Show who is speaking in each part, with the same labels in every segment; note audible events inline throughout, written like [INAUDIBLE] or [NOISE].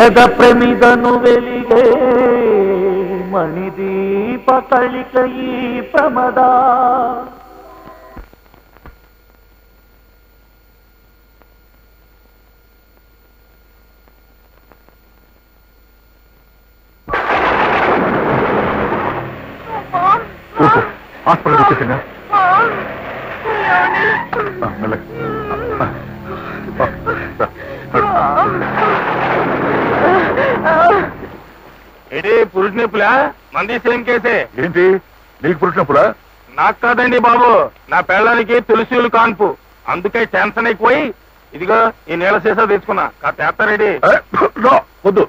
Speaker 1: ఎద ప్రమిదను వెలిగే మణిదీప కళిక ఈ ప్రమదా
Speaker 2: హాస్పిటల్ వచ్చేసిందా మెల్లగా
Speaker 3: ఏంటి పురుష నొప్పులా మంది సేమ్ కేసే
Speaker 2: ఏంటి నీకు పుట్టినప్పుడా
Speaker 3: నాకు కాదండి బాబు నా పెళ్ళానికి తులసిలు కాన్పు అందుకే టెన్షన్ అయిపోయి ఇదిగో ఈ నీళ్ళ సీసా తెచ్చుకున్నా కాస్త వేస్తారేడి
Speaker 2: వద్దు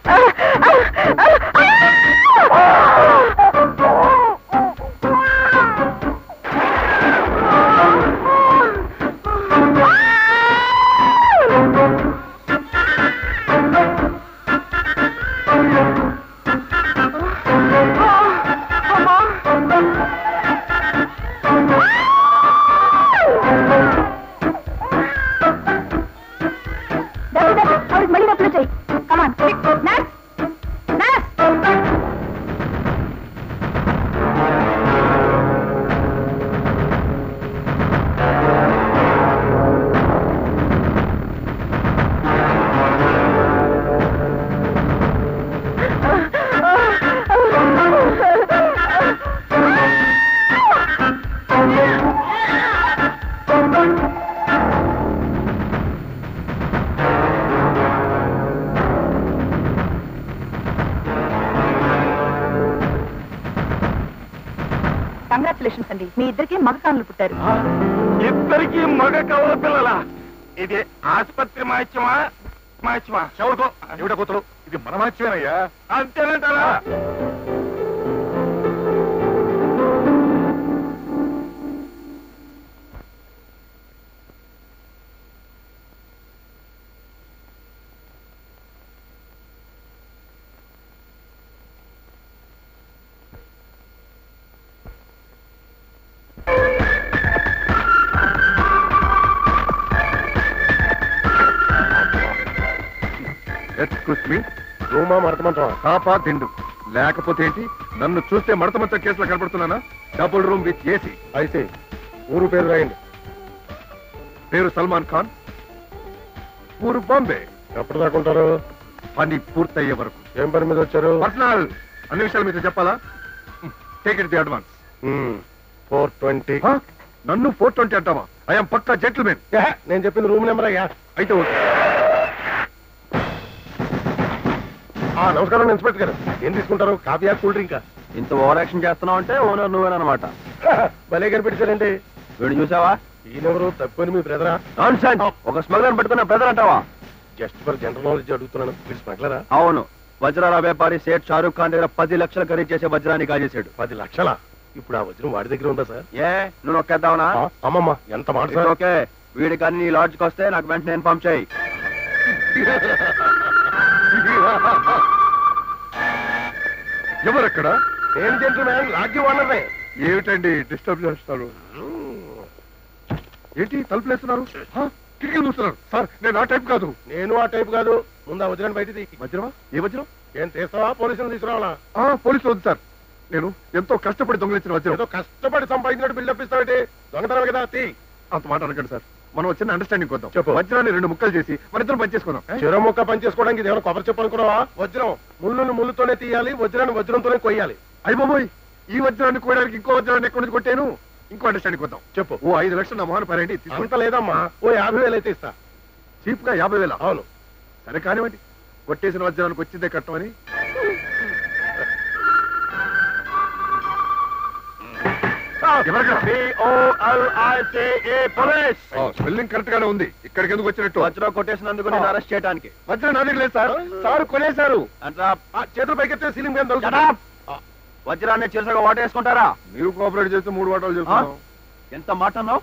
Speaker 4: మీ ఇద్దరికి మగ కానులు పుట్టారు.
Speaker 3: ఇద్దరికి మగ కవల పిల్లల? ఇది ఆసుపత్రి మాత్యమా మాత్యమా
Speaker 2: ఎవరికో ఎవడ కూతురు. ఇది మన మార్చేనయ్యా
Speaker 3: అంతేనంటారా
Speaker 2: మడతమంచం పాపా దిండు లేకపోతే ఏంటి? నన్ను చూస్తే మడతమంచం కేసులో కనపడుతున్నానా? Double room with AC. అయితే ఊరు పేరు రాయండి. పేరు సల్మాన్ ఖాన్. ఊరు బాంబే. ఎప్పుడు దాకుంటారు పని పూర్తయ్యే వరకు. ఏం పని మీద వచ్చారు? పర్సనల్. అన్ని విషయాలు మీతో చెప్పాలా? Take it the advance four twenty నన్ను ఫోర్ ట్వంటీ అంటావా? ఐఎమ్ పక్కా జెంటిల్మెన్ నేను చెప్పింది రూమ్ నెంబర్ అయ్యా అయితే ఓకే. నమస్కారం ఇన్స్పెక్టర్ గారు. ఏం తీసుకుంటారు? కాఫీయా కూల్ డ్రింకా?
Speaker 3: ఇంత ఓవర్ యాక్షన్ చేస్తున్నావు అంటే ఓనర్ నువ్వేనమాట [LAUGHS]
Speaker 2: భలే కనిపించారండి.
Speaker 3: వీడు చూసావా?
Speaker 2: ఈయనెవరు? తప్పని మీ బ్రదరా?
Speaker 3: ఒక స్మగ్లర్ పెట్టుకున్న బ్రదర్ అంటావా?
Speaker 2: జస్ట్ ఫర్ జనరల్ నాలెడ్జ్ అడుగుతున్నాను. మీరు స్మగ్లరా?
Speaker 3: అవును. వజ్రాల వ్యాపారి సేట్ షారూక్ ఖాన్ దగ్గర పది లక్షలు ఖరీదు చేసే వజ్రాన్ని కాజేశాడు.
Speaker 2: పది లక్షల? ఇప్పుడు ఆ వజ్రం వాడి దగ్గర ఉందా సార్?
Speaker 3: ఏ? నువ్వు నొక్కేద్దావునా
Speaker 2: ఆ, అమ్మమ్మ ఎంత మాట
Speaker 3: ఓకే వీడి కానీ నీ లాడ్జ్కి వస్తే నాకు వెంటనే ఇన్ఫార్మ్ చేయి. [LAUGHS]
Speaker 2: ఎవరక్కడ? ఏం జెంటిల్మెన్ లాడ్జి ఓనర్నే ఏమిటండి డిస్టర్బ్ చేస్తారు? ఏంటి తలుపులేస్తున్నారు కిటికీలు చూస్తున్నారు సార్ నేను ఆ టైప్ కాదు. నేను ఆ టైప్ కాదు. ముందు ఆ వజ్రాన్ని బయట తీ వజ్రమా? ఏ వజ్రం? ఏం తీస్తావా? పోలీసులు తీసుకురావాలా? పోలీసులు వద్దు సార్. నేను ఎంతో కష్టపడి దొంగలించిన వజ్రం. ఏదో కష్టపడి సంపాదించినట్టు బిల్డప్ ఇస్తావంటే? దొంగతనం కదా అంత మాట అనకండి సార్. మనం వచ్చిన అండర్స్టాండింగ్ కొద్దాం. చెప్పు. వజ్రాన్ని రెండు ముక్కలు చేసి మన ఇద్దరం పనిచేసుకుందాం చెర ముక్క పనిచేసుకోవడానికి ఇది ఏమైనా కొబ్బరి చెప్పు అనుకున్నావా? వజ్రం. ముళ్ళును ముళ్ళుతోనే తీయాలి వజ్రాన్ని వజ్రంతోనే కొయ్యాలి. అయ్యి బాబోయ్ ఈ వజ్రాన్ని కోయడానికి ఇంకో వజ్రాన్ని ఎక్కడి నుంచి కొట్టాను? ఇంకో అండర్స్టాండింగ్ కొద్దాం. చెప్పు. ఓ ఐదు లక్షలు నా మోహన్ పరండి అంత లేదమ్మా. ఓ యాభై వేలు అయితే ఇస్తా. చీప్గా యాభై వేలు? అవును. సరే కానివ్వండి కొట్టేసిన వజ్రానికి వచ్చిందే కట్టమని. స్పెల్లింగ్ కరెక్ట్ గానే ఉంది. ఇక్కడికి ఎందుకు వచ్చినట్టు?
Speaker 3: వజ్రం కొట్టేసినందుకు నేను అరెస్ట్ చేయడానికి
Speaker 2: వజ్రం నా దగ్గర లేదు సార్. సార్ కొనేశారు.
Speaker 3: అంట్రా
Speaker 2: ఆ, చేతులు పైకెత్తే సీలింగ్!
Speaker 3: వజ్రాన్ని చిరుసగా వాటేసుకుంటారా
Speaker 2: మీరు కోఆపరేట్ చేస్తే మూడు వాటాలు చేస్తున్నాం.
Speaker 3: ఎంత మాట అన్నావు?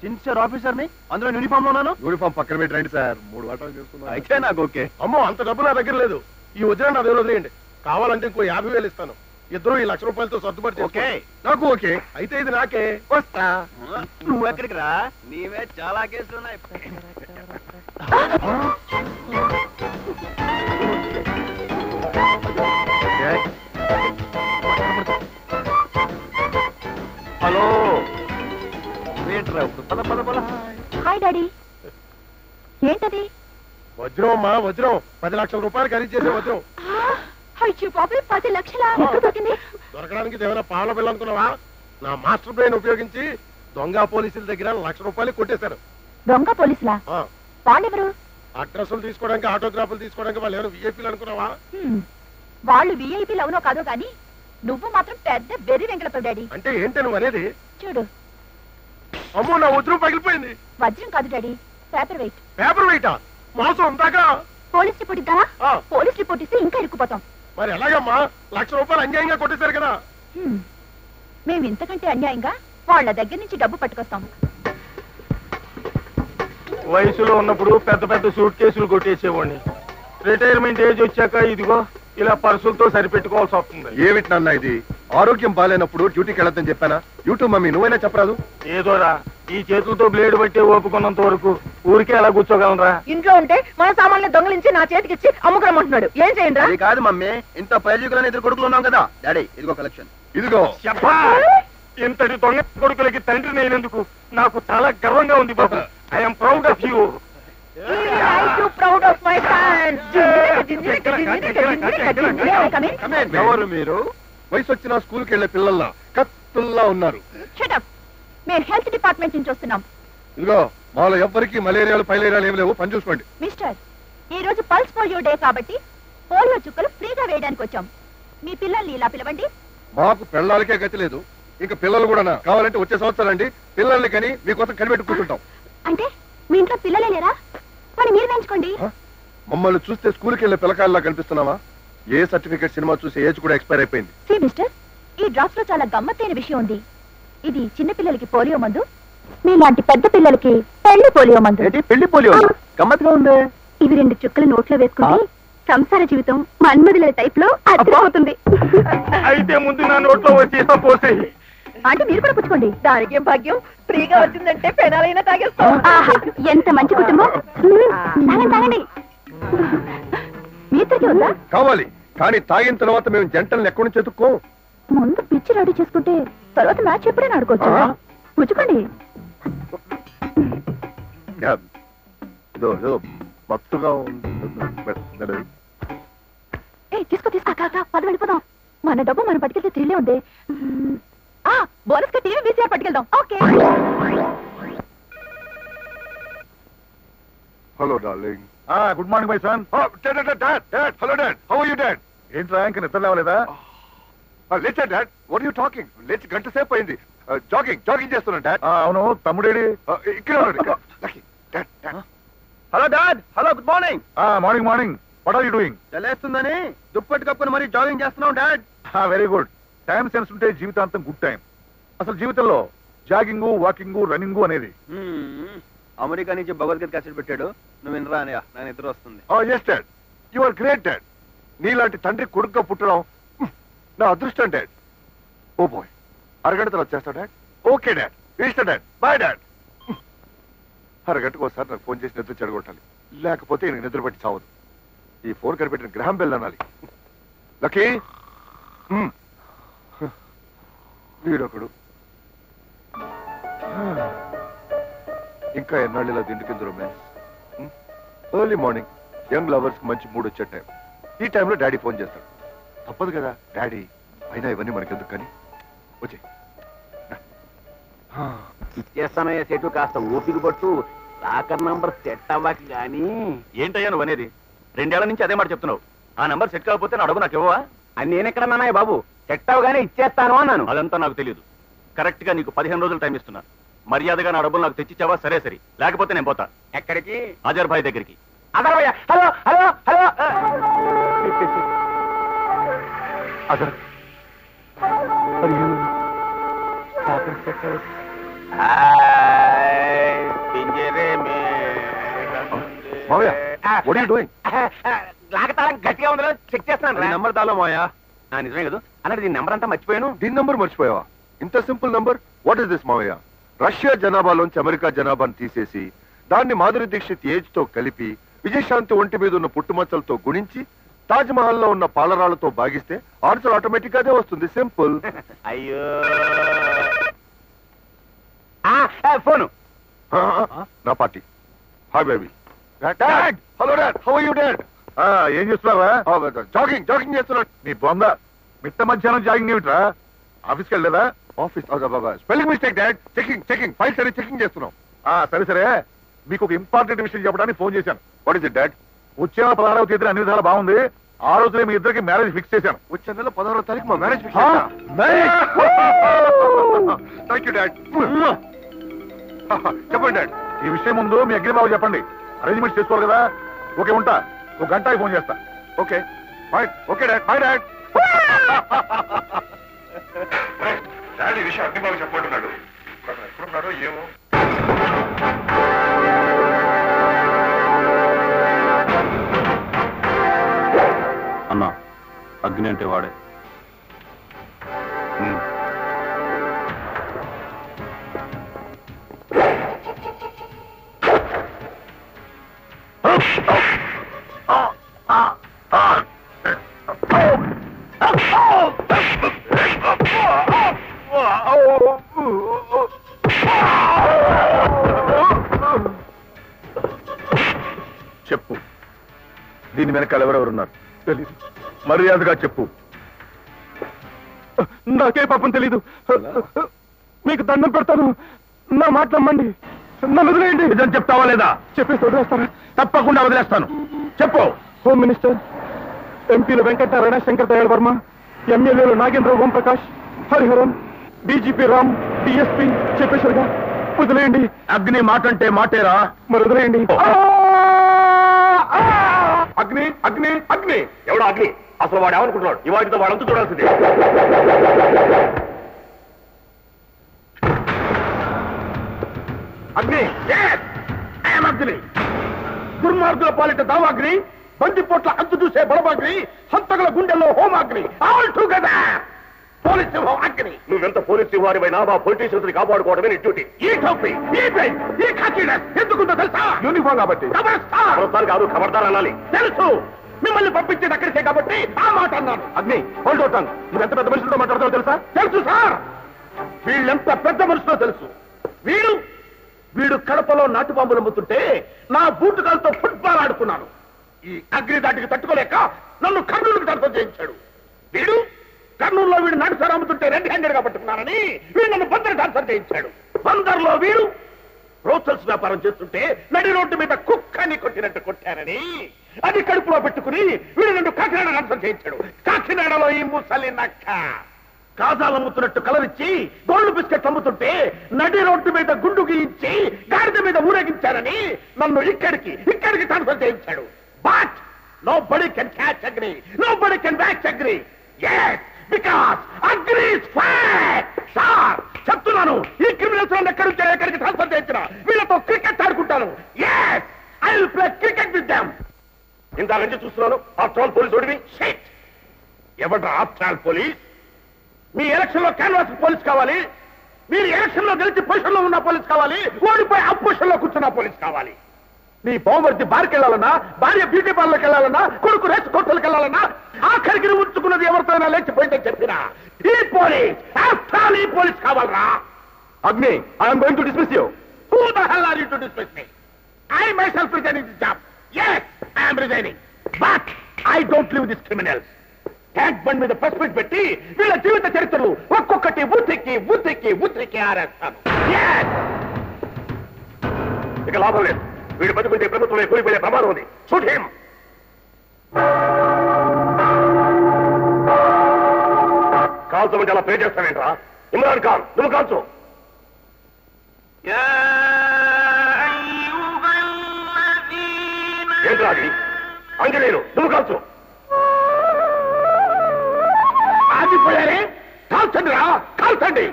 Speaker 3: సిన్సియర్ ఆఫీసర్ని? అందులో యూనిఫామ్లో ఉన్నాను?
Speaker 2: యూనిఫామ్ పక్కన పెట్టి రండి సార్. మూడు వాటాలు చేస్తున్నాం
Speaker 3: అయితే నాకు ఓకే.
Speaker 2: అమ్మో అంత డబ్బు నా దగ్గర లేదు. ఈ వజ్రం నా దగ్గర వదిలేయండి. కావాలంటే ఇంకో యాభై వేలు ఇస్తాను. ఇద్దరు ఈ లక్ష రూపాయలతో సర్దుబాటు
Speaker 3: ఓకే.
Speaker 2: నాకు ఓకే. అయితే ఇది నాకే. వస్తా.
Speaker 3: నువ్వు ఎక్కడికి రా? నీవే చాలా కేసులు ఉన్నాయి.
Speaker 5: హలో.
Speaker 6: Hi daddy. ఏంటది?
Speaker 2: వజ్రం మా వజ్రం. పది లక్షల రూపాయలు ఖరీదు చేసే వజ్రం.
Speaker 6: అయ్యో బాబాయ్ పది లక్షల? దొరికింది?
Speaker 2: దొరకడానికి ఏమైనా పాల బిల్ల అనుకున్నావా? నా మాస్టర్ బ్రెయిన్ ఉపయోగించి దొంగ పోలీసుల దగ్గర లక్ష రూపాయలు కొట్టేశారు.
Speaker 6: దొంగ పోలీసులా? వాళ్ళెవరు?
Speaker 2: అడ్రస్లు తీసుకోవడానికి ఆటోగ్రాఫ్లు తీసుకోవడానికి వాళ్ళు ఎవరు విఐపీలు అనుకున్నావా.
Speaker 6: వాళ్ళు విఐపీలు అవునో కాదో గాని నువ్వు మాత్రం పెద్ద వెర్రి వెంకటపతి డాడీ.
Speaker 2: అంటే ఏంటి నువ్వు అనేది?
Speaker 6: చూడు.
Speaker 2: అమ్మో నా వజ్రం పగిలిపోయింది.
Speaker 6: వజ్రం కాదు డాడీ పేపర్ వెయిట్.
Speaker 2: పేపర్ వెయిటా? మోసం ఉందాకా
Speaker 6: పోలీస్ రిపోర్ట్ ఇద్దారా
Speaker 2: ఆ,
Speaker 6: పోలీస్ రిపోర్ట్ ఇస్తే ఇంకా ఇరుక్కుపోతాం.
Speaker 2: మరి ఎలాగమ్మా? లక్ష రూపాయలు అన్యాయంగా కొట్టేశారు కదా.
Speaker 6: మేము ఇంతకంటే అన్యాయంగా వాళ్ళ దగ్గర నుంచి డబ్బు పట్టుకొస్తాం.
Speaker 5: వయసులో ఉన్నప్పుడు పెద్ద పెద్ద సూట్ కేసులు కొట్టేసేవాడిని. రిటైర్మెంట్ ఏజ్ వచ్చాక ఇదిగో ఇలా పర్సులతో సరిపెట్టుకోవాల్సి వస్తుంది.
Speaker 2: ఏమిటి నాన్న ఇది? ఆరోగ్యం బాగాలేనప్పుడు డ్యూటీకి వెళ్ళొద్దని చెప్పానా? యూట్యూబ్ మమ్మీ నువ్వైనా చెప్పరాదు?
Speaker 5: ఏదోరా ఈ చేతులతో బ్లేడ్ పట్టే ఓపుకున్నంత వరకు ఊరికే అలా కూర్చోగలరా
Speaker 4: ఇంట్లో ఉంటే మన సామాన్లు దొంగలించి నా చేతికి ఇచ్చి అమ్ముకురమ్మంటున్నాడు. ఏం చేయండి
Speaker 7: అది కాదు మమ్మీ ఇంత పైజీకులని ఇద్దరు కొడుకులు ఉన్నాం కదా. డాడీ ఇదిగో కలెక్షన్.
Speaker 2: ఇదిగో.
Speaker 5: చెప్పా? ఇంతటి దొంగ కొడుకులకి తండ్రి నేనందుకు? నాకు చాలా గర్వంగా ఉంది బాబు. ఐఎమ్ ప్రౌడ్ ఆఫ్ యూ
Speaker 2: ఎవరు మీరు? వయసు వచ్చిన స్కూల్కి వెళ్ళే పిల్లల్లా కత్తుల్లా ఉన్నారు.
Speaker 6: మేము హెల్త్ డిపార్ట్మెంట్ నుంచి వస్తున్నాం.
Speaker 2: ఇదిగో మాలో ఎవ్వరికి మలేరియాలు పైలేరియాలు ఏం లేవు. పని చూసుకోండి.
Speaker 6: మిస్టర్ ఈ రోజు పల్స్ పోలియో డే కాబట్టి పోలియో చుక్కలు ఫ్రీగా వేయడానికి వచ్చాం. మీ పిల్లల్ని ఇలా పిలవండి.
Speaker 2: మాకు పిల్లలకే గతి లేదు. ఇంకా పిల్లలు కూడా కావాలంటే వచ్చే సంవత్సరాలండి పిల్లల్ని కని మీకోసం కనిపెట్టి కూర్చుంటాం
Speaker 6: అంటే మీ ఇంట్లో పిల్లలే లేరా మరి మీరు పెంచుకోండి.
Speaker 2: ఆ? మమ్మల్ని చూస్తే స్కూల్కి వెళ్ళే పిల్లకాయల్లా కనిపిస్తున్నావా? ఏ సర్టిఫికేట్ సినిమా చూసి ఏజ్ కూడా ఎక్స్పైర్ అయిపోయింది.
Speaker 6: సి మిస్టర్ ఈ డ్రాప్స్లో చాలా గమ్మత్తైన విషయం ఉంది. ఇది చిన్న పిల్లలకి పోలియో మందు మీలాంటి పెద్ద పిల్లలకి పెళ్ళి పోలియో మందు.
Speaker 7: ఏంటి? పెళ్ళి పోలియో గమ్మత్తుగా ఉంది?
Speaker 6: ఇవి రెండు చుక్కలు నోట్లో వేసుకుంటే సంసార జీవితం మన్మధుల టైప్లో అర్థమవుతుంది
Speaker 5: అయితే ముందు నా నోట్లో వచ్చి పోసేయి.
Speaker 6: అంటే మీరు కూడా పుచ్చుకోండి.
Speaker 4: దానికి ఏం భాగ్యం? ఫ్రీగా వచ్చిందంటే పెనాలైనా తాగేస్తాం.
Speaker 6: ఆహా, ఎంత మంచి కుటుంబం. మ్మ్, తాగండి తాగండి. మీ ఇద్దరికి ఉందా
Speaker 2: కావాలి. కానీ తాగిన తర్వాత మేము జంటలను ఎక్కడి నుంచి ఎత్తుక్కోం?
Speaker 6: ముందు పిచ్చి రెడీ చేసుకుంటే తర్వాత మ్యాచ్ ఎప్పుడైనా ఆడుకోవచ్చు
Speaker 2: ఆ?
Speaker 6: పుచ్చుకోండి.
Speaker 2: యా, ఇదో ఏదో మత్తుగా ఉంది.
Speaker 6: ఏ తీసుకో తీసుకో. కాక పద వెళ్ళిపోదాం. మన డబ్బు మనం పట్టుకెళ్తే త్రిల్లే ఉంది. మ్మ్. ఆ bonus TV VCR పట్టుకెళ్దాం. Okay.
Speaker 2: Hello darling
Speaker 5: good morning my son
Speaker 2: hello dad how you dad
Speaker 5: ఏంట్రా ఇంక నిద్ర లేవలేదా?
Speaker 2: లేచా డాడ్ వాట్ యూ టాకింగ్ లేచి గంట సేపు అయింది. జాగింగ్ జాగింగ్ చేస్తున్నాను డాడ్
Speaker 5: అవును తమ్ముడేడి?
Speaker 2: ఇక్కడ dad dad
Speaker 7: hello dad hello good morning
Speaker 5: morning morning what are you doing
Speaker 7: చలేస్తుందని దుప్పటి కప్పుని మరీ జాగింగ్ చేస్తున్నాం dad
Speaker 5: very good time sense ఉంటే జీవితాంతం గుడ్ టైం. అసలు జీవితంలో జాగింగ్ వాకింగ్ రన్నింగ్ అనేది.
Speaker 7: అమెరికా నుంచి భగవద్గీత కసెట్ పెట్టాడు. నువ్వు వినరా నా నిద్ర వస్తుంది.
Speaker 2: Yes dad you are great dad నీలాంటి తండ్రి కొడుకుగా పుట్టడం నా అదృష్టం డాడ్ ఓ బాయ్ అరగంట తర్వాత చేస్తా డాడ్ ఓకే డాడ్ ఇష్టం డాడ్ బాయ్ డాడ్. అరగంటకు ఒకసారి నాకు ఫోన్ చేసి నిద్ర చెడగొట్టాలి. లేకపోతే ఈయనకి నిద్ర పట్టి చావదు. ఈ ఫోన్ కనిపెట్టిన గ్రహం బెల్ అనాలి లక్కీ. వీడొకడు. ఇంకా ఎన్నాళ్ళు ఇలా దిండు కింద రొమాన్స్ ఎర్లీ మార్నింగ్ యంగ్ లవర్స్కి మంచి మూడ్ వచ్చే టైం ఈ టైంలో డాడీ ఫోన్ చేస్తాడు. తప్పదు కదా డాడీ. అయినా ఇవన్నీ మనకెందుకు కానీ? వచ్చే.
Speaker 7: ఇచ్చేస్తానయ్య సెటు కాస్త ఓపిక పట్టు. లాకర్ నంబర్ సెట్ అవ్వక గానీ.
Speaker 5: ఏంటయ్యా నువ్వు అనేది? రెండేళ్ళ నుంచి అదే మాట చెప్తున్నావు. ఆ నంబర్ సెట్ కాకపోతే నా అడుగు నాకు ఇవ్వవా?
Speaker 7: అని నేనెక్కడన్నానయ్య బాబు? సెట్ అవగానే ఇచ్చేస్తాను అన్నాను.
Speaker 5: అదంతా నాకు తెలియదు కరెక్ట్గా నీకు పదిహేను రోజులు టైం ఇస్తున్నా. మర్యాదగా నా డబ్బులు నాకు తెచ్చిచ్చావా? సరే సరే. లేకపోతే నేను పోతా.
Speaker 7: ఎక్కడికి?
Speaker 5: అజర్ భాయ్ దగ్గరికి.
Speaker 7: అదరవయ్య హలో హలో హలో.
Speaker 5: అజర్?
Speaker 7: లాగతాళం గట్టిగా ఉందో చెక్ చేస్తున్నాను నెంబర్ తాలో మోయా నిజమే కదా? అన్నట్టు దీని నెంబర్ అంతా మర్చిపోయాను.
Speaker 2: దీని నంబర్ మర్చిపోయావా? ఇంత simple number what is this మావయ్య? రష్యా జనాభాలోంచి అమెరికా జనాభాను తీసేసి దాన్ని మాధురి దీక్షిత్ ఏజ్తో కలిపి విజయశాంతి ఒంటి మీద ఉన్న పుట్టుమచ్చలతో గుణించి తాజ్ మహల్లో ఉన్న పాలరాళ్ళతో భాగిస్తే ఆన్సర్ ఆటోమేటిక్ అదే వస్తుంది. సింపుల్ [LAUGHS]
Speaker 7: అయ్యో. ఆ, ఆ, ఫోను. [LAUGHS]
Speaker 8: నా party. Hi baby dad hello dad how you dad ఏం చేస్తున్నావా? జాగింగ్ జాగింగ్ చేస్తున్నాడు నీ బొంద. మిట్ట మధ్యాహ్నం జాగింగ్ ఏమిట్రా? ఆఫీస్కి వెళ్ళలేదా? Office spelling mistake dad. Checking checking files అన్ని చెకింగ్ చేస్తున్నాం. ఆ, సరే సరే. మీకు ఒక ఇంపార్టెంట్ విషయం చెప్పడానికి ఫోన్ చేశాను. What is it dad? వచ్చే నెల పదహారవ తేదీ అన్ని విధాలు బాగుంది. ఆ రోజునే మీ ఇద్దరికి మ్యారేజ్ ఫిక్స్ చేశాను. వచ్చే నెల పదహారవ తారీఖు మా marriage fix thank you dad. చెప్పండి డాడ్. ఈ విషయం ముందు మీ అగ్రి బాబు చెప్పండి. అరేంజ్మెంట్ చేసుకోవాలి కదా? ఓకే ఉంటా. ఒక గంట ఫోన్ చేస్తా. Okay. Bye. Okay dad. Bye dad. Daddy విషయం అగ్ని బాబు చెప్పంటున్నాడు ఎక్కడున్నాడో ఏమో.
Speaker 5: అన్నా అగ్ని అంటే వాడే.
Speaker 8: వెనకాల ఎవరెవరున్నారు? తెలీదు. మర్యాదగా చెప్పు.
Speaker 5: నాకే పాపం తెలీదు. మీకు దండం పెడతాను. నా మాట నమ్మండి. నన్ను వదిలేయండి.
Speaker 8: నిజం చెప్తావా లేదా?
Speaker 5: చెప్పేసి వదిలేస్తారా?
Speaker 8: తప్పకుండా వదిలేస్తాను. చెప్పు.
Speaker 5: హోమ్ మినిస్టర్ ఎంపీలు వెంకటనారాయణ శంకర్ దయాళ్ వర్మ ఎమ్మెల్యేలు నాగేంద్ర ఓంప్రకాష్ హరిహరన్ డీజీపీ రామ్ డిఎస్పీ చెప్పేశారుగా. వదిలేయండి.
Speaker 8: అగ్ని మాట అంటే మాటేరా?
Speaker 5: మరి వదిలేయండి.
Speaker 8: అగ్ని అగ్ని అగ్ని. ఎవడు అగ్ని? అసలు వాడు ఏమనుకుంటున్నాడు? ఇవాటితో వాడంతా చూడాల్సిందే. అగ్ని. అగ్ని దుర్మార్గుల పాలిట దావాగ్ని బందిపోట్ల అంతు చూసే బలమాగ్ని హంతకుల గుండెల్లో హోమాగ్ని. ఆల్ టుగెదర్ పోలీస్ సింహం అగ్ని. నువ్వెంత పోలీస్ వారివైనా మా పొలిటీషియన్స్ కాపాడుకోవడమే నీ డ్యూటీ. ఈ టోపీ ఈ ఎందుకుందో తెలుసా? యూనిఫామ్ కాబట్టి. ఖబర్దార్ కాదు ఖబర్దార్ అనాలి. తెలుసు. మిమ్మల్ని పంపించేది అక్కడికే కాబట్టి ఆ మాట అన్నాను. అగ్ని హోల్డ్ అవుతాను నువ్వు ఎంత పెద్ద మనుషులతో మాట్లాడతావు తెలుసా? తెలుసు సార్. వీళ్ళెంత పెద్ద మనుషులో తెలుసు? వీడు వీడు కడపలో నాటు బాంబులు అమ్ముతుంటే నా బూటు కాలతో ఫుట్బాల్ ఆడుకున్నాను. ఈ అగ్ని దాటికి తట్టుకోలేక నన్ను కర్నూలుకు ట్రాన్స్ఫర్ చేయించాడు. వీడు కర్నూలులో వీడు నడుసారు అమ్ముతుంటే రెడ్ హ్యాండెడ్గా పట్టుకున్నానని వీడు నన్ను బందర్ డాన్సర్ చేయించాడు బందర్లో వీడు రోచల్స్ వ్యాపారం చేస్తుంటే నడి రోడ్డు మీద కుక్కని కొట్టినట్టు కొట్టారని అది కడుపులో పెట్టుకుని వీడు నన్ను కాకినాడ డాన్సర్ చేయించాడు. కాకినాడలో ఈ ముసలి నక్క. కాజాలు అమ్ముతున్నట్టు కలరిచ్చి గోల్డ్ బిస్కెట్ అమ్ముతుంటే నడి రోడ్డు మీద గుండు గీయించి గాడిద మీద ఊరేగించారని నన్ను ఇక్కడికి ఇక్కడికి ట్రాన్స్ఫర్ చేయించాడు. But nobody can catch Agni nobody can catch Agni yes because Agni sir చెప్తున్నాను. ఈ క్రిమినల్స్ ఎక్కడి నుంచి ఎక్కడికి ట్రాన్స్ఫర్ చేయించిన వీళ్ళతో cricket ఆడుకుంటాను. Yes I will play cricket with them ఇంత నుంచి చూస్తున్నాను. ఆఫ్టర్ ఆల్ పోలీస్ ఓడివి. ఎవడ్రా ఆఫ్టర్ ఆల్ పోలీస్ మీ ఎలక్షన్లో క్యాన్వాస్ పోలీస్ కావాలి. మీరు ఎలక్షన్లో గెలిచి పొజిషన్లో ఉన్న పోలీస్ కావాలి. ఓడిపోయి అపోజిషన్లో కూర్చున్న పోలీస్ కావాలి. నీ బావమర్తి బార్కి వెళ్ళాలన్నా భార్య బ్యూటీ పార్లర్కి వెళ్ళాలన్నా కొడుకు రేస్ కోర్టులకు వెళ్ళాలన్నా ఆఖరికి నువ్వు ఉంచుకున్నది ఎవరితోనైనా లేచిపోయిందని చెప్పినా ఈ పోలీస్ ఆఫ్టర్ ఈ పోలీస్ కావాలరా? Agni I'm going to dismiss you who the hell are you to dismiss me I myself resigning this job yes I'm resigning but I don't leave this criminals Tank Bund మీద press meet పెట్టి వీళ్ళ జీవిత చరిత్రలు ఒక్కొక్కటి ఉతికి ఉతికి ఉతికి ఆరేస్తాను. ఇక లాభం లేదు. వీడు బతుకుంటే ప్రభుత్వమే కూలిపోయే ప్రమాదం ఉంది. హిమ్ కాల్చమంటే అలా పే చేస్తానేంట్రా ఇమ్రాన్ ఖాన్ నువ్వు కాల్చు. ఏంట్రా అది? అంజనేయులు నువ్వు కాల్చు. ఆగిపోయారే? కాల్చండి రా కాల్చండి.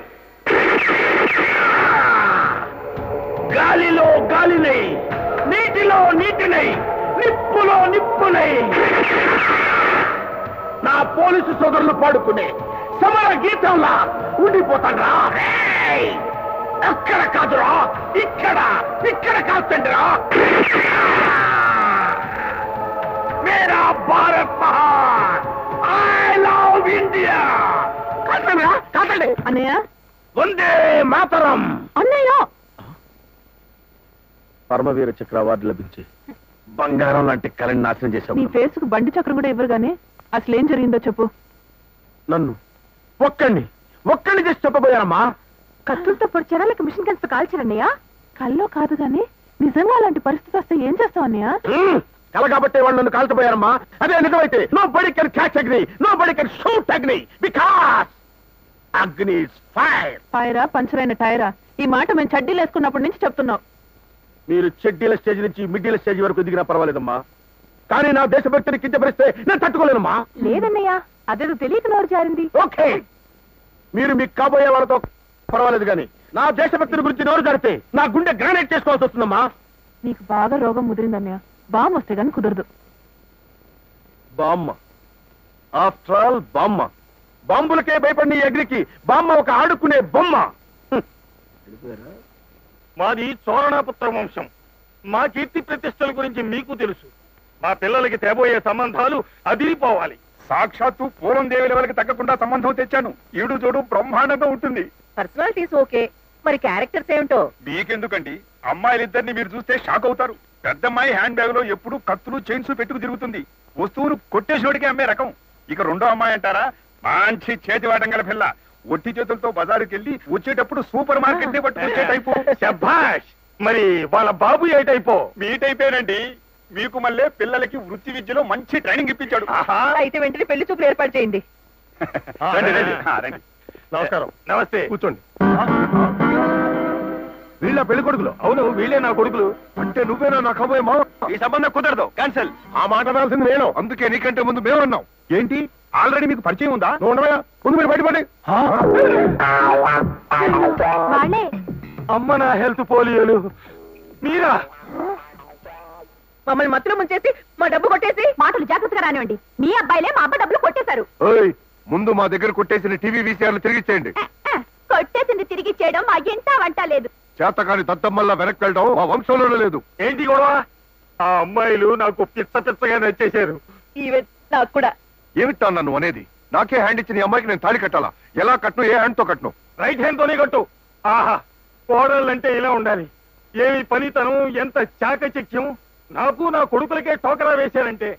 Speaker 8: గాలిలో గాలినై నీటిలో నీటినై నిప్పులో నిప్పునై. నా పోలీసు సోదరులు పాడుకునే సమర గీతంలా ఉండిపోతాడ్రా. రేయ్! ఎక్కడ కాదురా ఇక్కడ ఇక్కడ కాల్చండి రా మేరా భారత్ మహాన్ ఐ లవ్ ఇండియా. కాల్చండి.
Speaker 9: అన్నయ్య?
Speaker 8: వందే మాతరం.
Speaker 9: అన్నయ్య!
Speaker 8: పరమవీర చక్ర అవార్డు లభించి బంగారం లాంటి కళని నాశనం
Speaker 9: నీ
Speaker 8: చేశావు
Speaker 9: ఫేస్కు బండి చక్రం కూడా ఇవ్వరు గానీ? అసలు ఏం జరిగిందో చెప్పు.
Speaker 8: నన్ను ఒక్కడిని ఒక్కడిని చేసి చెప్పబోయానమ్మా.
Speaker 9: కత్తులతో పొడిచారా లేక మిషన్ కలిసి కాల్చారన్నయ్య కల్లో కాదు గానీ నిజంగా అలాంటి పరిస్థితి వస్తే ఏం చేస్తావు అన్నయ్య.
Speaker 8: కల కాబట్టి వాళ్ళు నన్ను కాల్చబోయారమ్మా. అదే నిజమైతే nobody can catch Agni nobody can shoot Agni because Agni fire
Speaker 9: పాయరా పంచరైన టైరా ఈ మాట మేము చడ్డీలు వేసుకున్నప్పటి నుంచి చెప్తున్నావు
Speaker 8: మీరు చెడ్డీల స్టేజ్ నుంచి మిడ్డీల స్టేజ్ వరకు దిగినా పర్వాలేదమ్మా. కానీ నా దేశభక్తిని కించపరిస్తే నేను తట్టుకోలేనమ్మా.
Speaker 9: లేదన్నయ్య అదేదో తెలియక నోరు జారింది.
Speaker 8: ఓకే. మీరు మీకు కాబోయే వాళ్ళతో పర్వాలేదు కానీ నా దేశభక్తిని గురించి నోరు జరిపితే నా గుండె గ్రానైట్ చేసుకోవాల్సి వస్తుందమ్మా.
Speaker 9: నీకు బాగా రోగం ముదిరిందన్నయ్య. బామ్ వస్తే గానీ కుదరదు.
Speaker 8: బామ్మ. ఆఫ్టర్ ఆల్ బామ్మ. బాంబులకే భయపడిన ఈ అగ్నికి బామ్మ ఒక ఆడుకునే బొమ్మ.
Speaker 5: మాది చోరణాపుత్ర వంశం. మా కీర్తి ప్రతిష్టల గురించి మీకు తెలుసు. మా పిల్లలకి తేబోయే సంబంధాలు అదిరిపోవాలి. సాక్షాత్తు పూర్వం దేవి లెవెల్కి తగ్గకుండా సంబంధం తెచ్చాను. ఈడు చూడు బ్రహ్మాండంగా ఉంటుంది.
Speaker 9: Personalities okay. మరి క్యారెక్టర్స్ ఏమిటో?
Speaker 5: మీకెందుకండి? అమ్మాయిలిద్దరిని మీరు చూస్తే షాక్ అవుతారు. పెద్దమ్మాయి హ్యాండ్ బ్యాగ్లో ఎప్పుడు కత్తులు చైన్స్ పెట్టుకు తిరుగుతుంది. వస్తువులు కొట్టేసినోడికి అమ్మే రకం. ఇక రెండో అమ్మాయి అంటారా? మంచి చేతివాటం గల పిల్ల. ఒట్టి చేతులతో బజారుకి వెళ్ళి వచ్చేటప్పుడు సూపర్ మార్కెట్ని పట్టుకొచ్చే టైపు. శభాష్! మరి వాళ్ళ బాబు ఏ టైపో? మీ టైపేనండి మీకు మళ్ళీ పిల్లలకి వృత్తి విద్యలో మంచి ట్రైనింగ్ ఇప్పించాడు.
Speaker 9: అయితే వెంటనే పెళ్ళి చూపులు ఏర్పాటు చేయండి.
Speaker 5: రండి, రండి. ఆ, రండి. నమస్కారం. నమస్తే. కూర్చోండి.
Speaker 8: వీళ్ళ పెళ్ళి కొడుకులు.
Speaker 5: అవును వీళ్ళే నా కొడుకులు.
Speaker 8: అంటే నువ్వేనా నా కాబోయే మా
Speaker 5: ఈ సంబంధం కుదరదు. క్యాన్సల్
Speaker 8: ఆ మాట అనాల్సింది నేను. అందుకే నీకంటే ముందు మేము అన్నాం ఏంటి? ఆల్రెడీ మీకు పరిచయం ఉందా? నువ్వు ఉండవా ముందు మీరు బయటపడి.
Speaker 6: వాళ్ళే
Speaker 5: అమ్మ నా హెల్త్ పోలియోలు. మీరా?
Speaker 9: మమ్మల్ని మత్తులో ముంచేసి మా డబ్బు కొట్టేసి
Speaker 6: మాటలు జాగ్రత్తగా రానివ్వండి. మీ అబ్బాయిలే మా అబ్బ డబ్బులు కొట్టేశారు.
Speaker 8: ఓయ్ ముందు మా దగ్గర కొట్టేసిన టీవీ వీసీఆర్లు తిరిగిచ్చేయండి.
Speaker 6: కొట్టేసింది తిరిగి చేయడం మా ఇంట వంట లేదు.
Speaker 8: చేతకాని దత్తమ్మల్లా వెనక్కి వెళ్ళడం మా వంశంలోనే లేదు.
Speaker 5: ఏంటి గొడవ? ఆ అమ్మాయిలు నాకు పిచ్చ పిచ్చగా నచ్చేశారు.
Speaker 9: నాకు కూడా.
Speaker 8: ఏమిటా నన్ను అనేది? నాకే హ్యాండ్ ఇచ్చిన అమ్మాయికి నేను తాళి కట్టాలా? ఎలా కట్టను ఏ హ్యాండ్తో కట్టను
Speaker 5: రైట్ హ్యాండ్ తోనే కట్టు. ఆహా కోడళ్ళంటే ఇలా ఉండాలి. ఏమి పనితనం ఎంత చాకచక్యం? నాకు నా కొడుకులకే టోకరా వేశారంటే.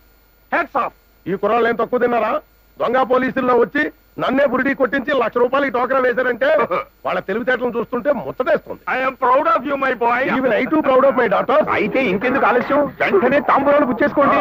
Speaker 5: హ్యాట్స్ ఆఫ్
Speaker 8: ఈ కుర్రాళ్ళు ఏం తక్కువ తిన్నారా? దొంగ పోలీసుల్లో వచ్చి నన్నే బురిడి కొట్టించి లక్ష రూపాయలకి టోకరా వేశారంటే [LAUGHS] వాళ్ళ తెలివితేటలను చూస్తుంటే ముచ్చటేస్తుంది.
Speaker 5: I'm proud of you my
Speaker 8: boy I too proud of my daughter
Speaker 5: అయితే ఇంకెందుకు ఆలస్యం? వెంటనే తాంబూలాలు గుచ్చేసుకోండి.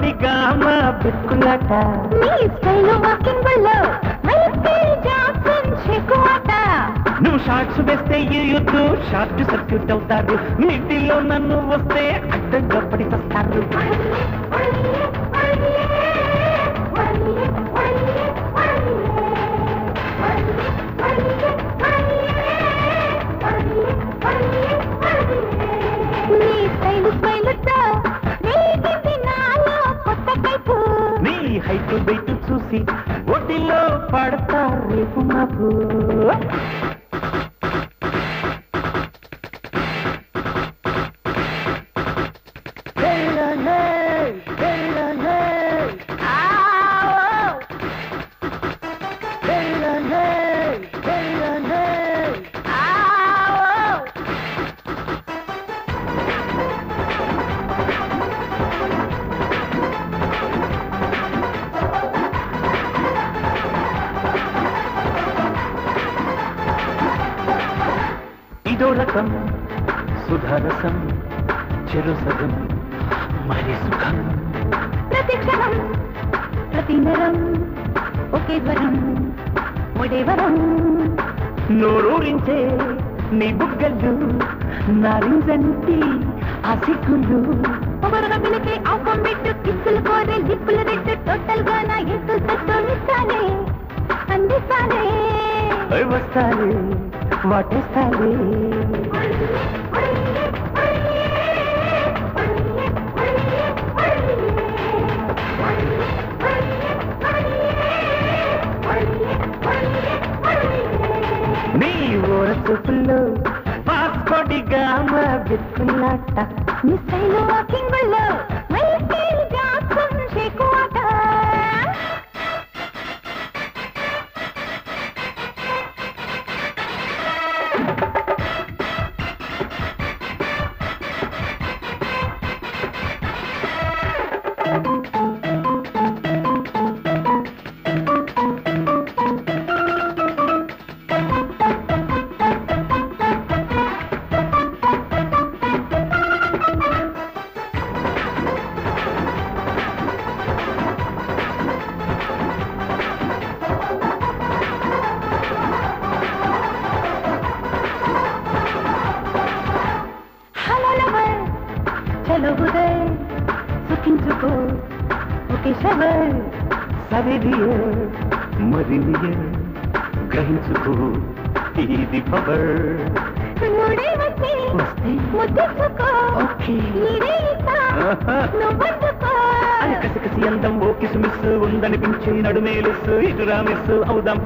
Speaker 10: మా
Speaker 6: నీ స్టైల్ వాకింగ్ వల్ల
Speaker 10: నువ్వు షార్ట్స్ వేస్తే యూత్ షార్ట్ సర్క్యూట్ అవుతారు. నీటిలో నన్ను వస్తే అడ్డంగా పడి వస్తారు
Speaker 6: నీ స్టైల్
Speaker 10: చూసి ఒడిలో పడతా రేపు మాకు. నారింజంటి ఆ సిగ్గులు
Speaker 6: పొగరుగా పిలిచే ఆకం పెట్టు కిచ్చులు కోరే లిప్పులు పెట్టు టోటల్గా నా ఎత్తు తట్టునిస్తానే అందిస్తానే.
Speaker 10: వస్తానే వస్తాలే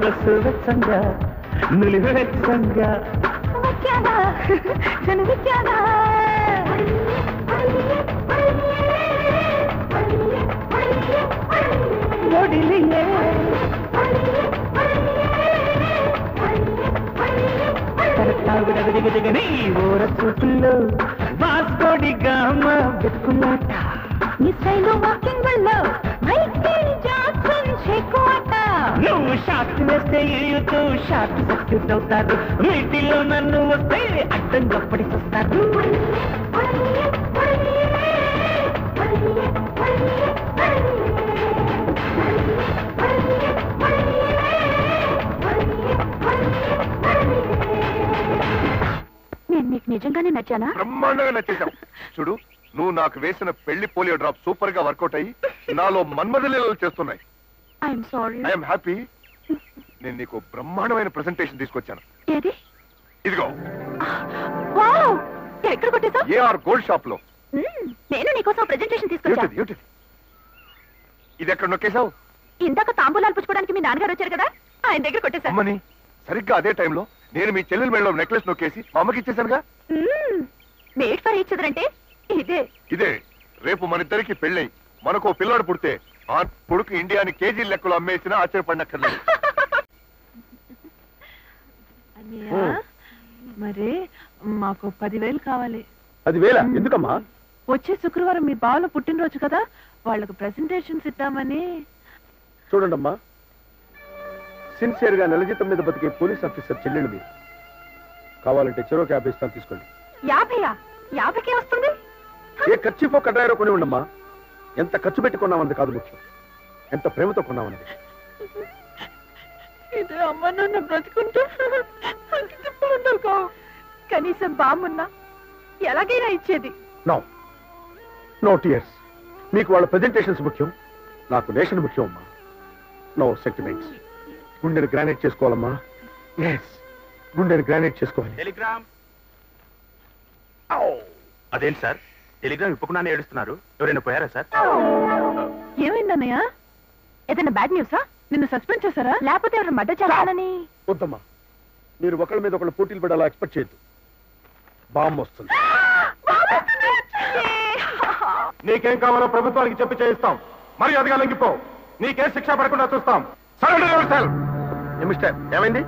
Speaker 10: ప్లస్ వెచ్చంగా నులివె వెచ్చంగా ఒడిలియే నీ
Speaker 6: స్టైలు వాకింగ్ వల్ల మైకేల్ జాక్సన్ షేకు
Speaker 10: నువ్వు షాట్ వేస్తే ఇయ్యుతూ షాట్ సర్క్యూట్ అవుతారు వీటిలో నన్ను వస్తే అడ్డంగా పడి వస్తారు
Speaker 6: నేను మీకు నిజంగానే నచ్చానా?
Speaker 2: బ్రహ్మాండంగా నచ్చేశాం. చూడు నువ్వు నాకు వేసిన పెళ్ళి పోలియో డ్రాప్ సూపర్గా వర్కౌట్ అయ్యి నాలో మన్మధలీలలు చేస్తున్నాయి.
Speaker 6: ఐఎమ్ సారీ
Speaker 2: ఐఎమ్ హ్యాపీ నేను నీకు బ్రహ్మాండమైన ప్రెసెంటేషన్ తీసుకొచ్చాను.
Speaker 6: ఏది?
Speaker 2: ఇదిగో.
Speaker 6: వావ్! ఎక్కడ కొట్టేశావు?
Speaker 2: ఏఆర్ గోల్డ్ షాప్లో.
Speaker 6: నేను నీకోసం ప్రెజెంటేషన్ తీసుకొచ్చా?
Speaker 2: ఏమిటిది ఏమిటిది? ఇది ఎక్కడ నొక్కేశావు?
Speaker 6: ఇందాక తాంబూలాలు పుచ్చుకోవడానికి మీ నాన్నగారు వచ్చారు కదా? ఆయన దగ్గర కొట్టేశా
Speaker 2: అమ్మని సరిగ్గా అదే టైంలో నేను మీ చెల్లెల మెడలో నెక్లెస్ నొక్కేసి మా అమ్మకి ఇచ్చేసానుగా
Speaker 6: మేడ్ ఫర్ ఈచ్ అంటే ఇదే.
Speaker 2: ఇదే రేపు మన ఇద్దరికి పెళ్ళై మనకు పిల్లాడు పుడితే ఆ కొడుకు ఇండియాని కేజీ లెక్కలు అమ్మేసినా ఆశ్చర్యపడినక్కర్లేదు.
Speaker 9: అన్నయ్య మరి మాకు పదివేలు కావాలి.
Speaker 8: పదివేల? ఎందుకమ్మా?
Speaker 9: వచ్చే శుక్రవారం మీ బావల పుట్టినరోజు కదా వాళ్ళకు ప్రెజెంటేషన్స్ ఇద్దామని.
Speaker 8: చూడండమ్మా. సిన్సియర్గా నెల జీతం మీద బతికే పోలీస్ ఆఫీసర్ చెల్లెళ్ళు మీరు కావాలంటే చెరో యాభై ఇస్తాను తీసుకోండి.
Speaker 6: యాభైయా? యాభైకే వస్తుంది?
Speaker 8: ఏ ఖర్చుకో కడ్డాయరో కొని ఉండమ్మా ఎంత ఖర్చు పెట్టి కొన్నామన్నది కాదు ముఖ్యం. ఎంత ప్రేమతో కొన్నామన్నది.
Speaker 9: ఇది అమ్మ నాన్న బ్రతుకుంటూ కనీసం బామ్మున్నా ఎలాగైనా ఇచ్చేది.
Speaker 8: నో నో టియర్స్ మీకు వాళ్ళ ప్రెజెంటేషన్స్ ముఖ్యం నాకు నేషన్ ముఖ్యం అమ్మా. నో సెంటిమెంట్స్ గుండెని గ్రానైట్ చేసుకోవాలమ్మా. ఎస్ గుండెని గ్రానైట్ చేసుకోవాలి.
Speaker 11: టెలిగ్రామ్. అదేంటి సార్? టెలిగ్రామ్ ఇప్పకుండా ఏడుస్తున్నారు. ఎవరైనా పోయారా సార్?
Speaker 9: ఏమైందన్నయ్య
Speaker 6: ఏదైనా బ్యాడ్ న్యూసా
Speaker 9: నిన్ను సస్పెండ్ చేశారా?
Speaker 6: లేకపోతే ఎవరు మర్డర్ చేస్తానని
Speaker 8: వద్దమ్మా. మీరు ఒకళ్ళ మీద ఒకళ్ళు పోటీలు పడాలా ఎక్స్పెక్ట్ చేయొద్దు. బాంబు వస్తుంది. నీకేం కావాలో ప్రభుత్వానికి చెప్పి చేయిస్తాం. మరి అదిగా లొంగిపో. నీకే శిక్ష పడకుండా చూస్తాం. మిస్టర్ ఏమైంది?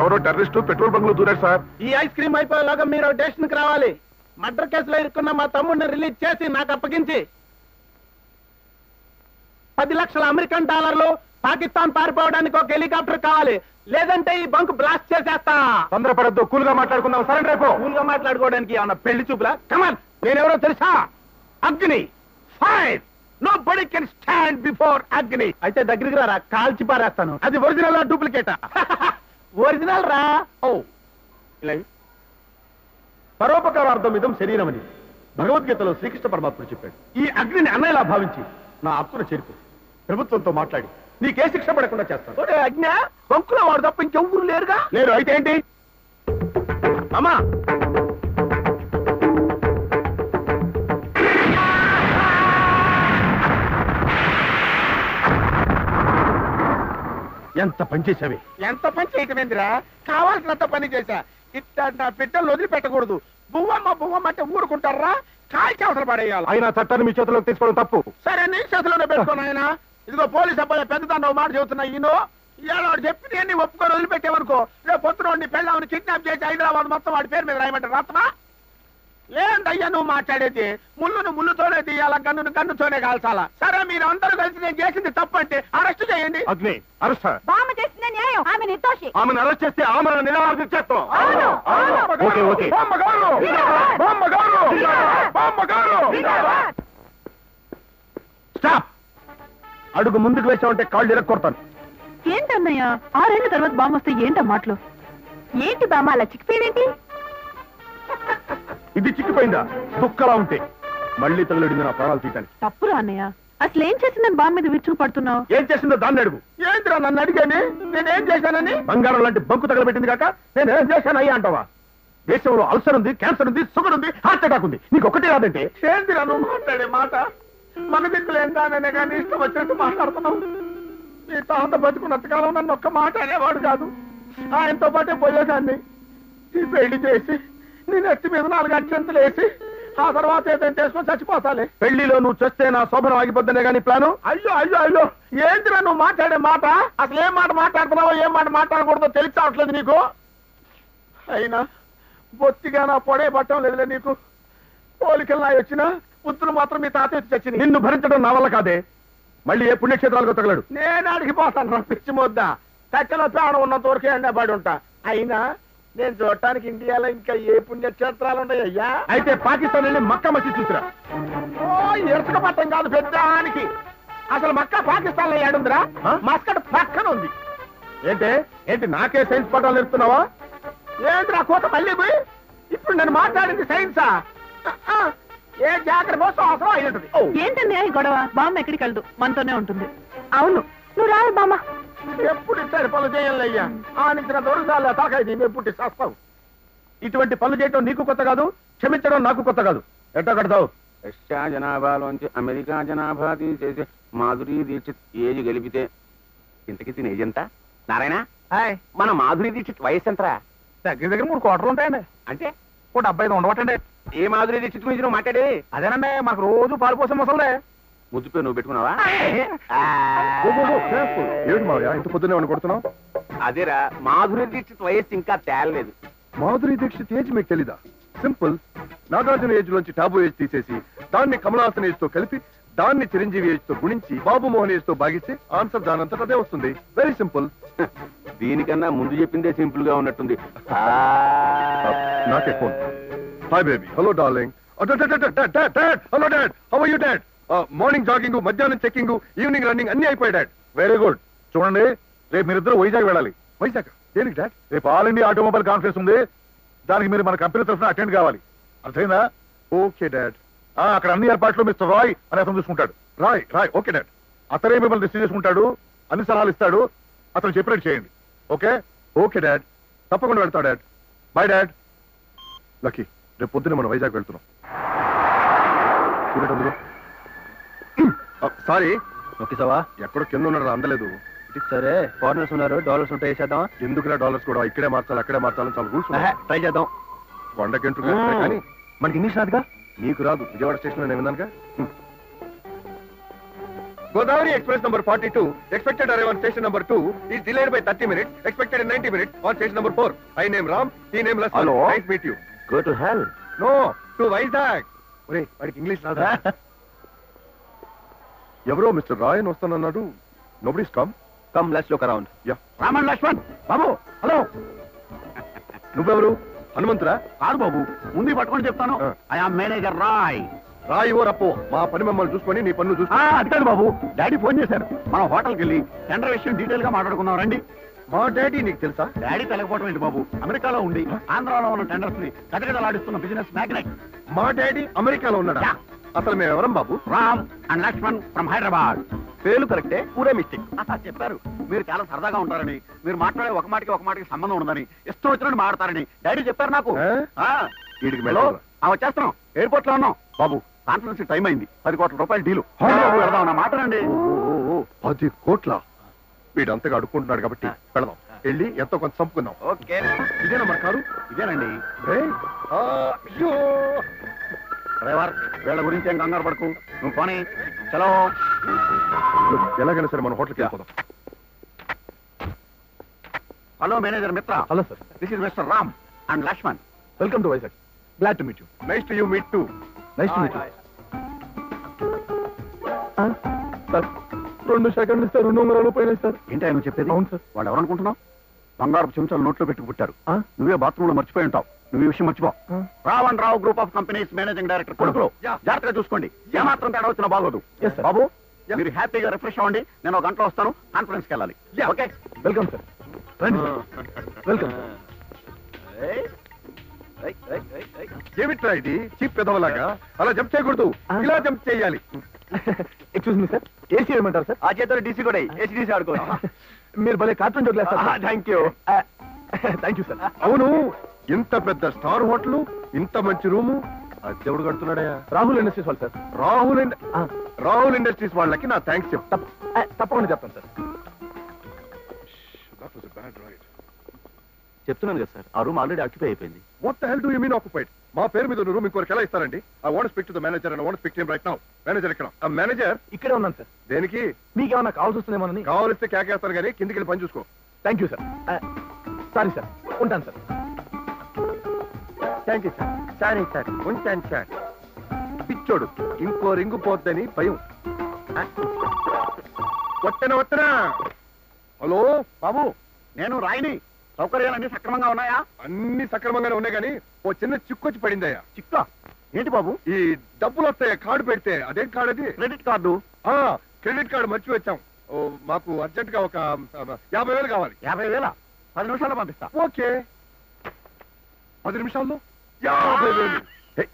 Speaker 8: ఎవరో టెర్రరిస్టు పెట్రోల్ బంక్లో దూరారు సార్.
Speaker 12: ఈ ఐస్ క్రీమ్ అయిపోయేలాగా మీరు స్టేషన్కి రావాలి. మర్డర్ కేసులో ఇరుక్కున్న మా తమ్ముడిని రిలీజ్ చేసి నాకు అప్పగించి పది లక్షల అమెరికన్ డాలర్లు పాకిస్తాన్ పారిపోవడానికి ఒక హెలికాప్టర్ కావాలి. లేదంటే ఈ బంక్ బ్లాస్ట్ చేసేస్తా.
Speaker 8: తొందరపడద్దు. కూల్గా మాట్లాడుకుందాం. సరెండర్ అయిపో.
Speaker 12: కూల్గా మాట్లాడుకోవడానికి ఏమన్నా పెళ్ళి చూపులా? కమాన్ నేనెవరో తెలుసా? Agni. Fire nobody can stand before Agni. అయితే దగ్గరికి రారా? కాల్చి పారేస్తాను. అది ఒరిజినల్ డూప్లికేటా? [LAUGHS] ఒరిజినల్ రా. ఓ. ఇలా.
Speaker 8: పరోపకారార్థం ఇదం శరీరమని భగవద్గీతలో శ్రీకృష్ణ పరమాత్ముడు చెప్పాడు. ఈ అగ్నిని అన్నయ్యలా భావించి నా ఆత్మను చేరుకో. ప్రభుత్వంతో మాట్లాడి. నీకే శిక్ష పడకుండా చేస్తాను.
Speaker 12: అజ్ఞ బంకులో వాడు తప్ప ఇంకెవ్వరు లేరుగా?
Speaker 8: లేరు అయితే ఏంటి?
Speaker 12: అమ్మా!
Speaker 13: ఎంత పనిచేసావి
Speaker 14: ఎంత పని చేయటమేందిరా? కావాల్సినంత పని చేశా. ఇట్లా నా బిడ్డలు వదిలిపెట్టకూడదు. బువ్వమ్మ బువ్వమ్మ అంటే ఊరుకుంటారా? కాల్చి అవసరం పడేయాలి.
Speaker 13: అయినా చట్టాన్ని మీ చేతిలోకి తీసుకోవడం తప్పు.
Speaker 14: సరే నీ చేతిలోనే పెట్టుకోను ఆయన. ఇదిగో పోలీస్ అబ్బాయి పెద్ద తండ్రి మాట చెబుతున్నా ఈయన. ఇవాళ చెప్పి అన్ని ఒప్పుకొని రేపు పొద్దున వాడిని పెళ్ళామని కిడ్నాప్ చేసి హైదరాబాద్ మొత్తం వాడి పేరు మీద రాయమంటారు రాత్మా ఏంటయ్యా నువ్వు మాట్లాడేది. ముళ్ళును ముళ్ళుతోనే తీయాలా గన్నును గన్నుతోనే కాల్చాలా? సరే మీరు అందరూ కలిసి నేను చేసింది తప్పంటే అరెస్ట్ చేయండి.
Speaker 13: అగ్ని అరెస్ట్
Speaker 6: బామ్మ చేసిన న్యాయం. ఆమె నిర్దోషి.
Speaker 13: ఆమెను అరెస్ట్ చేస్తే ఆమెను నిలవాలి చేస్తాం
Speaker 6: అవును, అవును.
Speaker 13: Okay okay.
Speaker 14: బామ్మగారు! బామ్మగారు! బామ్మగారు!
Speaker 13: స్టాప్. అడుగు ముందుకు వేసామంటే కాళ్ళు ఇరక్కొడతాను.
Speaker 9: ఏంటన్నయ్య? ఆరేళ్ళ తర్వాత బామ్మ వస్తే ఏంటా మాటలు?
Speaker 6: ఏంటి బామ్మ అలా చిక్కిపోయేదేంటి
Speaker 13: ఇది చిక్కిపోయిందా? దుక్కలా ఉంటే. మళ్ళీ తగులడింది నా ప్రాణాలు తీయటానికి.
Speaker 9: తప్పురా అన్నయ్య. అసలు ఏం చేసిందని బామ్మ మీద విరుచుకు పడుతున్నావు?
Speaker 13: ఏం చేసిందో దాన్ని అడుగు.
Speaker 14: ఏంటిరా నన్ను అడిగాని? నేనేం చేశానని?
Speaker 13: బంగారం లాంటి బంకు తగలబెట్టింది కాక నేను ఏం చేశాను అయ్యా అంటావా? దేశంలో అల్సర్ ఉంది క్యాన్సర్ ఉంది షుగర్ ఉంది హార్ట్ అటాక్ ఉంది. నీకు ఒకటే రాదంటే?
Speaker 14: ఏంటిరా నువ్వు మాట్లాడే మాట? మన దిక్కులు ఏంటాననే కానీ ఇష్టం వచ్చినట్టు మాట్లాడుతున్నావు. నీ తాత బతుకున్నంతకాలం నన్ను ఒక్క మాట అనేవాడు కాదు. ఆయనతో పాటే పోయేదాన్ని. ఈ పెళ్ళి చేసి నీ నెత్తి మీద నాలుగు అత్యంతలు వేసి ఆ తర్వాత ఏదైనా చేసుకొని చచ్చిపోతాలే.
Speaker 13: పెళ్ళిలో నువ్వు చేస్తే నా శోభనం ఆగిపోద్దనే గానీ ప్లాను?
Speaker 14: అయ్యో అయ్యో అయ్యో. ఏంటిరా నువ్వు మాట్లాడే మాట? అసలు ఏం మాట మాట్లాడుతున్నావో ఏం మాట మాట్లాడకూడదో తెలిసి రావట్లేదు నీకు? అయినా బొత్తిగా నా పొడే పట్టం లేదులే నీకు. పోలికలు నా వచ్చిన పుత్రులు మాత్రం మీ తాత వచ్చి చచ్చింది
Speaker 13: నిన్ను భరించడం నా వల్ల కాదే. మళ్ళీ ఏ పుణ్యక్షేత్రాలకు తగలడు?
Speaker 14: నేను అడిగిపోతాను రా పిచ్చి ముద్ద. కట్టెలో ప్రాణం ఉన్నంత వరకే ఎండబడి ఉంటా. అయినా నేను చూడటానికి ఇండియాలో ఇంకా ఏ పుణ్యక్షేత్రాలు ఉన్నాయ్యా
Speaker 13: అయితే పాకిస్తాన్ వెళ్ళి మక్క మసీద్ చూసిరా.
Speaker 14: ఓ ఇరుసుక పట్టం కాదు పెద్దానికి. అసలు మక్క పాకిస్తాన్లో ఏడుందిరా? మస్కట్ పక్కన ఉంది.
Speaker 13: ఏంటే? ఏంటి నాకే సైన్స్ పాఠాలు నేర్పుతున్నావా?
Speaker 14: ఏంద్రా కోత మళ్ళీ పోయి? ఇప్పుడు నేను మాట్లాడింది సైన్సా? ఏ జాగ్రత్త కోసం అవసరం అయి ఉంటుంది
Speaker 9: ఏంటన్నయ్య ఈ గొడవ? బామ్మ ఎక్కడికి వెళ్ళదు మనతోనే ఉంటుంది.
Speaker 6: అవును. నువ్వు రావు బామ్మ.
Speaker 14: ఎప్పుడు ఇట్టాడు పనులు చేయాలయ్యా? ఆ నిచ్చిన దొరకాలి తాకాయ దీన్ని ఎప్పుడు చేస్తావు
Speaker 13: ఇటువంటి పనులు చేయటం నీకు కొత్త కాదు క్షమించడం నాకు కొత్త కాదు. ఎట్టా కడతావు?
Speaker 7: రష్యా జనాభాలోంచి అమెరికా జనాభా తీసేసి మాధురి దీక్షిత్ ఏజ్ గెలిపితే ఇంతకి తిని ఏజ్ ఎంత నారాయణ మన మాధురి దీక్షిత్ వయసు ఎంతరా?
Speaker 14: దగ్గర దగ్గర మూడు కోటలు ఉంటాయండి.
Speaker 7: అంటే?
Speaker 14: ఓ డెబ్బై ఐదు ఉండవటండి
Speaker 7: ఏ మాధురి దీక్షిత్ గురించి నువ్వు మాట్లాడే
Speaker 14: అదేనండి మాకు రోజు పాలు పోసే ముసలే
Speaker 7: ముద్దు పేరు నువ్వు పెట్టుకున్నావా?
Speaker 2: మావయ్య ఇంత పొద్దునే కొడుతున్నావు?
Speaker 7: అదేరా మాధురి దీక్షిత్ వయస్సు ఇంకా తేలలేదు.
Speaker 2: మాధురి దీక్షిత్ ఏజ్ మీకు తెలీదా? సింపుల్ నాగార్జున ఏజ్ లోంచి టాబు ఏజ్ తీసేసి దాన్ని కమలాసన్ ఏజ్తో కలిపి దాన్ని చిరంజీవి ఏజ్తో గుణించి బాబు మోహన్ ఏజ్తో భాగిస్తే ఆన్సర్ దానంతట అదే వస్తుంది. వెరీ సింపుల్ [LAUGHS]
Speaker 7: దీనికన్నా ముందు చెప్పిందే సింపుల్గా ఉన్నట్టుంది.
Speaker 2: నాకే phone. Hi baby hello darling hello dad how are you dad morning jogging మధ్యాహ్నం చెక్కింగ్ ఈవినింగ్ రన్నింగ్ అన్ని అయిపోయాయి డాడ్.
Speaker 13: వెరీ గుడ్ చూడండి రేపు మీరిద్దరు వైజాగ్ వెళ్ళాలి.
Speaker 2: వైజాగ్? దేనికి డాడ్?
Speaker 13: రేపు ఆల్ ఇండియా ఆటోమొబైల్ కాన్ఫరెన్స్ ఉంది. దానికి మీరు మన కంపెనీ తరఫున అటెండ్ కావాలి. అర్థమైందా?
Speaker 2: Okay dad.
Speaker 13: ఆ, అక్కడ అన్ని ఏర్పాట్లు మిస్టర్ రాయ్ అని అతను చూసుకుంటాడు.
Speaker 2: Roy Roy okay dad.
Speaker 13: అతనే మిమ్మల్ని రిసీవ్ చేసుకుంటాడు అన్ని సలహాలు ఇస్తాడు అతను చెప్పినట్టు చేయండి. ఓకే?
Speaker 2: Okay dad. తప్పకుండా వెళ్తా డాడ్. Bye dad. లక్కీ రేపు పొద్దున మనం వైజాగ్ వెళ్తున్నాం. సారీ
Speaker 7: నొక్కిసావా?
Speaker 2: ఎక్కడో కింద ఉన్నాడు అందలేదు.
Speaker 7: సరే ఫారినర్స్ ఉన్నారు డాలర్స్ ఉంటాయి వేసేద్దాం.
Speaker 2: ఎందుకురా డాలర్స్ కూడా? ఇక్కడే మార్చాలి అక్కడే మార్చాలని చాలా రూల్స్
Speaker 7: ట్రై చేద్దాం. మ్మ్.
Speaker 2: కానీ
Speaker 7: మనకి ఇంగ్లీష్ రాదుగా?
Speaker 2: నీకు రాదు విజయవాడ స్టేషన్ నేను విన్నానుగా. Godavari express number forty two expected arrive on station number two is delayed by thirty minutes expected in ninety minutes on station number four I name Ram ఈ name లస్. Nice meet you
Speaker 7: go to hell
Speaker 2: no to Vizag ఒరే వాడికి English రాదా [LAUGHS] ఎవరో mister Roy అని వస్తానన్నాడు. Nobody's come
Speaker 7: come let's look around
Speaker 2: yeah
Speaker 13: Raman Lakshman! Babu hello!
Speaker 2: నువ్వెవరు? హనుమంతురా
Speaker 13: కాదు బాబు ముందు పట్టుకొని చెప్తాను.
Speaker 2: ఆ.
Speaker 13: ఐఆమ్ మేనేజర్ రాయ్
Speaker 2: రాయ్ ఓ రప్పో. మా పని మమ్మల్ని చూసుకొని నీ పన్ను
Speaker 13: ఆ,
Speaker 2: చూసుకో
Speaker 13: అది కాదు బాబు డాడీ ఫోన్ చేశారు. మనం హోటల్కి వెళ్ళి టెండర్ విషయం డీటెయిల్గా మాట్లాడుకుందాం రండి.
Speaker 2: మా డాడీ నీకు తెలుసా?
Speaker 13: డాడీ తెలకపోవడం ఏంటి బాబు? అమెరికాలో ఉండి ఆంధ్రాలో ఉన్న టెండర్స్ని గదగదలాడిస్తున్న బిజినెస్ మ్యాగ్నెట్
Speaker 2: మా డాడీ అమెరికాలో ఉన్నాడా. అసలు మేము ఎవరం బాబు?
Speaker 13: Ram and Lakshman from Hyderabad.
Speaker 7: పేర్లు కరెక్టే పూరే మిస్టేక్.
Speaker 13: చెప్పారు. మీరు చాలా సరదాగా ఉంటారని మీరు మాట్లాడే ఒక మాటకి ఒక మాటకి సంబంధం ఉండదని ఇష్టం వచ్చినట్టు మాట్లాడతారని. డాడీ చెప్పారు నాకు.
Speaker 2: వీడికి.
Speaker 13: ఆ, వచ్చేస్తున్నాం. ఎయిర్పోర్ట్లో ఉన్నాం. బాబు కాన్ఫరెన్స్ టైం అయింది. పది కోట్ల రూపాయలు డీలు వెళ్దాం నా
Speaker 2: ఓ, పది కోట్ల? వీడు అంతగా అడుక్కుంటున్నాడు కాబట్టి వెళదాం. వెళ్ళి ఎంతో కొంత చంపుకుందాం.
Speaker 13: ఓకే.
Speaker 2: ఇదేనా మన కారు?
Speaker 13: ఇదేనండి. డ్రైవర్ వీళ్ళ గురించి ఏం కంగారు పడకు. నువ్వు పోనీ. చలో.
Speaker 2: ఎలాగైనా సరే మన హోటల్కి వెళ్ళిపోదాం.
Speaker 13: Hello manager Mitra.
Speaker 15: Hello sir.
Speaker 13: This is mister Ram and Lakshman
Speaker 15: welcome to Vizag glad to meet you
Speaker 2: nice to you meet to
Speaker 15: nice to meet you sir రెండు సెకండ్లు సార్ రెండు ఉంగరాలు పోయినాయి సార్.
Speaker 13: ఏంటి ఆయన చెప్పేది?
Speaker 15: అవును సార్.
Speaker 13: వాళ్ళు ఎవరనుకుంటున్నావు బంగారు చెంచాలు నోట్లో పెట్టుకు పుట్టారు.
Speaker 15: ఆ?
Speaker 13: నువ్వే బాత్రూమ్లో మర్చిపోయి ఉంటావు. నువ్వు ఈ విషయం మర్చిపో.
Speaker 15: ఆ.
Speaker 13: Rao group of companies managing director కొడుకులు. జాగ్రత్తగా చూసుకోండి. ఏమాత్రం తేడా వచ్చినా బాగోదు.
Speaker 15: Yes, sir.
Speaker 13: బాబు మీరు హ్యాపీగా రిఫ్రెష్ అవ్వండి. నేను ఒక గంటలో వస్తాను. కాన్ఫరెన్స్కి వెళ్ళాలి. ఓకే
Speaker 15: వెల్కమ్ సార్ రండి వెల్కమ్
Speaker 2: ఏమిట్రా ఇది? చీప్ పెదవలాగా? అలా జంప్ చేయకూడదు. ఇలా జంప్ చేయాలి.
Speaker 15: ఎక్స్క్యూజ్ మీ సార్ ఏసీ ఏమంటారు సార్
Speaker 13: ఆ చేతిలో డీసీ కూడా ఏసీడీసీ ఆడుకో.
Speaker 15: మీరు భలే cartoon joke
Speaker 13: Ah, thank you.
Speaker 15: Thank you sir
Speaker 2: అవును. ఇంత పెద్ద స్టార్ హోటల్ ఇంత మంచి రూము. దేవుడు కడుతున్నాడయా
Speaker 15: రాహుల్ ఇండస్ట్రీస్ వాళ్ళు సార్.
Speaker 2: రాహుల్ రాహుల్ ఇండస్ట్రీస్ వాళ్ళకి నా థ్యాంక్స్ చెప్తా
Speaker 15: తప్పకుండా చెప్తాను సార్.
Speaker 13: చెప్తున్నాను కదా సార్ ఆ రూమ్ ఆల్రెడీ ఆక్యుపై అయిపోయింది.
Speaker 2: What hell do you mean occupied మా పేరు మీద ఉన్న రూమ్ ఇంకొకరికి ఎలా ఇస్తారండి? I want speak to the manager and want speak to him right now manager ఇక్కడ. ఆ మేనేజర్
Speaker 15: ఇక్కడే ఉన్నాను సార్.
Speaker 2: దేనికి?
Speaker 15: మీకేమన్నా కావాల్సి వస్తుందేమోనని.
Speaker 2: కావాలిస్తే కేకేస్తాను కానీ కిందికి వెళ్ళి పని చూసుకో.
Speaker 15: Thank you sir sorry sir ఉంటాను సార్
Speaker 2: థ్యాంక్ యూ సార్ సరే సార్ ఉంటాను సార్ పిచ్చోడు. ఇంకో రింగు పోద్దని భయం. వత్తనా వత్తనా. హలో
Speaker 13: బాబు నేను రాయిని. సౌకర్యాలన్నీ సక్రమంగా ఉన్నాయా?
Speaker 2: అన్ని సక్రమంగానే ఉన్నాయి కానీ ఓ చిన్న చిక్కొచ్చి పడిందయ్యా.
Speaker 13: చిక్క? ఏంటి బాబు?
Speaker 2: ఈ డబ్బులు వస్తాయా కార్డు పెడితే అదేం కార్డు అది?
Speaker 13: Credit card.
Speaker 2: ఆ, క్రెడిట్ కార్డు మర్చి వచ్చాం. ఓ, మాకు అర్జెంట్గా ఒక ఆ, యాభై వేలు కావాలి.
Speaker 13: యాభై వేల? పది నిమిషాల్లో పంపిస్తా.
Speaker 2: ఓకే. పది నిమిషాల్లో? యాభై వేలు
Speaker 13: హే,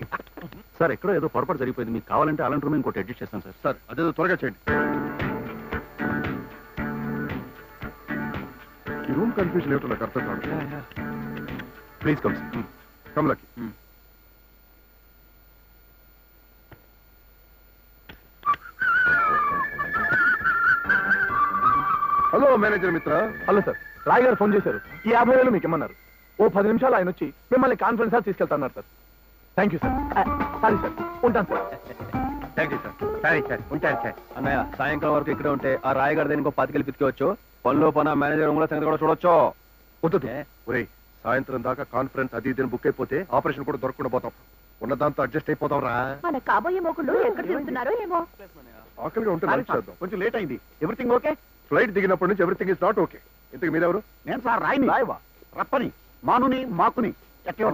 Speaker 13: సార్ ఎక్కడో ఏదో పొరపాటు జరిగిపోయింది. మీకు కావాలంటే అలాంటి రూమ్ ఇంకోటి అడ్జస్ట్ చేస్తాను సార్.
Speaker 2: సార్ అదేదో త్వరగా చేయండి. ఈ రూమ్ కన్ఫ్యూజన్ ఏమిటో నాకు అర్థం కాదు
Speaker 13: please come
Speaker 2: కమలకి hello manager Mitra.
Speaker 15: Hello sir Roy గారు ఫోన్ చేశారు. ఈ యాభై వేలు మీకు ఇమ్మన్నారు. ఓ పది నిమిషాలు ఆయన వచ్చి మిమ్మల్ని కాన్ఫరెన్స్ హాల్ తీసుకెళ్తున్నారు sir. Thank you sir sorry sir ఉంటాను సార్
Speaker 2: థ్యాంక్ యూ సార్ సరే సార్ ఉంటాను సార్
Speaker 3: అన్నయ్య సాయంకాలం వరకు ఇక్కడ ఉంటే ఆ రాయగారి దగ్గర ఇంకో పాతికెళ్ళి పితికేవచ్చు పనిలో పన మేనేజర్లో సంగతి కూడా చూడొచ్చు.
Speaker 2: వద్దు ఒరేయ్ సాయంత్రం దాకా కాన్ఫరెన్స్ అది ఇది బుక్ అయిపోతే ఆపరేషన్ కూడా దొరకకుండా పోతాం. ఉన్న దాంతో అడ్జస్ట్ అయిపోతాం రా.
Speaker 6: మన కాబోయే మొగుళ్ళు ఎక్కడ తిరుగుతున్నారో ఏమో.
Speaker 2: ఆకలిగా ఉంటే
Speaker 13: సారీ
Speaker 2: లంచ్ చేద్దాం.
Speaker 13: కొంచెం లేట్ అయింది. ఎవ్రీథింగ్ ఓకే
Speaker 2: ఫ్లైట్ దిగినప్పటి నుంచి ఎవ్రీథింగ్ ఇస్ నాట్ ఓకే ఇంతకు మీరెవరు?
Speaker 13: నేను సార్ రాయిని. రాయవా? రప్పని. మానుని మాకుని.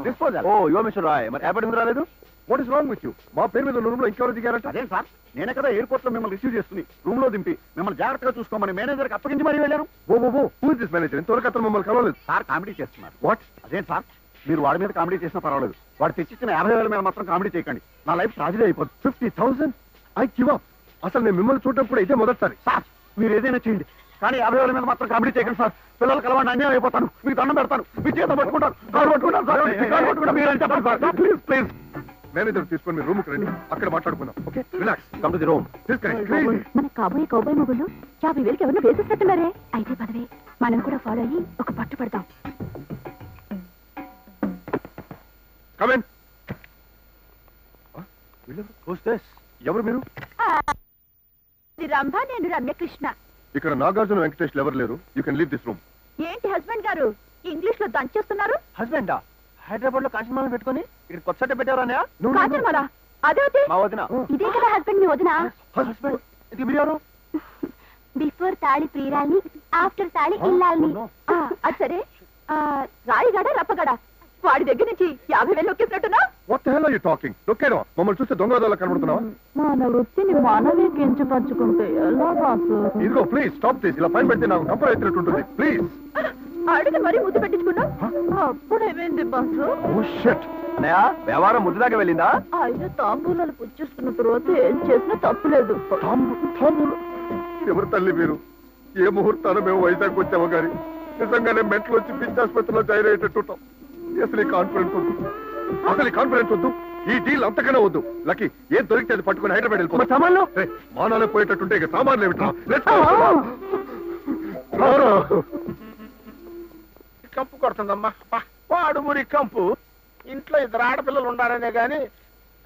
Speaker 13: డిస్పోజల్
Speaker 3: ఓ యువ రాయ్ మరి ఎప్పటి రాలేదు?
Speaker 2: What is wrong with you మా పేరు మీద రూమ్లో ఇంకెవరు దిగారట?
Speaker 13: అదే సార్? నేనే కదా ఎయిర్పోర్ట్లో మిమ్మల్ని రిసీవ్ చేసుకుని రూమ్లో దింపి మిమ్మల్ని జాగ్రత్తగా చూసుకోమని మేనేజర్ అప్పగించి మరీ వెళ్ళాను
Speaker 2: oh oh oh who is this manager ఇంతవరకు అతను మమ్మల్ని కలవలేదు.
Speaker 13: సార్ కామెడీ చేస్తున్నారు.
Speaker 2: వాట్
Speaker 13: అదే సార్? మీరు వాడి మీద కామెడీ చేసినా పర్వాలేదు. వాడు తెచ్చిచ్చిన యాభై వేల మీద మాత్రం కామెడీ చేయకండి. నా లైఫ్ ట్రాజడీ అయిపోతుంది
Speaker 2: fifty thousand? I give up. అసలు నేను మిమ్మల్ని చూడటం కూడా ఇదే మొదటిసారి.
Speaker 13: సార్! మీరు ఏదైనా చేయండి. కానీ యాభై వేల మీద మాత్రం కామెడీ చేయకండి సార్. పిల్లలు కలవండి అన్యాయం అయిపోతాను. మీకు దండం పెడతాను. మీ చేత పట్టుకుంటాను. కాలు పట్టుకుంటాను సార్. కాలు పట్టుకుంటాను. మీరు అని చెప్పండి సార్. ప్లీజ్ ప్లీజ్
Speaker 2: మేనేజర్ తీసుకొని రూమ్కి రండి. అక్కడ మాట్లాడుకుందాం.
Speaker 3: Okay relax come to
Speaker 2: the room
Speaker 6: మన కాబోయే కౌబాయ్ మొగుళ్ళు యాభై వేలకి ఎవరిని అయితే పదవే మనం కూడా ఫాలో అయ్యి ఒక పట్టు పడతాం.
Speaker 2: కమెన్ ఎవరు మీరు?
Speaker 6: రంభ నేను రమ్యకృష్ణ.
Speaker 2: ఇక్కడ నాగార్జున వెంకటేష్ ఎవరు లేరు? You can leave this room
Speaker 6: ఏంటి హస్బెండ్ గారు? ఇంగ్లీష్లో దంచేస్తున్నారు?
Speaker 3: హస్బెండా? హైదరాబాద్లో కాశ్మీర్ పెట్టుకొని ఇక్కడ కొత్త సెట్ పెట్టారు
Speaker 6: అదే
Speaker 3: మా వదిన.
Speaker 6: ఇదే కదా హస్బెండ్ మీ వదిన?
Speaker 3: హస్బెండ్ ఇది మీరు
Speaker 6: బిఫోర్ తాళి ప్రియురాల్ని ఆఫ్టర్ తాళి ఇల్లాల్ని. ఆ, అది సరే. ఆ, రాయిగడ రప్పగడ? వాడి దగ్గర నుంచి యాభై వేలు నొక్కేసినట్టున్నా?
Speaker 2: What the hell are you talking మమ్మల్ని చూస్తే దొంగదాలా కనబడుతున్నావా?
Speaker 16: మన వృత్తిని మనమే కించపరుచుకుంటే ఎలా బాసు?
Speaker 2: ఇదిగో ప్లీజ్ స్టాప్ దిస్ ఇలా పైన పెడితే నాకు కంపర్ అవుతున్నట్టు ఉంటుంది ప్లీజ్
Speaker 6: అడిగి మరీ ముద్దు పెట్టించుకున్నా?
Speaker 16: అప్పుడేమైంది బాసు?
Speaker 2: ఓ షట్
Speaker 3: అన్నయ్య వ్యవహారం ముద్దు దాకా వెళ్ళిందా?
Speaker 16: ఆయన తాంబూలాలు పుచ్చేసుకున్న తర్వాత ఏం చేసినా తప్పులేదు.
Speaker 2: ఎవరు తల్లి మీరు? ఏ ముహూర్తాన మేము వైజాగ్ వచ్చామో గారి నిజంగానే మెంటలు వచ్చి పిచ్చి ఆసుపత్రిలో జాయిన్ అయ్యేటట్టుంటాం. అసలు కాన్ఫిడెన్స్ వద్దు. అసలు ఈ కాన్ఫిడెన్స్ వద్దు. ఈ డీల్ అంతకన్నా వద్దు. లకి ఏం దొరికితే అది పట్టుకుని హైదరాబాద్ వెళ్ళిపోతాం సామాన్లు? మానాలే పోయేటట్టుంటే ఇక సామాన్లు ఏమిట్రా.
Speaker 14: కంపు కొడుతుందమ్మా. వాడు మురి కంపు. ఇంట్లో ఇద్దరు ఆడపిల్లలు ఉండాలనే గాని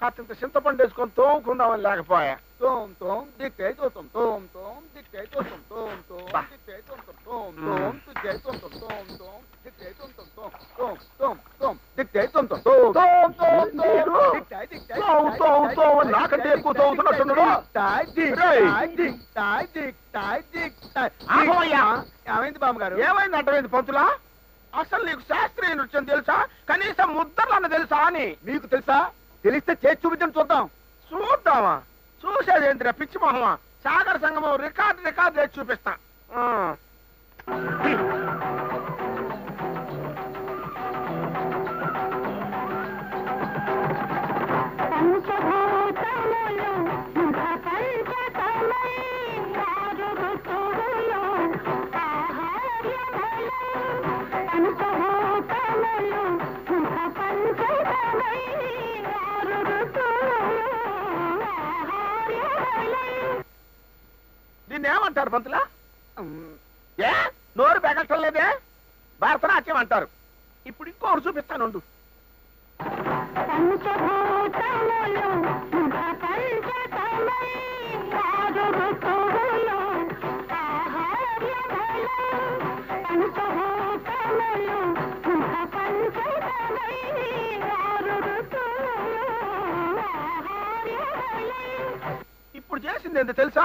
Speaker 14: కాస్తంత చింతపండు వేసుకొని తోముకుందామని లేకపోయా. తోం తోం దిక్కే తోం తోం తోం తోం దిక్కే తోతం తోం తోం తోం తోం దిక్కే తోతం తోం తోం తోం తోం దిక్కే తోతం తోం తోం తోం తోం దిక్కే తోం తోం తోం అని నాకంటే ఎక్కువ చదువుతున్నట్టున్నాడు ఏమైంది గారు ఏమైంది అంటమైంది పంతులా అసలు నీకు శాస్త్రీయ నృత్యం తెలుసా కనీసం ముద్రలన్న తెలుసా అని నీకు తెలుసా తెలిస్తే చేసి చూపించడం చూద్దాం చూద్దామా చూసేది ఏంటిరా పిచ్చి మొహమా సాగర సంగమం రికార్డ్ రికార్డ్ చేసి చూపిస్తా ఆ. పంతులా? ఏ? నోరు బెగలటం లేదే? భరతనాట్యం అంటారు. ఇప్పుడు ఇంకోటి చూపిస్తాను ఇప్పుడు చేసింది ఏంటో తెలుసా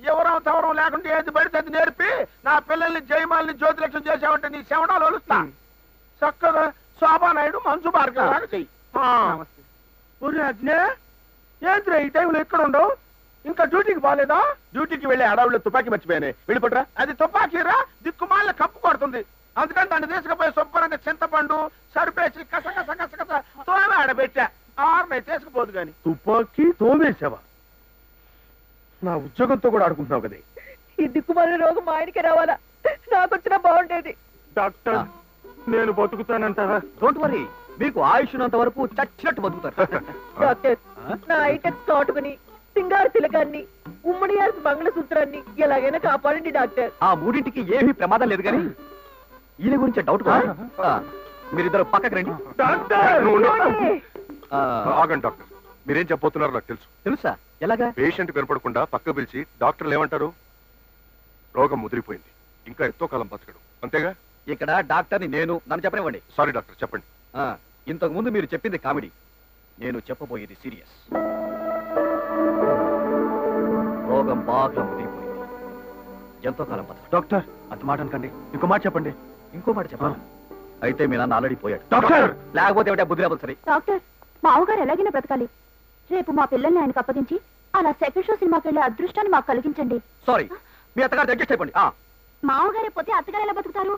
Speaker 14: ఎవరం తవరం లేకుండా ఏది పడితే అది నేర్పి నా పిల్లల్ని జయమాలని జ్యోతిలక్ష్యం చేసావంటే నీ శవడాలు వలుస్తా చక్కగా శోభానాయుడు మంచు లాగా చెయ్యి. అజ్ఞే ఏంద్రా ఈ టైంలో ఎక్కడ ఉండవు? ఇంకా డ్యూటీకి బాలేదా డ్యూటీకి వెళ్ళి అడవుల్లో తుపాకీ మర్చిపోయానే. వెళ్ళిపోట్రా. అది తుపాకీరా దిక్కుమాల కప్పు కొడుతుంది. అందుకని దాన్ని తీసుకుపోయి శుభ్రంగా చింతపండు సరిపేసి కస కస కస కస తోమే ఆడబెట్టా. ఆరునే తీసుకుపోదు గాని.
Speaker 8: తుపాకీ తోమేశావా నా ఉద్యోగంతో కూడా ఆడుకుంటున్నావు కదే.
Speaker 4: ఈ దిక్కుమాలిన రోగం మా ఆయనకి రావాలా? నాకు వచ్చినా బాగుండేది.
Speaker 8: డాక్టర్ నేను బతుకుతానంటారా?
Speaker 17: డోంట్ వరీ మీకు ఆయుష్నంత వరకు చచ్చినట్టు బతుకుతారు. [LAUGHS]
Speaker 4: డాక్టర్ నా ఐటెక్స్ కాటుకుని సింగారు తిలకాన్ని ఉమ్మడియాల్సి మంగళసూత్రాన్ని ఎలాగైనా కాపాడండి డాక్టర్.
Speaker 17: ఆ మూడింటికి ఏమీ ప్రమాదం లేదు కానీ ఈయన గురించి డౌట్ మీరిద్దరు పక్కకి రండి. ఆ,
Speaker 2: ఆగండి డాక్టర్. మీరేం చెప్పబోతున్నారో నాకు తెలుసు.
Speaker 17: తెలుసా? ఎలాగా?
Speaker 2: పేషెంట్ కనపడకుండా పక్క పిలిచి డాక్టర్లు ఏమంటారు? రోగం ముదిరిపోయింది. ఇంకా ఎంతో కాలం బతకడు. అంతేగా?
Speaker 17: ఇక్కడ డాక్టర్ని నేను నన్ను చెప్పనివ్వండి.
Speaker 2: సారీ డాక్టర్ చెప్పండి.
Speaker 17: ఆ, ఇంతకు ముందు మీరు చెప్పింది కామెడీ. నేను చెప్పబోయేది సీరియస్. రోగం బాగా ముదిరిపోయింది. ఎంతో కాలం బతక
Speaker 8: డాక్టర్! అంత మాట అనకండి. ఇంకో మాట చెప్పండి.
Speaker 17: ఇంకో మాట చెప్పాలి? అయితే మీ నాన్న ఆల్రెడీ పోయాడు.
Speaker 8: డాక్టర్!
Speaker 17: లేకపోతే బుద్ధి లేకపోతే సరే.
Speaker 6: డాక్టర్ మామగారు ఎలాగైనా బ్రతకాలి. రేపు మా పిల్లల్ని ఆయనకు అప్పగించి అలా సెకండ్ షో సినిమాకి వెళ్ళే అదృష్టాన్ని మాకు కలిగించండి.
Speaker 17: సారీ మీ అత్తగారు అడ్జస్ట్ అయిపోండి. ఆ,
Speaker 6: మామగారే పోతే అత్తగారు ఎలా బతుకుతారు?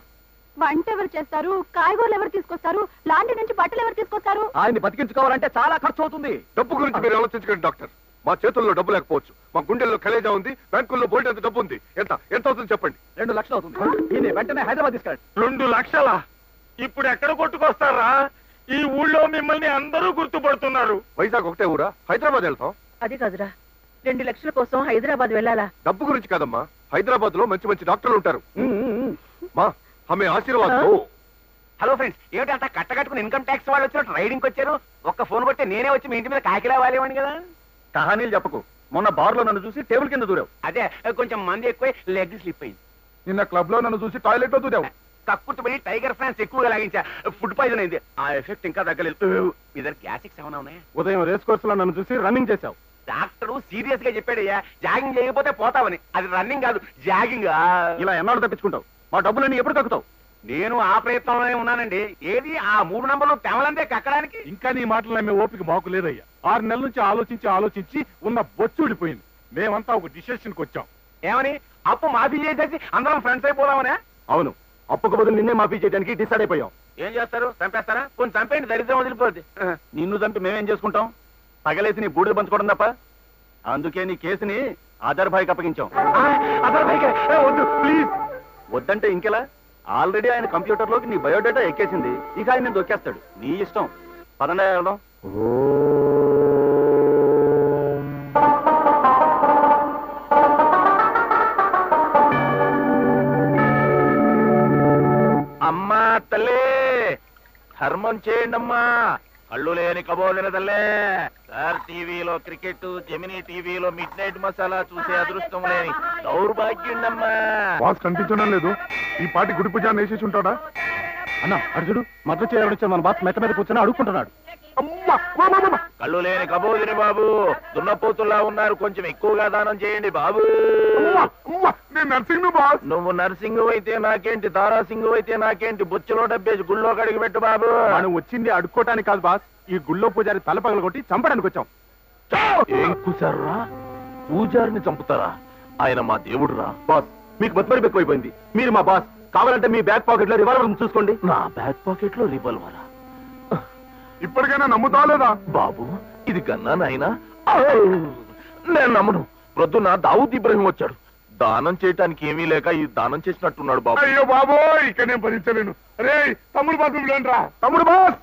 Speaker 6: వంట ఎవరు చేస్తారు? కాయగూరలు ఎవరు తీసుకొస్తారు? లాంటి నుంచి బట్టలు ఎవరు తీసుకొస్తారు?
Speaker 17: ఆయన్ని బతికించుకోవాలంటే చాలా ఖర్చు అవుతుంది
Speaker 2: డబ్బు గురించి మీరు ఆలోచించకండి డాక్టర్. మా చేతుల్లో డబ్బు లేకపోవచ్చు. మా గుండెల్లో కలేజా ఉంది బ్యాంకుల్లో బోల్డ్ ఎంత డబ్బు ఉంది. ఎంత? ఎంత అవుతుంది చెప్పండి?
Speaker 17: రెండు లక్షలు అవుతుంది. వెంటనే హైదరాబాద్ తీసుకెళ్ళండి.
Speaker 5: రెండు లక్షల? ఇప్పుడు ఎక్కడ కొట్టుకొస్తారా? ఈ ఊళ్ళో మిమ్మల్ని అందరూ గుర్తుపడుతున్నారు.
Speaker 2: వైజాగ్ ఒకటే ఊరా? హైదరాబాద్ వెళ్తాం?
Speaker 4: అది కాదురా. రెండు లక్షల కోసం హైదరాబాద్ వెళ్ళాలా?
Speaker 2: డబ్బు గురించి కాదమ్మా. హైదరాబాద్లో మంచి మంచి డాక్టర్లు ఉంటారు. మా ఆశీర్వాద్.
Speaker 7: హలో ఫ్రెండ్స్ ఏమిటి అంత కట్టకట్టుకుని ఇన్కమ్ ట్యాక్స్ వాళ్ళు వచ్చినట్టు రైడింగ్ వచ్చారు? ఒక్క ఫోన్ కొడితే నేనే వచ్చి మీ ఇంటి మీద కాకిలా వాలేవాడిని కదా?
Speaker 17: కహానీలు చెప్పకు. మొన్న బార్లో నన్ను చూసి టేబుల్ కింద దూరావు.
Speaker 7: అదే కొంచెం మంది ఎక్కువ లెగ్ స్లిప్ అయింది.
Speaker 14: నిన్న క్లబ్లో నన్ను చూసి టాయిలెట్లో దూరావు.
Speaker 7: కక్కుర్తి పోయి టైగర్ ఫ్రాన్స్ ఎక్కువగా లాగించా. ఫుడ్ పాయిజన్ అయింది. ఆ ఎఫెక్ట్ ఇంకా తగ్గలేదు. ఇద్దరు గ్యాసిక్స్ ఏమైనా ఉన్నాయా?
Speaker 14: ఉదయం రేస్ కోర్స్లో నన్ను చూసి రన్నింగ్ చేశావు.
Speaker 7: డాక్టర్ సీరియస్గా చెప్పాడయ్యా. జాగింగ్ చేయకపోతే పోతావని. అది రన్నింగ్ కాదు జాగింగ్.
Speaker 14: ఇలా ఎన్నాళ్ళు తప్పించుకుంటావు? మా డబ్బులన్నీ ఎప్పుడు కక్కుతావు
Speaker 7: నేను ఆ ప్రయత్నంలోనే ఉన్నానండి. ఏది? ఆ మూడు నంబర్లు తెమలంతే కక్కడానికి?
Speaker 14: ఇంకా నీ మాటలు నమ్మే ఓపిక మాకు లేదయ్యా. ఆరు నెలల నుంచి ఆలోచించి ఆలోచించి ఉన్న బొచ్చు ఊడిపోయింది. మేమంతా ఒక డిసిషన్కి వచ్చాం.
Speaker 7: ఏమని? అప్పు మాఫీ చేసేసి అందరం ఫ్రెండ్స్ అయిపోదామనే?
Speaker 14: అవును.
Speaker 3: అప్పుకు బదులు నిన్నే మాఫీ చేయడానికి డిసైడ్ అయిపోయాం.
Speaker 18: ఏం చేస్తారు? చంపేస్తారా? కొంచెం చంపేయండి దరిద్రం వదిలిపోద్ది.
Speaker 3: నిన్ను చంపి మేమేం చేసుకుంటాం? పగలేసి నీ బూడిద పంచుకోవడం తప్ప? అందుకే నీ కేసుని ఆధార్ భాయ్కి అప్పగించాం. వద్దు ప్లీజ్. వద్దంటే ఇంకెలా? ఆల్రెడీ ఆయన కంప్యూటర్లోకి నీ బయోడేటా ఎక్కేసింది. ఇక ఆయన నేను దొక్కేస్తాడు. నీ ఇష్టం. పదండి వెళ్దాం.
Speaker 18: ధర్మం చేయండి అమ్మా కళ్ళు లేని కబోదిన తల్లే. సార్ టీవీలో క్రికెట్ జమినీ టీవీలో మిడ్ నైట్ మసాలా చూసే అదృష్టం లేని దౌర్భాగ్యుండమ్మా.
Speaker 2: బాస్ కనిపించడం లేదు. ఈ పాటి గుడి పూజ వేసేసి ఉంటాడా?
Speaker 3: అన్న అర్జుడు మద్దతు చేయడం మన బాస్ మెట్ట మీద కూర్చొని అడుక్కుంటున్నాడు!
Speaker 18: కళ్ళు లేని కబోదిని బాబు. దున్నపోతుల్లా ఉన్నారు. కొంచెం ఎక్కువగా దానం చేయండి బాబు.
Speaker 2: నర్సింగ్
Speaker 18: నువ్వు నర్సింగ్ అయితే నాకేంటి? దారాసింగ్ అయితే నాకేంటి? బొచ్చులో డబ్బేసి గుళ్ళో కడిగి పెట్టు బాబు.
Speaker 3: మనం వచ్చింది అడుక్కోవటానికి కాదు బాస్. ఈ గుళ్ళో పూజారి తల పగలు కొట్టి చంపడానికి వచ్చాం.
Speaker 18: ఏం కూసారా పూజారిని చంపుతారా? ఆయన మా దేవుడురా.
Speaker 3: బాస్ మీకు బతుమరి ఎక్కువైపోయింది. మీరు మా బాస్. కావాలంటే మీ బ్యాక్ పాకెట్లో రివాల్వర్ చూసుకోండి.
Speaker 18: నా బ్యాక్ పాకెట్లో రివాల్వరా?
Speaker 2: ఇప్పటికైనా నమ్ముతా లేదా?
Speaker 18: బాబు ఇది గన్నా నాయనా. నేను నమ్మను. ప్రొద్దున దావుద్ ఇబ్రహీం వచ్చాడు. దానం చేయటానికి ఏమీ లేక ఈ దానం చేసినట్టున్నాడు బాబు.
Speaker 2: అయ్యో బాబో ఇక్కడ నేను భరించలేను. రే తమ్ముడు బాస్ రా తమ్ముడు బాస్!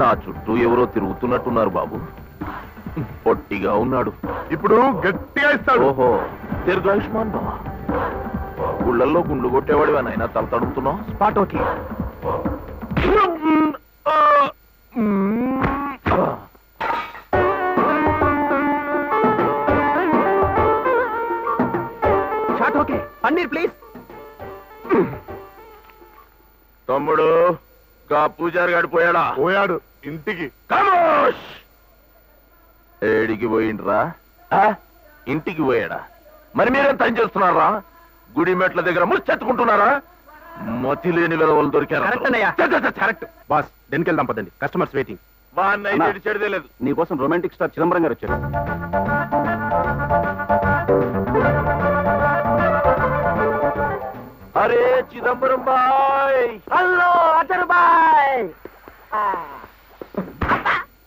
Speaker 18: నా చుట్టూ ఎవరో తిరుగుతున్నట్టున్నారు బాబు. పొట్టిగా ఉన్నాడు.
Speaker 2: ఇప్పుడు గట్టిగా ఇస్తాడు.
Speaker 18: ఓహో దీర్ఘాయుష్మాన్ బావా. గుళ్ళల్లో గుండు కొట్టేవాడివా నాయనా తల తడుపుతున్నావు?
Speaker 3: Spot okay. Shot okay. Paneer please.
Speaker 18: తమ్ముడు గా పూజారి గారు పోయాడా?
Speaker 2: పోయాడు. ఇంటికి.
Speaker 18: ఖమోష్! ఏడికి పోయిండ్రా? ఆ? ఇంటికి పోయాడా? మరి మీరేం పని చేస్తున్నారా? గుడి మెట్ల దగ్గర ముచ్చెత్తుకుంటున్నారా? మతి లేని వెలవలు దొరికారు?
Speaker 3: బాస్ డెన్కి వెళ్దాం పదండి కస్టమర్స్ వెయిటింగ్
Speaker 18: లేదు
Speaker 3: నీకోసం రొమాంటిక్ స్టార్ చిదంబరం గారు వచ్చారు.
Speaker 18: అరే చిదంబరం బాయ్.
Speaker 14: హలో అతరు బాయ్.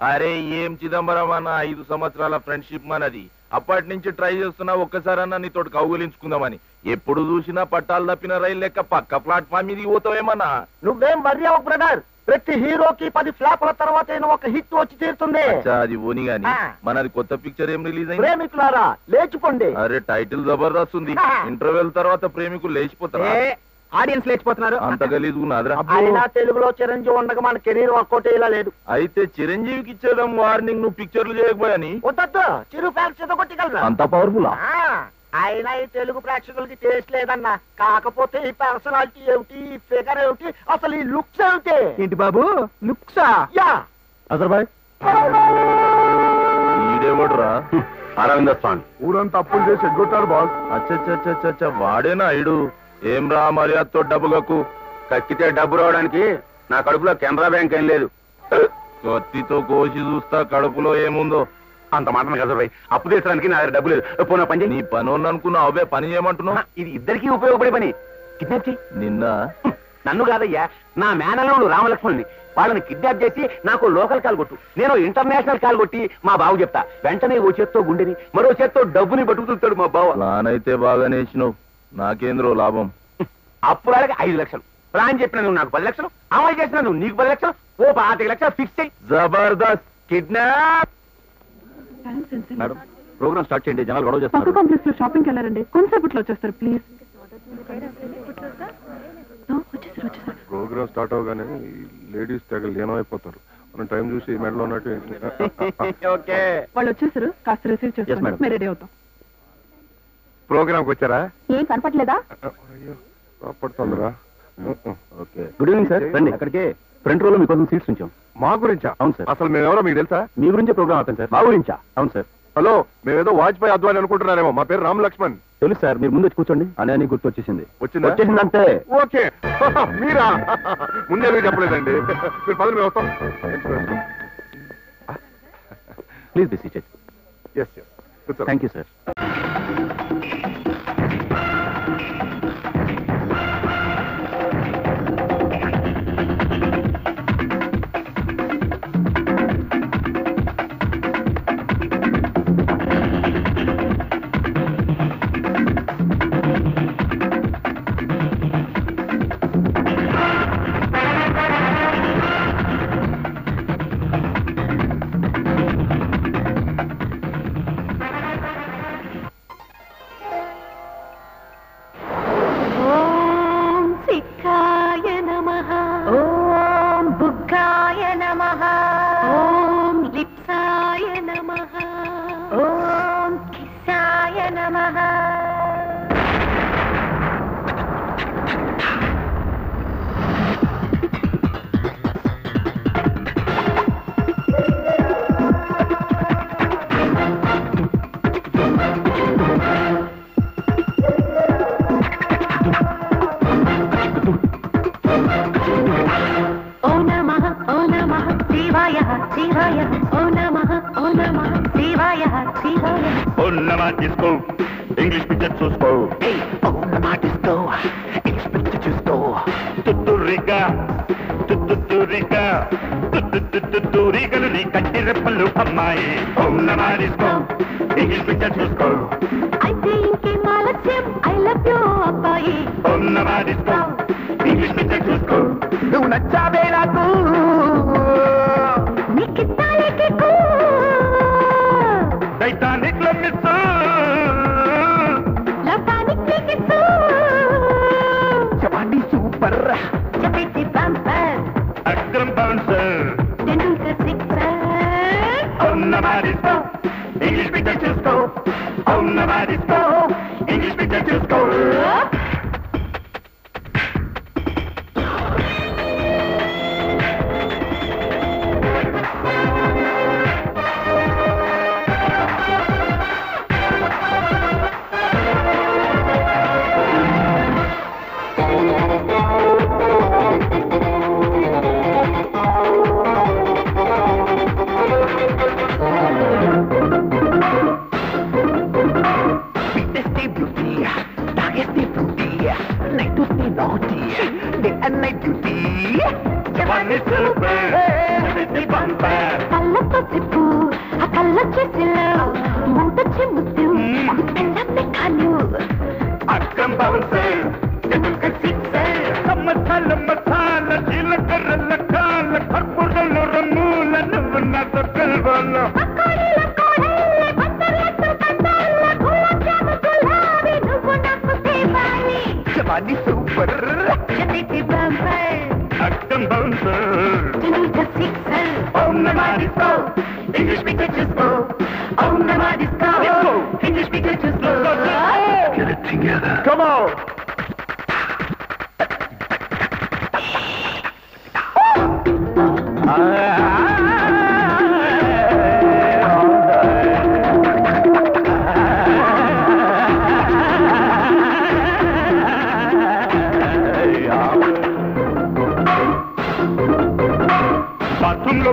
Speaker 18: అరే ఏం చిదంబరం అన్న ఐదు సంవత్సరాల ఫ్రెండ్షిప్ మనది? అప్పటి నుంచి ట్రై చేస్తున్నా ఒక్కసారన్నా నీతోటి కౌగులించుకుందామని. ఎప్పుడు చూసినా పట్టాలు తప్పిన రైలు లెక్క పక్క ప్లాట్ఫామ్ ఇది పోతావేమన్నా?
Speaker 14: నువ్వేం అవ్వకు బ్రదర్ ప్రతి హీరోకి పది ఫ్లాపుల తర్వాత ఒక హిట్ వచ్చి తీరుతుంది
Speaker 18: అది ఓని గాని. మనది కొత్త పిక్చర్ ఏం రిలీజ్ అయింది?
Speaker 14: ప్రేమికులారా లేచిపోండి
Speaker 18: అరే టైటిల్ జబర్దస్త్ ఉంది. ఇంటర్వెల్ తర్వాత ప్రేమికులు లేచిపోతారా?
Speaker 3: ఆడియన్స్ లేచిపోతున్నారు.
Speaker 18: అంత గలీజుకున్నాదిరా
Speaker 14: అయినా తెలుగులో చిరంజీవి ఉండగా మన కెరీర్ వర్కౌట్ ఇలా లేదు.
Speaker 18: అయితే చిరంజీవికి ఇచ్చేదాం వార్నింగ్ నువ్వు పిక్చర్లు చేయకపోయాని?
Speaker 14: వద్దొద్దు. చిరు ఫ్యాన్స్ కొట్టిగలరా
Speaker 18: అంత పవర్ఫుల్
Speaker 14: అయినా ఈ తెలుగు ప్రేక్షకులకి టేస్ట్ లేదన్నా. కాకపోతే ఈ పర్సనాలిటీ ఏమిటి ఈ ఫిగర్ ఏమిటి అసలు ఈ లుక్స్ ఏమిటి?
Speaker 3: ఏంటి బాబు? లుక్సా
Speaker 14: యా.
Speaker 3: అజర్బాయ్ అరవింద [LAUGHS] స్వామి.
Speaker 2: ఊరంతా అప్పులు చేసి ఎగ్గొట్టారు బాస్.
Speaker 18: అచ్చచ్చచ్చచ్చ వాడేనా ఇడు ఏం రా మర్యాదతో డబ్బులకు
Speaker 3: కక్కితే డబ్బు రావడానికి నా కడుపులో కెనరా బ్యాంక్ ఏం లేదు.
Speaker 18: కత్తితో కోసి చూస్తా కడుపులో ఏముందో.
Speaker 3: అంత మాట కదర్బాయ్ అప్పు తీసడానికి నా దగ్గర డబ్బు లేదు. పోనా పని
Speaker 18: నీ పని అనుకున్నావు అవే పని చేయమంటున్నావు
Speaker 3: ఇది ఇద్దరికి ఉపయోగపడే పని. కిడ్నాప్ చేయి
Speaker 18: నిన్న?
Speaker 3: నన్ను కాదయ్యా నా మేనల్లుడు రామలక్ష్మణ్ని వాళ్ళని కిడ్నాప్ చేసి నాకు లోకల్ కాల్ కొట్టు. నేను ఇంటర్నేషనల్ కాల్ కొట్టి మా బావు చెప్తా. వెంటనే ఓ చేత్తో గుండెని మరో చేత్తో డబ్బుని పట్టుకుతుంటాడు మా బావ.
Speaker 18: అయితే బాగానే వేసినావు. నాకేంద్రో లాభం?
Speaker 3: అప్పుడు వాళ్ళకి ఐదు లక్షలు. ప్లాన్ చెప్పిన నువ్వు నాకు పది లక్షలు. అమలు చేసిన నువ్వు నీకు పది లక్షలు. ఓ పాతిక లక్షలు ఫిక్స్ చేయి.
Speaker 18: Jabardasth.
Speaker 3: Kidnap. Madam program start చేయండి. జనాలు గొడవ
Speaker 9: పక్క
Speaker 3: చేస్తారు
Speaker 9: కాంప్లెక్స్లో షాపింగ్కి వెళ్ళారండి. కొంతసేపట్లో వచ్చేస్తారు ప్లీజ్ వచ్చేసారు వచ్చేసారు.
Speaker 2: ప్రోగ్రామ్ స్టార్ట్ అవగానే లేడీస్ తెగ లీనమైపోతారు. మనం టైం చూసి మెడలో ఉన్నట్టు [LAUGHS]
Speaker 3: ఓకే.
Speaker 9: వాళ్ళు వచ్చేసారు కాస్త రిసీవ్
Speaker 3: Yes, madam.
Speaker 9: మేము రెడీ అవుతాం.
Speaker 2: ప్రోగ్రామ్ వచ్చారా?
Speaker 6: ఏం కనపట్లేదా
Speaker 3: ఓకే. గుడ్ ఈవినింగ్ సార్ రండి అక్కడికి ఫ్రంట్ రోలో మీకోసం సీట్స్ ఉంచాం.
Speaker 2: మా గురించా?
Speaker 3: అవును సార్
Speaker 2: అసలు మేము మీకు తెలుసా?
Speaker 3: మీ గురించే ప్రోగ్రామ్ అవుతాం సార్ మా గురించా? అవును సార్
Speaker 2: హలో మేమేదో వాజ్పేయి అద్వాని అనుకుంటున్నారేమో. మా పేరు రామ్ లక్ష్మణ్
Speaker 3: తెలుసు సార్ మీరు ముందు కూర్చోండి. అనే గుర్తు వచ్చేసింది
Speaker 2: వచ్చింది?
Speaker 3: వచ్చేసింది
Speaker 2: ఓకే. [LAUGHS] మీరా? [LAUGHS] ముందే మీరు చెప్పలేదండి. మీరు పదవి మేము వస్తాం.
Speaker 6: Please be thank you sir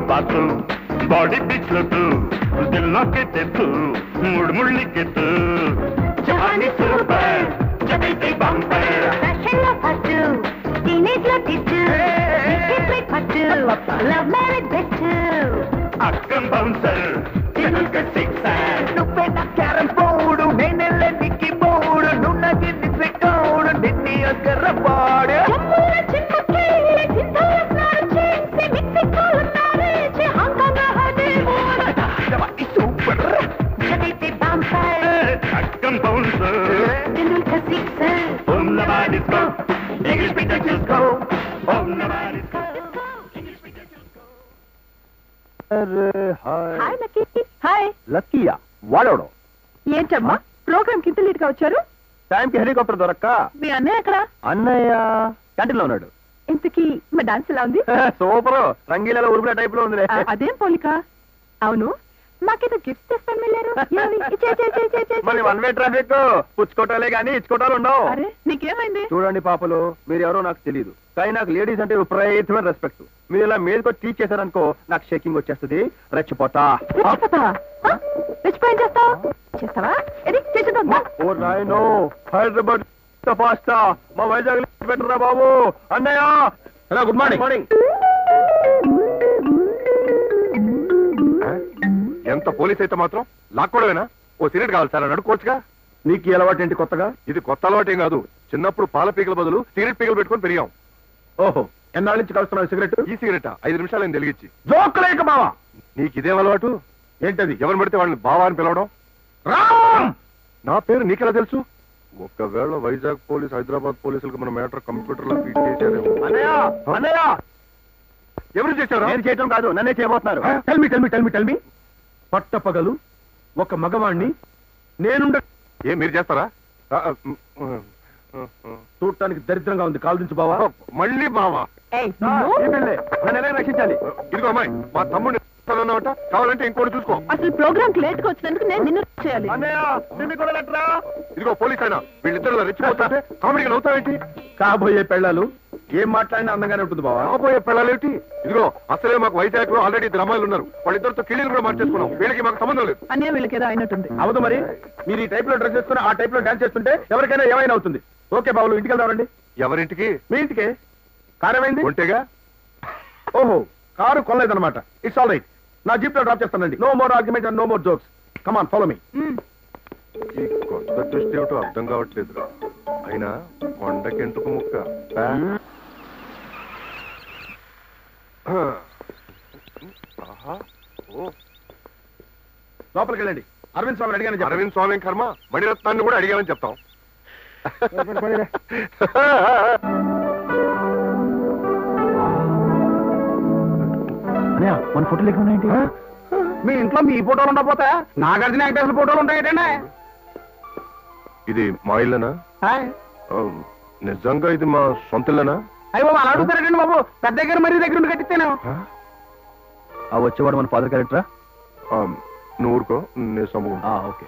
Speaker 6: ಬಾತು ಬಾಡಿ ಬಿಚ್ಲತು ದಿಲ್ಲಾಕೆ ತೆತ್ತು ಮುಳ್ ಮುಳ್ಳಿಕೆತ್ತು ಜಹಾನಿ ಸೂಪರ್
Speaker 19: ಜಗೈತೆ ಬಂಪರ್ ಫ್ಯಾಷನ್ ಫಸ್ಟ್ ಟೀನೇಜ್ ಟಿಟ್ಟು ಫಸ್ಟ್ ಲವ್ ಮ್ಯಾರೇಜ್
Speaker 6: ಬೆಸ್ಟ್ ಅಕ್ಕಂ
Speaker 19: ಬೌನ್ಸರ್ ತಿನ್ನುಕ್ಕೆ
Speaker 5: ಸಿಕ್ಸ್ ನುಪ್ಪೆನ
Speaker 19: ಕ್ಯಾರಂ ಬೋರ್ಡು
Speaker 5: ನೆನ್ನೆಲ್ಲ ನಿಕ್ಕಿ ಬೋರ್ಡು ನುಣ್ಣಗೆ ನಿದ್ರೆ ಕೌಡು ನಿನ್ನೆಯ ಕರ್ರ ಬಾಡು
Speaker 9: హాయ్ లక్కీ హాయ్
Speaker 3: లక్కీయా వాడవడం?
Speaker 9: ఏంటమ్మా? ప్రోగ్రామ్ కింద లీడ్గా వచ్చారు?
Speaker 3: టైంకి హెలికాప్టర్ దొరక్క?
Speaker 9: మీ అన్నయ్య అక్కడ
Speaker 3: అన్నయ్య? క్యాంటీన్లో ఉన్నాడు.
Speaker 9: ఇంతకీ మా డాన్స్ ఎలా ఉంది? [LAUGHS]
Speaker 3: సూపర్. రంగీలలో ఉరుగుల టైప్లో ఉంది
Speaker 9: అదేం పోలిక? అవును.
Speaker 6: ఇచ్చే, ఇచ్చే, ఇచ్చే, ఇచ్చే.
Speaker 3: మరి వన్ వే ట్రాఫిక్ పుచ్చుకోవటాలే కానీ ఇచ్చుకోవటాలు ఉండవు.
Speaker 9: నీకేమైంది?
Speaker 3: చూడండి పాపలు మీరు ఎవరో నాకు తెలియదు కానీ నాకు లేడీస్ అంటే విపరీతమైన రెస్పెక్ట్ మీరు ఇలా మీదకి టీచ్ చేశారనుకో నాకు షేకింగ్ వచ్చేస్తుంది. రెచ్చిపోతా?
Speaker 9: రెచ్చిపోయి చేస్తావు? చేస్తావా?
Speaker 3: ఓ నాయనో హైదరాబాద్ పాస్తా మా వైజాగ్ పెట్టరా బాబు? అన్నయ్య!
Speaker 8: హలో గుడ్ మార్నింగ్
Speaker 3: మార్నింగ్
Speaker 2: ఎంత పోలీస్ అయితే మాత్రం లాక్కోవడమేనా ఓ సిగరెట్ కావాలి సార్ అని అడుక్కోవచ్చుగా?
Speaker 8: నీకు ఈ అలవాటు ఏంటి కొత్తగా?
Speaker 2: ఇది కొత్త అలవాటేం కాదు. చిన్నప్పుడు పాల పీకల బదులు సిగరెట్ పీకలు పెట్టుకొని పెరిగాం.
Speaker 8: ఓహో ఎన్నాళ్ళ నుంచి కలుస్తున్నావు సిగరెట్?
Speaker 2: ఈ సిగరెట్? ఐదు నిమిషాలు నేను తెలిగించి
Speaker 8: జోక్ లేక బావా!
Speaker 2: నీకు ఇదేం అలవాటు?
Speaker 8: ఏంటది?
Speaker 2: ఎవరిని పడితే వాళ్ళని బావా అని పిలవడం?
Speaker 8: రామ్!
Speaker 2: నా పేరు నీకెలా తెలుసు? ఒకవేళ వైజాగ్ పోలీస్ హైదరాబాద్ పోలీసులకు మన మ్యాటర్ కంప్యూటర్లో ఫీడ్ చేశారేమో.
Speaker 3: అన్నయ్య!
Speaker 2: ఎవరు చేశారా?
Speaker 3: నేను చేయటం కాదు నన్నే చేయబోతున్నారు.
Speaker 8: Tell me tell me tell me tell me పట్టపగలు ఒక మగవాణ్ణి నేనుండ
Speaker 2: ఏ మీరు చేస్తారా.
Speaker 8: చూడటానికి దరిద్రంగా ఉంది. కాలు దించు బావా.
Speaker 2: మళ్ళీ బావా.
Speaker 3: రక్షించాలి.
Speaker 2: ఇదిగో అమ్మాయి మా తమ్ముడిని అన్నమాట కావాలంటే ఇంకోటి చూసుకో.
Speaker 9: అసలు ప్రోగ్రామ్కి లేట్గా వచ్చినందుకు నేను నిన్ను చేయాలి.
Speaker 3: అన్నయ్య నిన్ను కూడా లెటరా?
Speaker 2: ఇదిగో పోలీస్ అయినా వీళ్ళిద్దరు రెచ్చిపోతుంటే నవ్వుతావేంటి?
Speaker 8: కాబోయే పెళ్ళాలు ఏం మాట్లాడినా అందంగానే ఉంటుంది బావా.
Speaker 2: రాబోయే పిల్లలేంటి ఇదిగో అసలే మాకు వైజాగ్లో ఆల్రెడీ ఇద్దరు అమ్మాయిలు ఉన్నారు. వాళ్ళిద్దరితో కిళ్ళీలు కూడా మార్చేసుకున్నాం. వీళ్ళకి మాకు సంబంధం లేదు.
Speaker 9: అనే వీళ్ళకి ఏదో అయినట్టుంది.
Speaker 8: అవదు మరి. మీరు ఈ టైప్లో డ్రెస్ చేసుకుని ఆ టైప్లో డాన్స్ చేస్తుంటే ఎవరికైనా ఏమైనా అవుతుంది. ఓకే బాబులు ఇంటికి వెళ్దామండి
Speaker 2: ఎవరింటికి?
Speaker 8: మీ ఇంటికే. కారు ఏమైంది?
Speaker 2: ఒంటేగా?
Speaker 8: ఓహో కారు కొనలేదన్నమాట. ఇట్స్ ఆల్ రైట్ నా జీప్లో డ్రాప్ చేస్తానండి. No more argument and no more jokes come on follow me
Speaker 2: ఈ కొత్త దృష్టి ఏమిటో అర్థం కావట్లేదురా. అయినా కొండకెంటుకు ముక్క. ఆహా. ఓ.
Speaker 8: లోపలికి వెళ్ళండి అరవింద్ స్వామి అడిగాను చెప్పండి.
Speaker 2: అరవింద్ స్వామి కర్మ మణిరత్నాన్ని కూడా అడిగామని చెప్తాం. [LAUGHS]
Speaker 8: మన ఫోటోలు ఎక్కువ ఉన్నాయండి? మీ ఇంట్లో మీ ఫోటోలు ఉండకపోతే నాగార్జున వెంకటేశ్వర ఫోటోలు ఉంటాయి ఏంటండి
Speaker 2: ఇది మా ఇల్లనా? నిజంగా ఇది మా సొంత ఇల్లనా?
Speaker 8: అయ్యి బాబు అలా అడుగుతారండి బాబు? పెద్ద దగ్గర మరీ దగ్గర ఉండి కట్టిస్తాను.
Speaker 3: ఆ? వచ్చేవాడు మన ఫాదర్ క్యారెక్టరా?
Speaker 2: నువ్వు ఊరుకో నేను సమూహం
Speaker 3: ఓకే.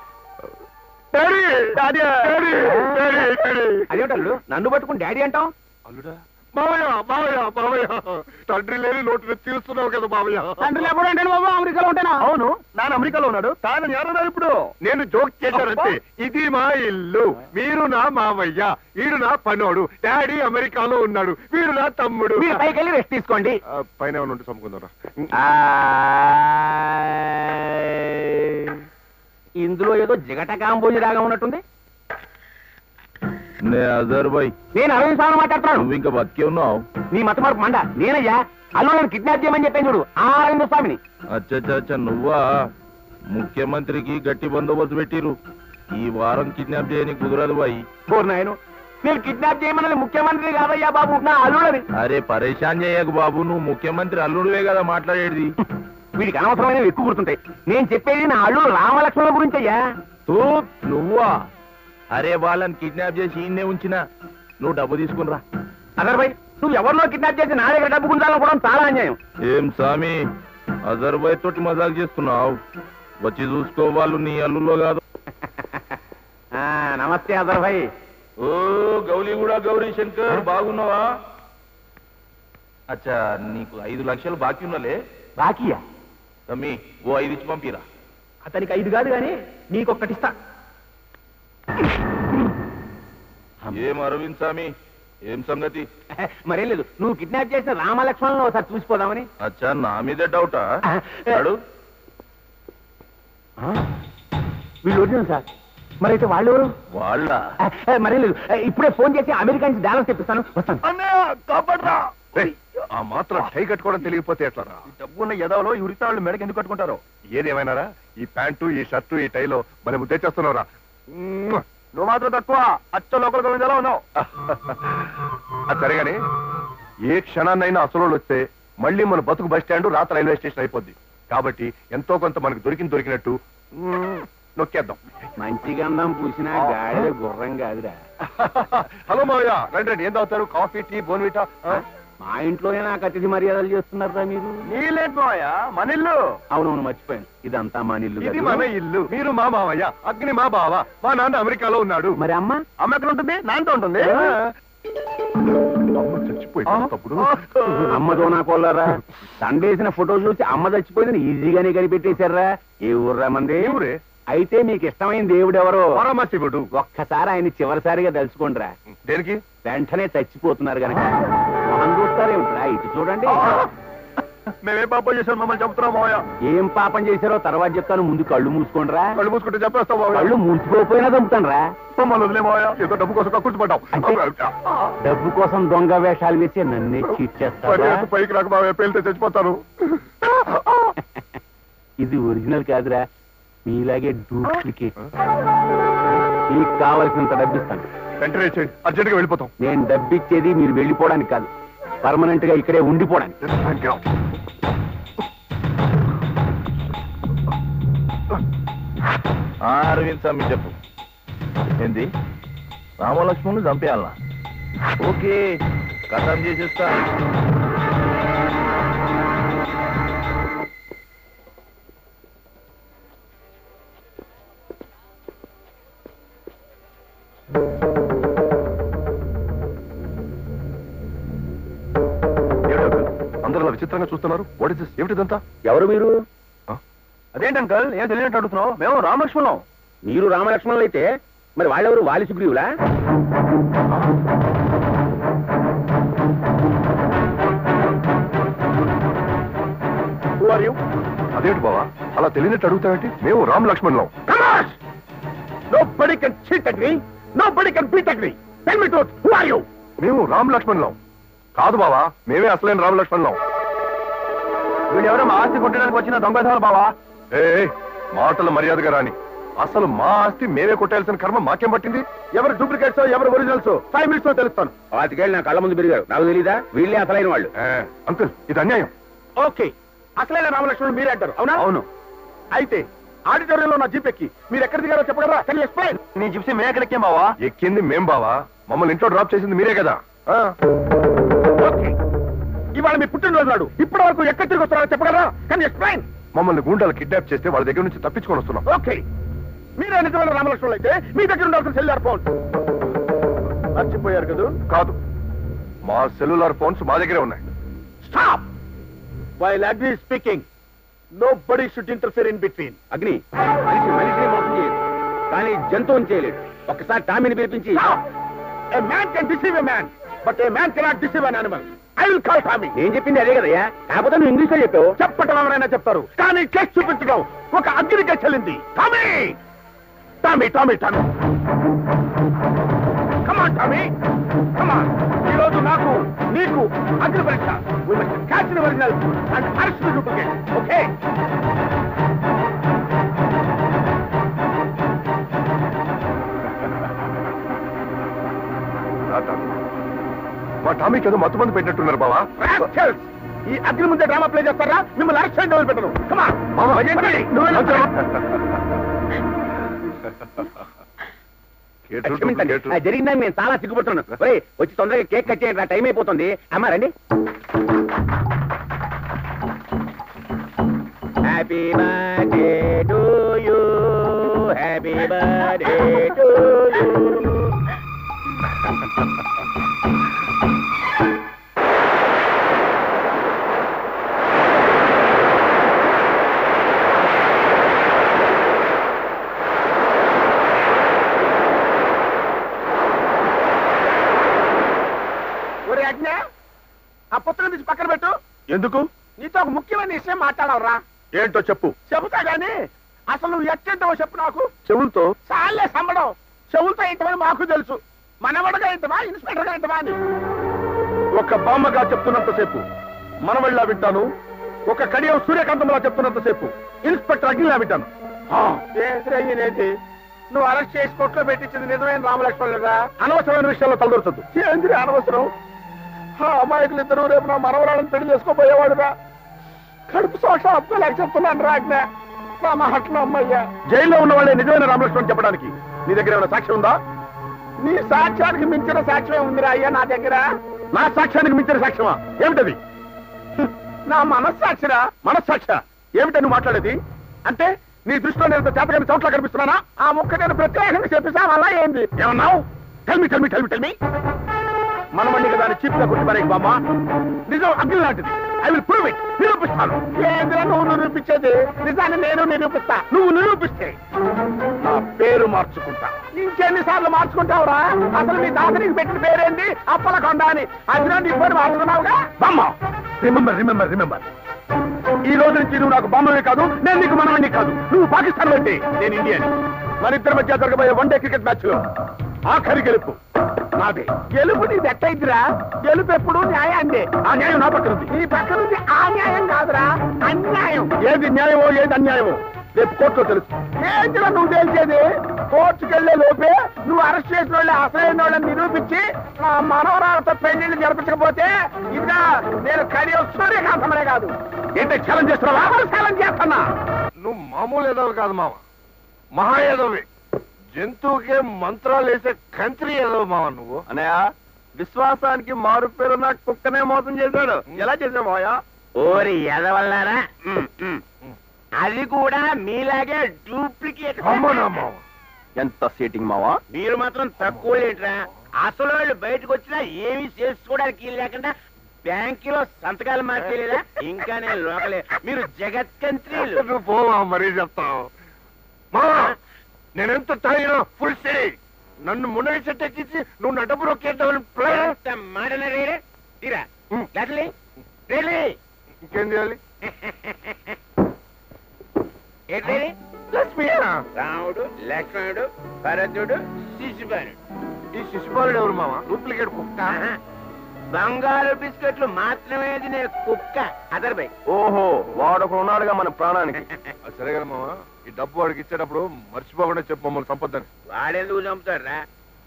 Speaker 8: అదేంటారు నన్ను పట్టుకుని డాడీ అంటాం?
Speaker 2: అల్లుడా? మావయ్య మావయ్య మావయ్య తండ్రి లేని లోటు తీరుస్తున్నావు కదా మావయ్య
Speaker 8: తండ్రి లేకపోతే ఏంటండి బాబు? అమెరికాలో ఉంటానా?
Speaker 3: అవును నాన్న అమెరికాలో ఉన్నాడు. తాను ఎవరున్నారు ఇప్పుడు?
Speaker 2: నేను జోక్ చేశానంటే ఇది మా ఇల్లు. మీరు నా మావయ్య. వీడు నా పనోడు. డాడీ అమెరికాలో ఉన్నాడు. వీడు నా తమ్ముడు.
Speaker 8: మీరు పైకి వెళ్ళి రెస్ట్ తీసుకోండి.
Speaker 2: పైన ఏమైనా ఉంటే
Speaker 8: ఇందులో ఏదో జిగట కాంబోజి రాగా ఉన్నట్టుంది.
Speaker 18: నే అజర్
Speaker 8: నేను అరవింద్ స్వామి మాట్లాడుతున్నాను.
Speaker 18: నువ్వు ఇంకా బతికే ఉన్నావు.
Speaker 8: నీ మత మార్పు మండ? నేనయ్యా అల్లు నన్ను కిడ్నాప్ చేయమని చెప్పాను చూడు ఆ అరవింద్ స్వామిని.
Speaker 18: అచ్చచ్చ నువ్వా? ముఖ్యమంత్రికి గట్టి బందోబస్తు పెట్టిరు. ఈ వారం కిడ్నాప్ చేయని కుదరదు బాయ్.
Speaker 8: నాయను నేను కిడ్నాప్ చేయమన్నది ముఖ్యమంత్రి కాదయ్యా బాబు నా అల్లుడని
Speaker 18: అరే పరేషాన్ చేయకు బాబు నువ్వు ముఖ్యమంత్రి అల్లుడివే కదా మాట్లాడేది.
Speaker 8: వీడికి అనవసరమైనవి ఎక్కువ గుర్తుంటాయి. నేను చెప్పేది నా అల్లుడు రామలక్ష్మణుల గురించి అయ్యా.
Speaker 18: తూ నువ్వా? అరే వాళ్ళని కిడ్నాప్ చేసి ఈయన్నే ఉంచిన. నువ్వు డబ్బు తీసుకునిరా.
Speaker 8: అదర్ భాయ్ నువ్వు ఎవరినో కిడ్నాప్ చేసి నా దగ్గర డబ్బు గుంజాలనుకోవడం చాలా అన్యాయం.
Speaker 18: ఏం సామి? అజర్ భాయ్ తోటి మజాక్ చేస్తున్నావు. వచ్చి చూసుకో వాళ్ళు నీ అల్లులో కాదు. [LAUGHS]
Speaker 8: ఆ, నమస్తే అదర్ భాయ్
Speaker 18: ఓ గౌరీ కూడా గౌరీ శంకర్ బాగున్నావా? అచ్చా నీకు ఐదు లక్షలు బాకీ ఉన్నలే.
Speaker 8: బాకీయా?
Speaker 18: తమ్మి ఓ ఐదు ఇచ్చి పంపిరా.
Speaker 8: అతనికి ఐదు కాదు కానీ నీకొక్కటి ఇస్తా.
Speaker 18: ఏం అరవింద్ స్వామి? ఏం సంగతి?
Speaker 8: మరేం లేదు. నువ్వు కిడ్నాప్ చేసిన రామలక్ష్మణులను ఒకసారి చూసిపోదామని.
Speaker 18: అచ్చా నా మీదే డౌటా? అడు
Speaker 8: వీళ్ళు ఒరిజినల్ సార్. మరైతే వాళ్ళు? ఎవరు
Speaker 18: వాళ్ళ
Speaker 8: మరేం లేదు. ఇప్పుడే ఫోన్ చేసి అమెరికా నుంచి డాలర్స్ తెప్పిస్తాను. వస్తాను.
Speaker 2: ఆ మాత్రం టై కట్టుకోవడం తెలియకపోతే ఎట్లారా?
Speaker 3: డబ్బున్న ఎదవలో ఈ ఉరితా వాళ్ళు మెడకి ఎందుకు కట్టుకుంటారో?
Speaker 2: ఏదేమైనారా? ఈ ప్యాంటు ఈ షర్టు ఈ టైలో మరి ముద్దే చేస్తున్నావురా మ్మ్.
Speaker 3: నువ్వు మాత్రం తక్కువ. అచ్చ లోకల్ గోవిందలో ఉన్నావు?
Speaker 2: అది సరేగాని ఏ క్షణాన్నైనా అసలు వస్తే మళ్ళీ మన బతుకు బస్ స్టాండ్ రాత్రి రైల్వే స్టేషన్ అయిపోద్ది. కాబట్టి ఎంతో కొంత మనకు దొరికింది దొరికినట్టు నొక్కేద్దాం.
Speaker 8: మంచిగా అందం పూసినా గాడిద గుర్రం కాదురా.
Speaker 2: హలో మావయ్య రండి రండి. ఏం తాగుతారు? Coffee tea Bournvita?
Speaker 7: మా ఇంట్లోనే నాకు అతిథి మర్యాదలు చేస్తున్నారా మీరు.
Speaker 3: నీళ్ళేంటోయా మన ఇల్లు.
Speaker 7: అవునవును మర్చిపోయాను. ఇదంతా మా ఇల్లు
Speaker 2: ఇది. మన ఇల్లు. మీరు మా మావయ్య అగ్ని మా బావ. మా నాన్న అమెరికాలో ఉన్నాడు.
Speaker 7: మరి అమ్మ?
Speaker 3: అమ్మ ఎక్కడ ఉంటుంది? నాన్నతో ఉంటుంది.
Speaker 2: అమ్మ చచ్చిపోయింది
Speaker 7: అమ్మతో నా కొల్లరా దండేసిన ఫోటో చూసి అమ్మ చచ్చిపోయిందని ఈజీగానే కనిపెట్టేశారా ఏ ఊర్రా మంది?
Speaker 2: ఊరే.
Speaker 7: అయితే మీకు ఇష్టమైన దేవుడు ఎవరో
Speaker 2: పరమశివుడు.
Speaker 7: ఒక్కసారి ఆయన చివరిసారిగా తలుచుకోండిరా
Speaker 2: దేనికి?
Speaker 7: వెంటనే చచ్చిపోతున్నారు గనక. ఇటు చూడండి.
Speaker 2: మేమే పాపం చేశాం మమ్మల్ని చెప్తున్నాం మావయ్య.
Speaker 7: ఏం పాపం చేశారో తర్వాత చెప్తాను ముందు కళ్ళు మూసుకోండిరా.
Speaker 2: కళ్ళు మూసుకుంటే చెప్పేస్తాం మావయ్య.
Speaker 7: కళ్ళు మూసుకోకపోయినా చంపుతానరా.
Speaker 2: మమ్మల్ని వదిలే మావయ్య. ఏదో డబ్బు కోసం కక్కుర్చిపడ్డాం
Speaker 7: డబ్బు కోసం దొంగ వేషాలు వేసి నన్నే చీట్
Speaker 2: పని
Speaker 7: చేస్తారా
Speaker 2: చేస్తూ పైకి రాక మావయ్య. పేలితే చచ్చిపోతాను
Speaker 7: ఇది ఒరిజినల్ కాదురా. మీలాగే డూప్లికేట్. మీకు కావలసినంత డబ్బిస్తాను.
Speaker 2: వెంటనే చేయండి. అర్జెంట్గా వెళ్ళిపోతాం.
Speaker 7: నేను డబ్బిచ్చేది మీరు వెళ్ళిపోవడానికి కాదు. పర్మనెంట్గా ఇక్కడే ఉండిపోవడానికి.
Speaker 18: అరవింద్ స్వామి చెప్పు. ఏంది? రామలక్ష్మణులు చంపేయాలనా ఓకే కథం చేసేస్తా.
Speaker 2: అందరూ అలా విచిత్రంగా చూస్తున్నారు. వాట్ ఇస్ దిస్ ఏమిటిదంతా
Speaker 7: ఎవరు మీరు?
Speaker 3: అదేంటి అంకల్? ఏం తెలియనట్టు అడుగుతున్నావు? మేము రామలక్ష్మణం
Speaker 7: మీరు రామలక్ష్మణులు అయితే మరి వాళ్ళెవరు? వాలి సుగ్రీవులా?
Speaker 2: అదేంటి బావా? అలా తెలియనట్టు అడుగుతావేంటి? మేము Ram లక్ష్మణ్లం
Speaker 7: Nobody can cheat at me. Nobody can beat at me. Tell me truth. Who are you?
Speaker 2: మేము రామ్ లక్ష్మణ్లం కాదు బావా మేమే అసలైన రామ్ లక్ష్మణ్లం
Speaker 3: వీళ్ళు ఎవరో మా ఆస్తి కొట్టడానికి వచ్చిన దొంగసాలు బావా?
Speaker 2: ఏ మాటలు మర్యాదగా రాని. అసలు మా ఆస్తి మేమే కొట్టాల్సిన కర్మ మాకేం పట్టింది?
Speaker 7: ఎవరు డూప్లికేట్స్ ఎవరు ఒరిజినల్స్ ఫైవ్ మినిట్స్లో తెలుస్తాను. పాతికేళ్ళు నా కళ్ళ ముందు పెరిగారు. నాకు తెలీదా? వీళ్ళే అసలైన వాళ్ళు.
Speaker 2: అంకుల్ ఇది అన్యాయం.
Speaker 7: ఓకే. అసలైన రామలక్ష్మణుడు మీరే అంటారు అవునా?
Speaker 3: అవును.
Speaker 7: అయితే ఆడిటోరియంలో నా జీప్ ఎక్కి మీరు ఎక్కడ దిగారో చెప్పగలరా? కెన్ ఎక్స్ప్లెయిన్
Speaker 3: నీ జిప్సీ మేము ఎక్కడికేం బావా?
Speaker 2: ఎక్కింది మేం బావా. మమ్మల్ని ఇంట్లో డ్రాప్ చేసింది మీరే కదా.
Speaker 7: ఇవాళ మీ పుట్టినరోజు నాడు. ఇప్పటి వరకు ఎక్కడ తిరిగి వస్తున్నారో చెప్పగలరా? కెన్ ఎక్స్ప్లెయిన్
Speaker 2: మమ్మల్ని గూండాలు కిడ్నాప్ చేస్తే వాళ్ళ దగ్గర నుంచి తప్పించుకొని వస్తున్నాం.
Speaker 7: ఓకే మీరే నిజమైన రామలక్ష్మణులు అయితే మీ దగ్గర ఉండాల్సిన సెల్లార్ ఫోన్ మర్చిపోయారు కదా?
Speaker 2: కాదు. మా సెల్యులార్ ఫోన్స్ మా దగ్గరే ఉన్నాయి.
Speaker 7: Stop while Agni speaking nobody should interfere in between Agni మనిషి మనిషిని మోసం చేయలేదు. కానీ జంతువుని చేయలేదు. ఒకసారి టామీని పిలిపించి a man can deceive a man but a man cannot deceive an animal I will call నేను చెప్పింది అదే కదయ్యా? కాకపోతే నువ్వు ఇంగ్లీష్లో చెప్పావు. చెప్పటం ఎవరైనా చెప్తారు. కానీ కేసు చూపించడం ఒక అగ్నికే చెల్లింది. Tommy Tommy Tommy Tommy come on Tommy come on ఈ రోజు నాకు నీకు అగ్ని పరీక్ష. Must catch the original and
Speaker 2: మా టామీకి ఏదో మత్తు మంది పెట్టినట్టున్నారు బావా.
Speaker 7: ఈ అగ్ని ముందే డ్రామా ప్లే చేస్తారా? మిమ్మల్ని అరెస్ట్ చేయడం పెట్టను కమాన్
Speaker 2: మామ, కేటు, కేటు.
Speaker 7: జరిగిందని నేను చాలా సిగ్గుపడుతున్నాను ఒరేయ్, వచ్చి తొందరగా కేక్ కట్ చేయండి టైం అయిపోతుంది. అమ్మా రండి. Happy birthday to you happy birthday to you ఆ పుస్తకం తీసి పక్కన పెట్టు.
Speaker 2: ఎందుకు?
Speaker 7: నీతో ఒక ముఖ్యమైన విషయం మాట్లాడవరా.
Speaker 2: ఏంటో చెప్పు.
Speaker 7: చెబుతా గానీ అసలు నువ్వు ఎట్టంటావో చెప్పు నాకు.
Speaker 2: చెవులతో?
Speaker 7: చాలే సంబడం. చెవులతో ఏంటమని మాకు తెలుసు. మనవడగా ఏంటమా ఇన్స్పెక్టర్గా ఏంటమా అని.
Speaker 2: ఒక బామ్మగా చెప్తున్నంతసేపు మనవళ్ళ వింటాను. ఒక కడియం సూర్యకాంతంలా చెప్తున్నంతసేపు ఇన్స్పెక్టర్ అగ్నిలా వింటాను.
Speaker 7: ఏంటి నువ్వు అరెస్ట్ చేసి కొట్లో పెట్టించింది నిజమైన రామలక్ష్మణులుగా
Speaker 2: అనవసరమైన విషయాల్లో తలదొరచదు
Speaker 7: ఏంటి అనవసరం? ఆ అమాయకులు ఇద్దరు రేపు నా మనవరాలను పెళ్ళి చేసుకోపోయేవాడురా కడుపు సోషం అప్పుకోలేక చెప్తున్నాను రాజ్ఞ నా మాటలు అమ్మయ్యా.
Speaker 2: జైల్లో ఉన్న వాళ్ళే నిజమైన రామలక్ష్మణ్ చెప్పడానికి. నీ దగ్గర ఏమైనా సాక్ష్యం ఉందా?
Speaker 7: నీ సాక్ష్యానికి మించిన సాక్ష్యం ఉందిరా అయ్యా నా దగ్గర.
Speaker 8: నా సాక్ష్యానికి మించిన సాక్ష్యమా? ఏమిటది?
Speaker 14: నా మనస్సాక్షిరా.
Speaker 8: మనస్సాక్ష ఏమిటని నువ్వు మాట్లాడేది? అంటే నీ దృష్టిలో నేను చేతగాని చోట్ల కనిపిస్తున్నానా?
Speaker 14: ఆ ముక్క నేను ప్రత్యేకంగా చెప్పేసా అలా ఏంది?
Speaker 8: ఏమన్నావు? Tell me tell me tell me tell me మనమల్ని కదా చీప్గా కొట్టి మరేకి బామ్మ. నిజం అగ్ని లాంటిది. ఐ విల్ ప్రూవ్ ఇట్ నిరూపిస్తాను.
Speaker 14: ఏందిరా నువ్వు నిరూపించేది? నిజాన్ని నేను నిరూపిస్తా.
Speaker 8: నువ్వు నిరూపిస్తే నా పేరు మార్చుకుంటా.
Speaker 14: ఇంకెన్నిసార్లు మార్చుకుంటావురా? అసలు నీ తాత నీకు పెట్టిన పేరేంది? అప్పల కొండ అని. అది నీ పేరు మార్చుకున్నావుగా?
Speaker 8: బామ్మ. రిమెంబర్ రిమెంబర్ రిమెంబర్ ఈ రోజు నుంచి నువ్వు నాకు బామ్మవే కాదు నేను నీకు మనవణ్ణి కాదు. నువ్వు పాకిస్తాన్ అంటే నేను ఇండియన్. మన ఇద్దరి మధ్య జరగబోయే వన్ డే క్రికెట్ మ్యాచ్లో ఆఖరి గెలుపు. నాదే.
Speaker 14: గెలుపు నీది ఎట్టయిద్దిరా గెలుపు ఎప్పుడు న్యాయాన్ని
Speaker 8: ఆ న్యాయం నా పక్కన ఉంది.
Speaker 14: నీ పక్కన ఉంది. ఆ న్యాయం కాదురా. అన్యాయం.
Speaker 8: ఏది న్యాయమో ఏది అన్యాయమో రేపు కోర్టులో తెలుసు.
Speaker 14: ఏంటిరా నువ్వు తెలిసేది? కోర్టుకెళ్ళే లోపే నువ్వు అరెస్ట్ చేసిన వాళ్ళు అసలైన వాళ్ళని నిరూపించి మా మనవరాలతో పెళ్ళిళ్ళు జరిపించకపోతే ఇదిగా నేను కడియం సూర్యకాంతమనే కాదు.
Speaker 8: ఏంటో ఛాలెంజ్ చేస్తున్నావా?
Speaker 14: ఛాలెంజ్ చేస్తున్నా?
Speaker 2: నువ్వు మామూలు ఏదవి కాదు మామ మహా ఏదవి జంతువుకే మంత్రాలు వేసే కంత్రి ఏదవి మామ నువ్వు.
Speaker 3: అనయా విశ్వాసానికి మారు పేరున్న కుక్కనే మోసం చేశాడు. ఎలా చేసావా
Speaker 7: ఓరి ఎదవల్లారా అది కూడా మీలాగే డూప్లికేట్
Speaker 2: అమ్మనా
Speaker 3: ఎంత సీటింగ్ మావా?
Speaker 7: మీరు మాత్రం తక్కువ లేట్రా అసలు వాళ్ళు బయటకు వచ్చినా ఏమీ చేసుకోవడానికి వీలు లేకుండా బ్యాంకులో సంతకాలు మార్చేలేదా [LAUGHS] ఇంకా నేను లోకలే. మీరు జగత్కంత్రీలు.
Speaker 2: నువ్వు పో మామ మరీ చెప్తావు. మామ నేనెంత తాగినా ఫుల్ స్టే నన్ను మునగ చెట్టు ఎక్కించి నువ్వు నా డబ్బు రొక్కేద్దామని ప్లాన్?
Speaker 7: రేరే? తీరా. గట్లే రేలే.
Speaker 2: ఇంకేం చేయాలి?
Speaker 7: రాముడు లక్ష్మణుడు భరతుడు శిశుపానుడు
Speaker 2: ఈ శిశుపాలుడు ఎవరు మామ? డూప్లికేట్ కుక్క.
Speaker 7: బంగారు బిస్కెట్లు మాత్రమే తినే కుక్క అదర్బై
Speaker 3: ఓహో వాడు ఒకడు ఉన్నాడుగా మన ప్రాణానికి. [LAUGHS]
Speaker 2: సరే కదా మామ. ఈ డబ్బు వాడికి ఇచ్చేటప్పుడు మర్చిపోకుండా చెప్పు మమ్మల్ని సంపద్దని
Speaker 7: వాడెందుకు చంపుతాడురా?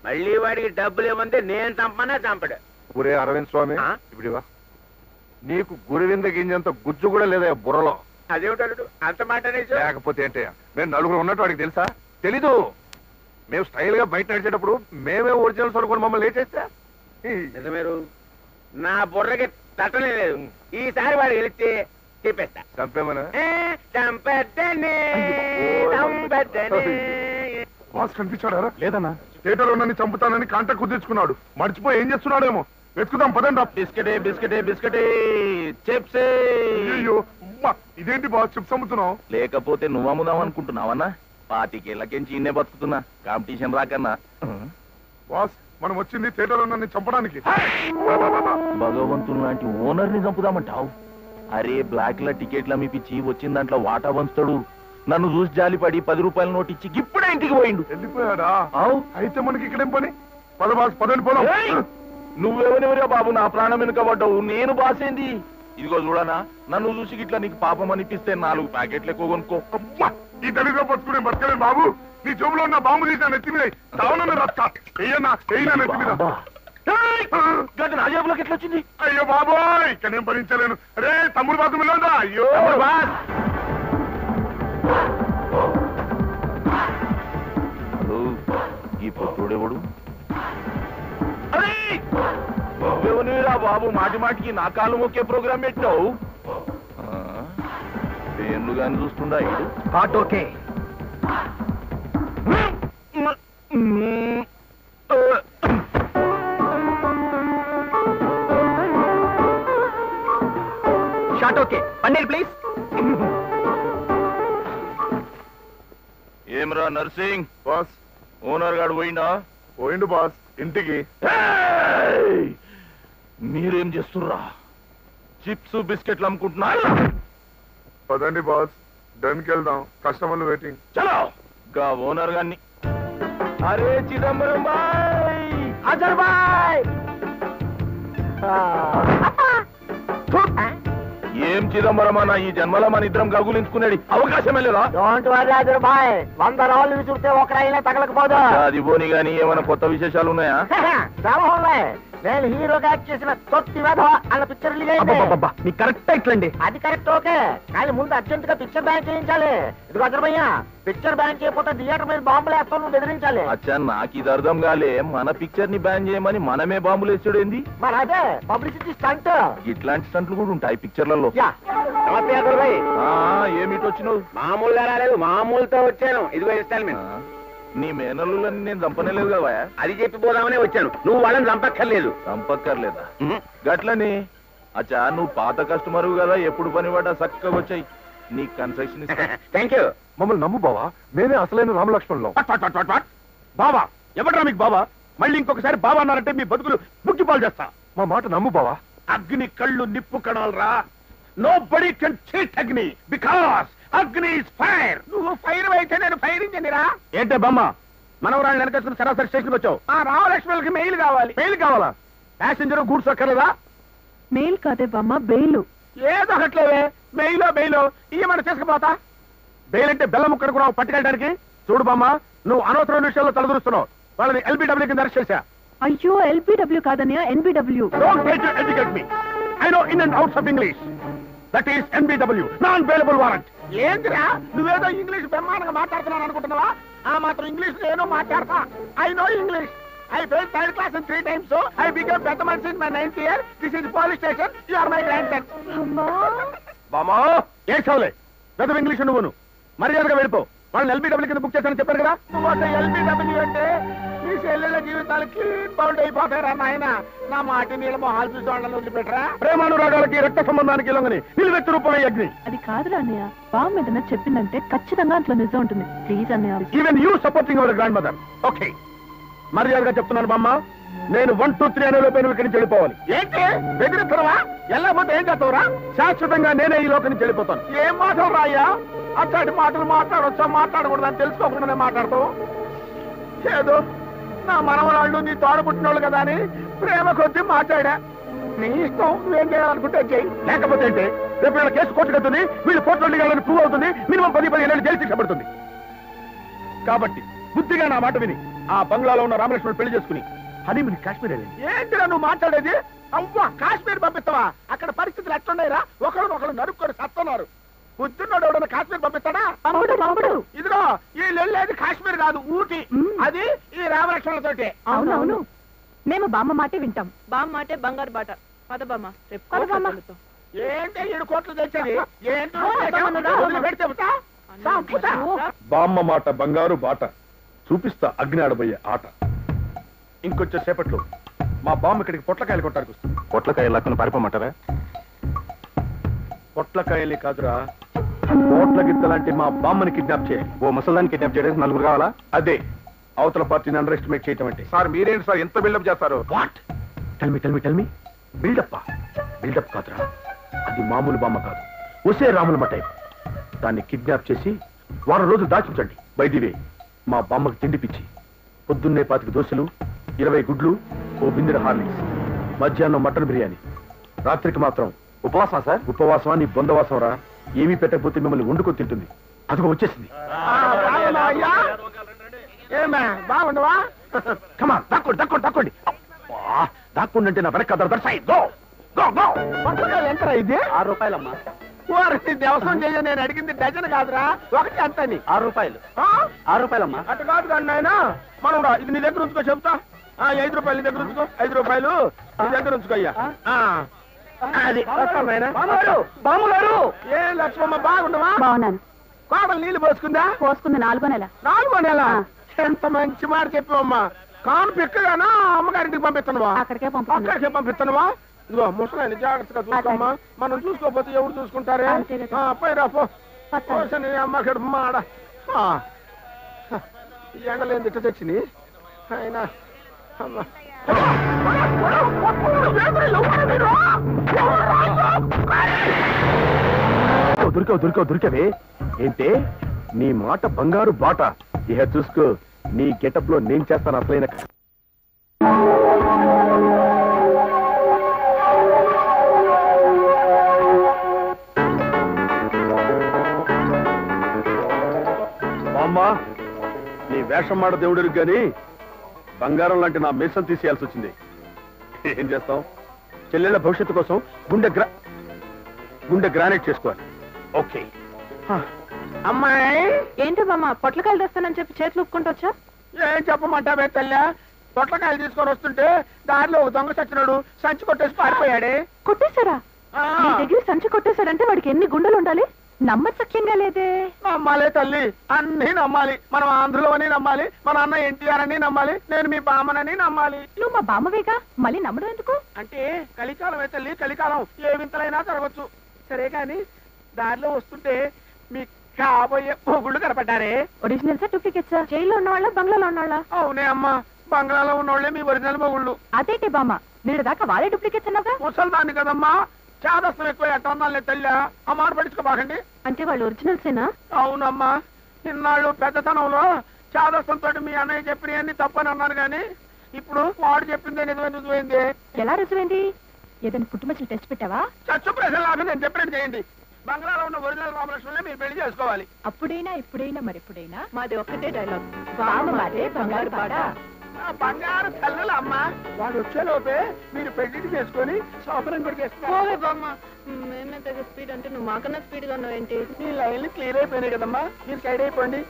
Speaker 7: మళ్ళీ వాడికి డబ్బులు ఇవ్వంటే నేను చంపనా చంపడు.
Speaker 2: ఊరే అరవింద్ స్వామి
Speaker 7: ఆ?
Speaker 2: ఇప్పుడివా నీకు గురివింద గింజంత గుజ్జు కూడా లేదా బుర్రలో.
Speaker 7: అదేమిటాడు అంత మాట
Speaker 2: లేకపోతే ఏంటయ్యా మేము నలుగురు ఉన్నట్టు వాడికి తెలుసా? తెలీదు. మేము స్టైల్గా బయట నడిచేటప్పుడు మేమే ఒరిజినల్స్ అనుకుని మమ్మల్ని లేచేస్తే
Speaker 7: నిజమేరు? నా బుర్రకి తట్టనే లేదు. ఈసారి వాడు గెలిస్తే చెప్పేస్తా.
Speaker 2: చంపేమనా?
Speaker 7: ఏ, చంపేద్దని, చంపేద్దని.
Speaker 2: బాస్ కనిపించాడా
Speaker 8: లేదన్నా.
Speaker 2: థియేటర్లో నన్ను చంపుతానని కాంటాక్ట్ కుదుర్చుకున్నాడు. మర్చిపోయి ఏం చేస్తున్నాడేమో? వెతుకుదాం పదండి రా.
Speaker 18: బిస్కెటే బిస్కెటే బిస్కెటే. చిప్సే.
Speaker 2: అయ్యో ఇదేంటి బాస్ చిప్స్ అమ్ముతున్నావు?
Speaker 18: లేకపోతే నువ్వు అమ్ముదాం అనుకుంటున్నావన్నా? పాతికేళ్ళకెంచి ఇన్నే బతుకుతున్నా. కాంపిటీషన్ రాకన్నా.
Speaker 2: బాస్ మనం వచ్చింది థియేటర్లో నన్ను చంపడానికి.
Speaker 18: భగవంతుని లాంటి ఓనర్ని చంపుదామంటావు? అరే బ్లాక్ ల టికెట్లు అమ్మిపిచ్చి వచ్చిన దాంట్లో వాటా వంచుతాడు నన్ను చూసి జాలిపడి పది రూపాయల నోట్ ఇచ్చి ఇప్పుడే ఇంటికి పోయిండు.
Speaker 2: వెళ్ళిపోయాడా. అయితే మనకి ఇక్కడేం పని? పద బాస్ పదండి పోదాం!
Speaker 18: నువ్వెవరెవరే బాబు నా ప్రాణం వెనుకబడ్డావు? నేను బాసేంది ఇదిగో చూడనా నన్ను చూసి ఇట్లా నీకు పాపం అనిపిస్తే నాలుగు ప్యాకెట్లు ఎక్కువ కొనుక్కో.
Speaker 2: ఈ దళితో బతుకునే బతకలేదు బాబు. నీ జోబులో ఉన్న బాంబు తీసిన నెత్తి మీద దావనన్న రక్త ఎయ్యన్నా ఎయ్యనా నెత్తి మీద.
Speaker 18: గడ్డ నా జేబులోకి ఎట్లా వచ్చింది?
Speaker 2: అయ్యో బాబోయ్! ఇక్కడ నేను భరించలేను. అరే తమ్ముడు బాత్రూమ్ లేదా అయ్యో!
Speaker 18: ఈ బాబు మాటి మాటికి నా కాళ్ళు మొక్కే ప్రోగ్రామ్ పెట్టావు? ఆ, పేర్లు గాని చూస్తుండా ఇడు
Speaker 14: hot okay. Shot okay. Paneer please.
Speaker 18: ఏమ్రా నర్సింగ్?
Speaker 2: బాస్.
Speaker 18: ఓనర్ గాడు పోయిందా
Speaker 2: పోయిండు బాస్ ఇంటికి.
Speaker 18: ఏయ్! మీరేం చేస్తుర్రా? చిప్స్ బిస్కెట్లు అమ్ముకుంటున్నారు
Speaker 2: పదండి బాస్ డన్కి వెళ్దాం. కస్టమర్లు వెయిటింగ్.
Speaker 18: చలో! గా ఓనర్ గాన్ని. అరే చిదంబరం బాయ్!
Speaker 14: అజర్ బాయ్!
Speaker 18: ఏం చిదంబరం అన్న ఈ జన్మలో మన ఇద్దరం గగులించుకునేది అవకాశమే లేదా?
Speaker 14: డోంట్ వరీ అజర్ బాయ్. వంద రాళ్ళు విసుడితే ఒకరైనా తగలకపోదు?
Speaker 18: అది పోని గాని ఏమైనా కొత్త విశేషాలు ఉన్నాయా
Speaker 14: చాలా ఉన్నాయి
Speaker 7: నేను హీరోగా యాక్ట్ చేసిన తొట్టి వెధవ అన్న పిక్చర్ రిలీజ్ అయింది
Speaker 14: అబ్బబ్బబ్బబ్బా, నీకు కరెక్ట్ ఇట్లండి
Speaker 7: అది కరెక్ట్ ఓకే. కానీ ముందు అర్జెంట్గా పిక్చర్ బ్యాన్ చేయించాలి. ఇదిగో అదర్భయ్య పిక్చర్ బ్యాన్ చేయకపోతే థియేటర్ మీద బాంబులు వేస్తాను నువ్వు బెదిరించాలి.
Speaker 18: అచ్చా నాకు ఇది అర్థం కాలే. మన పిక్చర్ని బ్యాన్ చేయమని మనమే బాంబులు వేసాడు ఏంది?
Speaker 7: మరి అదే పబ్లిసిటీ స్టంట్
Speaker 18: ఇట్లాంటి స్టంట్లు కూడా ఉంటాయి పిక్చర్లలో
Speaker 7: యా.
Speaker 18: ఏమిటి వచ్చినావు?
Speaker 7: మామూలుగా రాలేదు మామూలుతో వచ్చాను. ఇదిగో ఇన్స్టాల్మెంట్
Speaker 18: నీ మేనల్లులని నేను చంపనేలేదు కదా
Speaker 7: అది చెప్పిపోదామనే వచ్చాను. నువ్వు వాళ్ళని చంపక్కర్లేదు.
Speaker 18: చంపక్కర్లేదా? గట్లని? అచ్చా నువ్వు పాత కస్టమర్ కదా ఎప్పుడు పని పడ్డా చక్కగా వచ్చాయి. నీ కన్సెషన్ ఇస్తా. [LAUGHS]
Speaker 7: థ్యాంక్ యూ
Speaker 2: మమ్మల్ని నమ్ము బావా నేనే అసలైన రామలక్ష్మణులు.
Speaker 14: బాబా ఎవడ్రా మీకు బాబా మళ్ళీ ఇంకొకసారి బాబా అన్నారంటే మీ బతుకులు ముక్కి పాలు చేస్తా.
Speaker 2: మా మాట నమ్ము బావా.
Speaker 14: అగ్ని కళ్ళు నిప్పు కణాలరా. Nobody can cheat Agni because Agni fire నువ్వు ఫైర్ అయితే నేను ఫైర్ ఇంజనీరా ఏంటే బమ్మ? మనవరాళ్ళు వెనకేసుకుని సరాసరి స్టేషన్కి వచ్చావు. ఆ రామలక్ష్మణులకి మెయిల్ కావాలి. మెయిల్ కావాలా? ప్యాసింజర్ గూడ్స్ అక్కర్లేదా?
Speaker 9: మెయిల్ కాదే బామ్మ బెయిలు
Speaker 14: ఏదో ఒకట్లేవే మెయిలో బెయిలో ఇయ్యమని తీసుకుపోతా? బెయిల్ అంటే బెల్లం ముక్కడు కూడా పట్టుకెళ్ళడానికి? చూడు బామ్మ నువ్వు అనవసరమైన విషయాల్లో తలదూరుస్తున్నావు. వాళ్ళని ఎల్బిడబ్ల్యూ కింద అరెస్ట్ చేశా.
Speaker 9: అయ్యో LBW కాదన్నయ్య NBW
Speaker 14: Don't try to educate me. I know in and outs of English. That is NBW, non-bailable warrant. ఏంటిరా నువ్వేదో ఇంగ్లీష్ బ్రహ్మాండంగా మాట్లాడుతున్నాను అనుకుంటున్నావా? ఆ మాత్రం ఇంగ్లీష్ నేను మాట్లాడతా. I know English I fail third class in three times I become పెద్ద మనిషి in my ninth year this is police station you are my grandson బామా! ఏ చవలే. పెద్ద ఇంగ్లీష్ నువ్వును. మర్యాదగా వెళ్ళిపో. వాళ్ళని ఎల్బిడబ్ల్యూ కింద బుక్ చేశానని చెప్పారు కదా? నువ్వు ఎల్బిడబ్ల్యూ అంటే? మీ చెల్లెల జీవితాలకి బౌండ్ అయిపోతారా నాయన? నా మాట నీళ్ళ మొహాలు చూసి వాళ్ళని వదిలిపెట్టరా? ప్రేమానురాగాలకి రక్త సంబంధానికి లొంగని నిలువెత్తు రూపమే అగ్ని.
Speaker 9: అది కాదురా అన్నయ్య. బామ్మ ఏదైనా చెప్పిందంటే ఖచ్చితంగా అంట్లో నిజం ఉంటుంది. ప్లీజ్ అన్నయ్య.
Speaker 14: Even you supporting our grandmother okay మర్యాదగా చెప్తున్నాను బామ్మ. నేను వన్ టూ త్రీ అనే లోపే నువ్వు ఇక్కడి నుంచి వెళ్ళిపోవాలి. ఏంటి? బెదిరిస్తున్నావా? వెళ్ళకపోతే ఏం చేస్తావురా? శాశ్వతంగా నేనే ఈ లోకం నుంచి వెళ్ళిపోతాను. ఏం మాటలు రాయ్యా అట్లాంటి మాటలు మాట్లాడొచ్చా? మాట్లాడకూడదని తెలుసుకోకుండానే మాట్లాడతావు? ఏదో నా మనవరాళ్ళు నీ తోడబుట్టినోళ్ళు కదా అని ప్రేమ కొద్ది మాట్లాడా. నీ ఇష్టం ఏం చేయాలనుకుంటే చెయ్యి లేకపోతే ఏంటి? రేపు వీళ్ళ కేసు కోర్టు కడుతుంది వీళ్ళు కోర్టు వెళ్ళాలని ప్రూవ్ అవుతుంది మినిమం పది పదిహేను ఏళ్ళు జైలు శిక్ష పడుతుంది. కాబట్టి బుద్ధిగా నా మాట విని ఆ బంగ్లాలో ఉన్న రామలక్ష్మణ్ పెళ్ళి చేసుకుని హనీమూన్ కాశ్మీర్ వెళ్ళింది ఏంటిరా నువ్వు మాట్లాడేది? అవ్వ కాశ్మీర్ పంపిస్తావా? అక్కడ పరిస్థితులు ఎట్లున్నాయిరా? ఒకరు ఒకరు నరుక్కొని సత్తున్నారు. ఎవడన్నా కాశ్మీర్ పంపిస్తాడా? ఇదిగో వీళ్ళు వెళ్ళేది కాశ్మీర్ కాదు ఊటీ. అది ఈ రామలక్ష్మణులతోటే
Speaker 9: అవునవును మేము బామ్మ మాటే వింటాం. బామ్మ మాటే బంగారు బాట. పద బామ్మ రేపు
Speaker 14: పద బామ్మ.
Speaker 9: కోట్లతో.
Speaker 14: ఏంటి ఏడు కోట్లు తెచ్చేది.
Speaker 8: బామ్మ మాట బంగారు బాట. చూపిస్తా అగ్ని ఆడబోయే ఆట. ఇంకొంచెం సేపట్లో మా బామ్మ ఇక్కడికి పొట్లకాయలు కొట్టానికి వస్తుంది.
Speaker 3: పొట్లకాయ లక్కును పారిపోమంటారా?
Speaker 8: పొట్లకాయలే కాదురా. కోట్ల గిత్తలాంటి మా బామ్మని కిడ్నాప్ చేయాలి
Speaker 3: ఓ ముసల్దాన్ని కిడ్నాప్ చేయడానికి నలుగురు కావాలా?
Speaker 8: అదే. అవతల పార్టీని అండర్ ఎస్టిమేట్ చేయటం అంటే.
Speaker 2: సార్ మీరేంటి సార్ ఎంత బిల్డప్ చేస్తారు?
Speaker 8: What tell me tell me tell me buildup buildup కాదురా. అది మామూలు బామ్మ కాదు. ఒసే రాముల మటై దాన్ని కిడ్నాప్ చేసి వారం రోజులు దాచించండి. బైదివే మా బామ్మకి తిండి పిచ్చి. పొద్దున్నే పాతిక దోశలు ఇరవై గుడ్లు ఓ బిందెడు హార్లిక్స్ మధ్యాహ్నం మటన్ బిర్యానీ. రాత్రికి మాత్రం
Speaker 3: ఉపవాసమా సార్?
Speaker 8: ఉపవాసమా? నీ బొందవాసం రా ఏమీ పెట్టకపోతే మిమ్మల్ని వండుకొని తింటుంది. అదిగో వచ్చేసింది.
Speaker 14: బాగుండవా?
Speaker 8: కమా దాక్కోండి దాక్కోండి దాక్కోండి. దాక్కోండి అంటే నా వెనక కదరు దర్శాయి గో గో గో
Speaker 14: ఎంతరా ఇది?
Speaker 3: ఆరు రూపాయలమ్మా.
Speaker 14: దేవసం చేయ నేను అడిగింది డజన్ కాదురా. ఒకటి అంతని.
Speaker 3: ఆరు రూపాయలు.
Speaker 14: ఆ?
Speaker 3: ఆరు రూపాయలమ్మా.
Speaker 14: అటు కాదు కానీ నాయన. మనం ఇది నీ దగ్గర ఉంచుకో చెప్తా. ఆ, ఐదు రూపాయలు నీ దగ్గర ఉంచుకో ఐదు రూపాయలు. నీ దగ్గర ఉంచుకో అయ్యా. ఆ. అది.
Speaker 3: బామ్మగారు
Speaker 14: ఏ లక్ష్మమ్మ బాగుండవా?
Speaker 6: బాగున్నాను.
Speaker 14: కోడలు నీళ్ళు పోసుకుందా?
Speaker 6: పోసుకుంది నాలుగో నెల.
Speaker 14: నాలుగో నెల. ఎంత మంచి మాట చెప్పావమ్మా. కాను పిక్కగానా అమ్మగారింటికి పంపిస్తున్నావా?
Speaker 6: అక్కడికే
Speaker 14: అక్కడికే పంపిస్తున్నావా? ఇదిగో ముసలాన్ని జాగ్రత్తగా చూసుకోమ్మా. మనం చూసుకోకపోతే ఎవరు చూసుకుంటారే?
Speaker 6: అంతే కదా.
Speaker 14: ఆ, పోయిరా పో.
Speaker 6: వస్తాను.
Speaker 14: పోసని అమ్మ గడుపు మాడ. ఎండలేంది ఇట్ట తెచ్చింది. ఆయన అమ్మ.
Speaker 8: దొరికావు దొరికావు దొరికావే. ఏంటే? నీ మాట బంగారు బాట. ఇహ చూసుకో నీ గెటప్లో నేను చేస్తాను అసలైన బామ్మా నీ వేషం మాట దేవుడికి గాని బంగారం లాంటి నా మీసం తీసేయాల్సి వచ్చింది. ఏం చేస్తాం? చెల్లెళ్ళ భవిష్యత్తు కోసం గుండె గ్రా గుండె గ్రానైట్ చేసుకోవాలి. ఓకే.
Speaker 14: అమ్మాయి!
Speaker 9: ఏంటి బామ్మ పొట్లకాయలు తెస్తానని చెప్పి చేతులు ఒప్పుకుంటూ వచ్చా?
Speaker 14: ఏం చెప్పమంటావే తల్లి? పొట్లకాయలు తీసుకొని వస్తుంటే దారిలో ఒక దొంగ సచ్చినాడు సంచి కొట్టేసి పారిపోయాడే.
Speaker 9: కొట్టేశారా? నీ దగ్గర సంచి కొట్టేశాడంటే వాడికి ఎన్ని గుండెలు ఉండాలి? నమ్మసక్యంగా లేదే?
Speaker 14: నమ్మాలి తల్లి. అన్ని నమ్మాలి. మనం ఆంధ్రలో అని నమ్మాలి. మన అన్న ఎన్టీఆర్ అని నమ్మాలి. నేను మీ బామ్మనని నమ్మాలి.
Speaker 9: నువ్వు మా బామ్మవేగా? మళ్ళీ నమ్మడం ఎందుకు?
Speaker 14: అంటే కలికాలమే తల్లి. కలికాలం. ఏ వింతలైనా జరగచ్చు సరే కాని దారిలో వస్తుంటే మీ కాబోయే పొగుళ్ళు కనపడ్డారే.
Speaker 9: ఒరిజినల్సా డూప్లికేట్సా జైల్లో ఉన్నవాళ్ళ బంగ్లాలో ఉన్నవాళ్ళ?
Speaker 14: అవునే అమ్మా. బంగ్లాలో ఉన్నోళ్ళే మీ ఒరిజినల్ మొగుళ్ళు.
Speaker 9: అదేంటి బామ్మ? నేను దాకా వాళ్ళే డూప్లికేట్స్ అన్నావుగా?
Speaker 14: ముసల్దాన్ని కదమ్మా. చాదస్తం ఎక్కువ ఎట్టన్నాళ్ళే తల్లి అమ్మాను పట్టించుకోబాకండి
Speaker 9: అంటే వాళ్ళు ఒరిజినల్సేనా?
Speaker 14: అవునమ్మా ఇన్నాళ్ళు పెద్దతనంలో చాదస్తంతో మీ అన్నయ్య చెప్పినవన్నీ తప్పని అన్నాను కానీ ఇప్పుడు వాడు చెప్పిందే నిజమే నిజమైంది.
Speaker 9: ఎలా రుజువైంది? ఏదైనా పుట్టుమచ్చలు టెస్ట్ పెట్టావా?
Speaker 14: చచ్చు ప్రజలు లాగా నేను చెప్పినట్టు చేయండి. బంగ్లాలో ఉన్న ఒరిజినల్ రామలక్ష్మణ్ మీరు పెళ్ళి చేసుకోవాలి.
Speaker 9: అప్పుడైనా ఇప్పుడైనా మరిప్పుడైనా. మాది ఒక్కటే డైలాగ్ బామ్మ మాదే బంగారు పాడా
Speaker 14: నా బంగారు తల్లులు అమ్మా. వాడు వచ్చేలోపే మీరు పెళ్ళి చేసుకొని శోభనం కూడా చేసుకోవాలి
Speaker 9: బామ్మ. మేమే తగ్గ స్పీడ్ అంటే నువ్వు మాకన్నా స్పీడ్గా ఉన్నావేంటి
Speaker 14: మీ లైన్లు క్లియర్ అయిపోయినాయి కదమ్మా. మీరు సైడ్ అయిపోండి.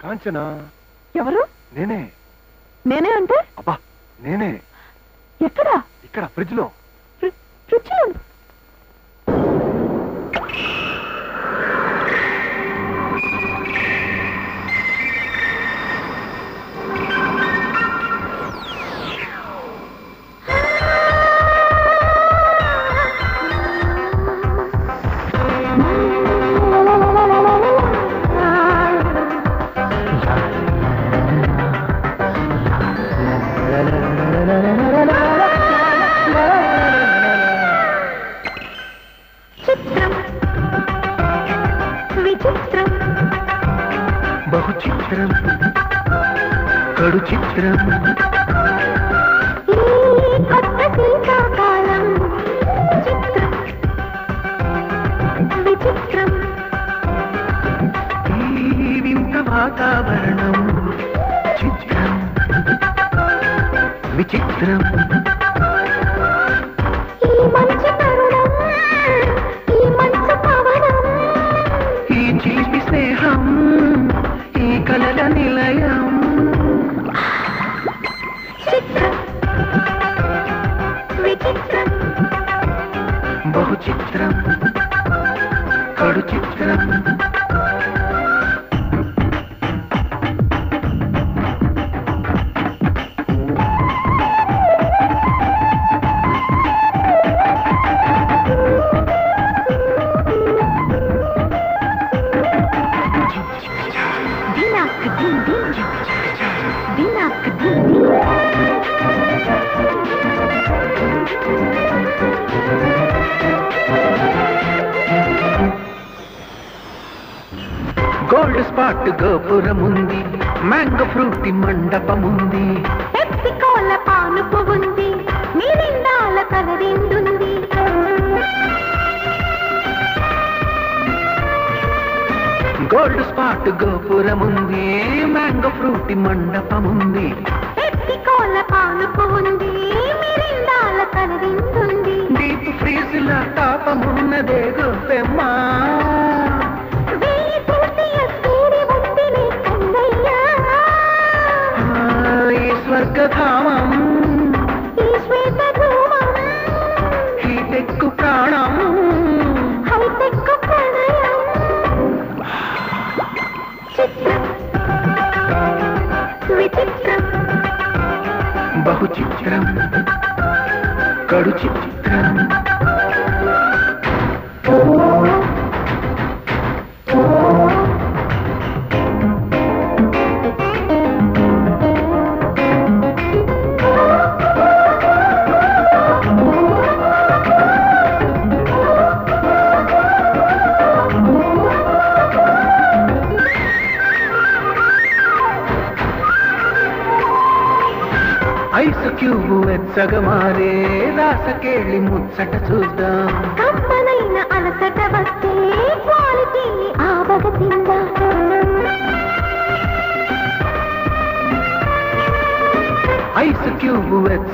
Speaker 2: కాంచనా?
Speaker 9: ఎవరు?
Speaker 2: నేనే.
Speaker 9: నేనే అంటే?
Speaker 2: అబ్బా నేనే.
Speaker 9: ఎక్కడా?
Speaker 2: ఇక్కడ ఫ్రిడ్జ్లో
Speaker 9: ఫ్రి-
Speaker 20: ఫ్రిడ్జ్లో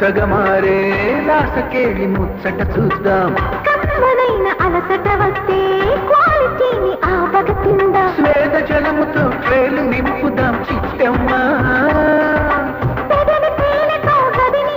Speaker 20: క్యూబ్ వెచ్చగా మారే రాసకేళి ముచ్చట చూద్దాం.
Speaker 6: కమ్మనైన అలసట వస్తే క్వాలిటీని ఆవగతిందా
Speaker 20: స్వేద జలముతో ట్రేలు నింపుదాం చిట్టమ్మా
Speaker 6: తేనెతో గదిని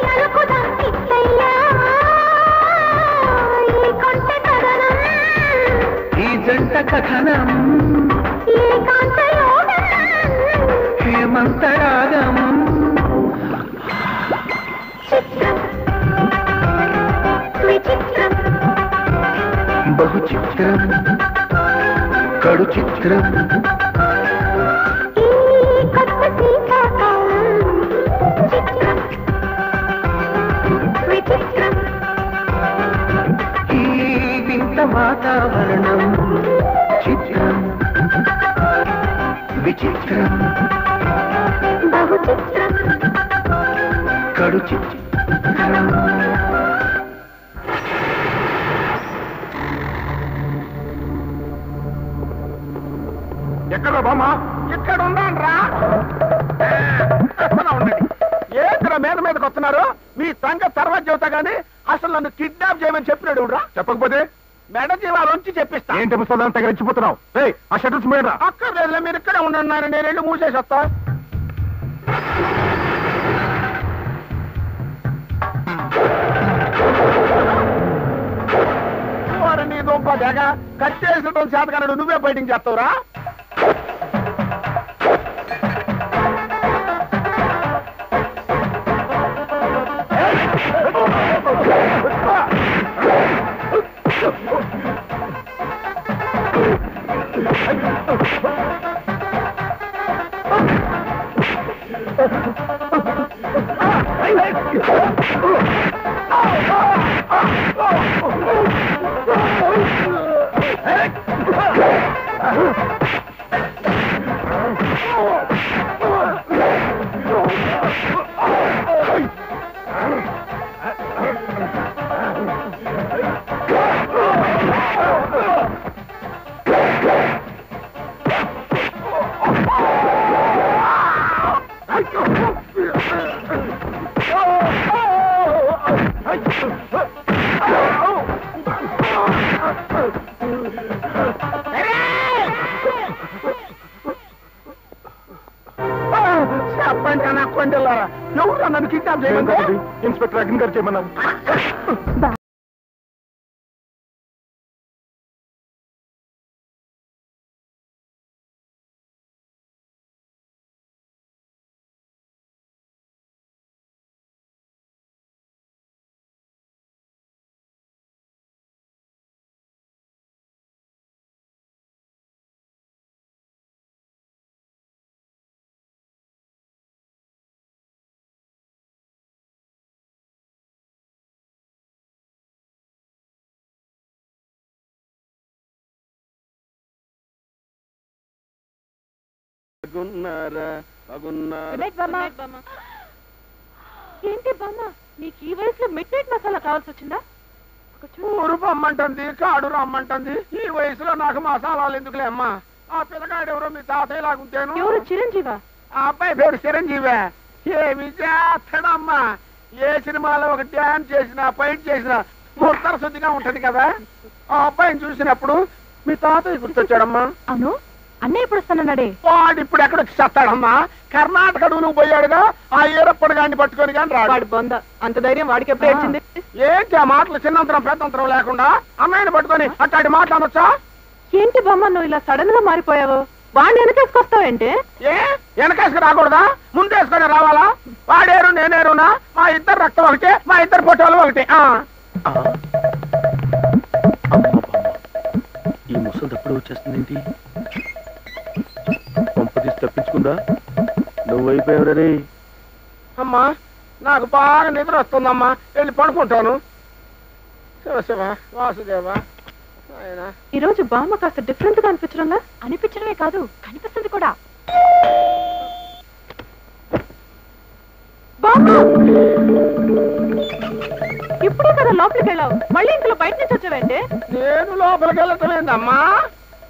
Speaker 6: చిత్రం.
Speaker 20: కడు చిత్రం.
Speaker 6: ఈ
Speaker 20: వింత వాతావరణం చిత్రం. విచిత్రం.
Speaker 6: బహు చిత్రం
Speaker 20: కడు చిత్రం.
Speaker 14: ఎక్కడ బామ్మ? ఇక్కడ ఉన్నాను రా ఉండండి. ఏంద్ర మీద మీదకి వస్తున్నారు? మీ సంగ తర్వాత చెబుతా గానీ అసలు నన్ను కిడ్నాప్ చేయమని చెప్పినాడు రా
Speaker 15: చెప్పకపోతే?
Speaker 14: మెడ జీవాలోంచి చెప్పిస్తా.
Speaker 15: ఏంటి పుస్తకాలు తగ్గించిపోతున్నావు ఏయ్ ఆ షటర్స్ మీరా
Speaker 14: అక్కర్లేదులే మీరు ఇక్కడే ఉండన్నారు. నేను వెళ్ళి మూసేసి వస్తా. ఓరి నీ దుంప తెగ కట్టేసడం చేతకాడు నువ్వే బయటికి చేస్తావురా?
Speaker 15: ఇన్స్పెక్టర్ అగ్ని గారు చేయమన్నారు
Speaker 9: ఏంటి బామ్మ? నీకు ఈ వయసులో మిడ్ నైట్ మసాలా కావాల్సి వచ్చిందా
Speaker 14: ఊరు పొమ్మంటుంది కాడు రమ్మంటుంది. ఈ వయసులో నాకు మసాలాలు ఎందుకులే అమ్మా? ఆ పిల్లగాడు ఎవరో మీ తాతయ్య లాగుంటేను
Speaker 9: ఎవరు? చిరంజీవా?
Speaker 14: ఆ అబ్బాయి పేరు చిరంజీవే. ఏమి చేస్తాడమ్మా? ఏ సినిమాలో ఒక డ్యాన్స్ చేసినా ఫైట్ చేసినా ముత్తర శుద్ధిగా ఉంటది కదా? ఆ అబ్బాయిని చూసినప్పుడు మీ తాతయ్య గుర్తొచ్చాడమ్మా?
Speaker 9: అవును. అన్నయ్య ఎప్పుడు వస్తానన్నాడే
Speaker 14: వాడు ఇప్పుడు ఎక్కడికి చేస్తాడమ్మా? కర్ణాటక నువ్వు పోయాడుగా ఆ ఏరప్పటి గాని పట్టుకొని కానీ రాడు.
Speaker 9: వాడు బొంద. అంత ధైర్యం వాడికి ఎప్పుడు వచ్చింది
Speaker 14: ఏంటి ఆ మాటలు చిన్నంతరం పెద్దంతరం లేకుండా? అమ్మాయిని పట్టుకొని అట్లాంటి మాట్లాడొచ్చా
Speaker 9: ఏంటి బామ్మ నువ్వు ఇలా సడన్గా మారిపోయావు? వాడిని వెనకేసుకొస్తావేంటి
Speaker 14: ఏ? వెనకేసుకు రాకూడదా? ముందేసుకొని రావాలా? వాడేరు నేనేరునా? మా ఇద్దరు రక్తం ఒకటి మా ఇద్దరు ఫోటోలు ఒకటి. ఆ.
Speaker 3: ఈ ముసలి ఎప్పుడు వచ్చేస్తుందేంటి? పంపతీసి తప్పించుకుందా? నువ్వు
Speaker 14: అమ్మా నాకు బాగా నిద్ర వస్తుందమ్మా. వెళ్ళి పడుకుంటాను. శివ శివ వాసుదేవ ఆయన
Speaker 9: ఈ రోజు బామ్మ కాస్త డిఫరెంట్గా అనిపించడంలా? అనిపించడమే కాదు కనిపిస్తుంది కూడా. బామ్మ! ఇప్పుడే కదా లోపలికి వెళ్ళావు. మళ్ళీ ఇంట్లో బయట నుంచి వచ్చావంటే?
Speaker 14: నేను లోపలికి వెళ్ళటం ఏందమ్మా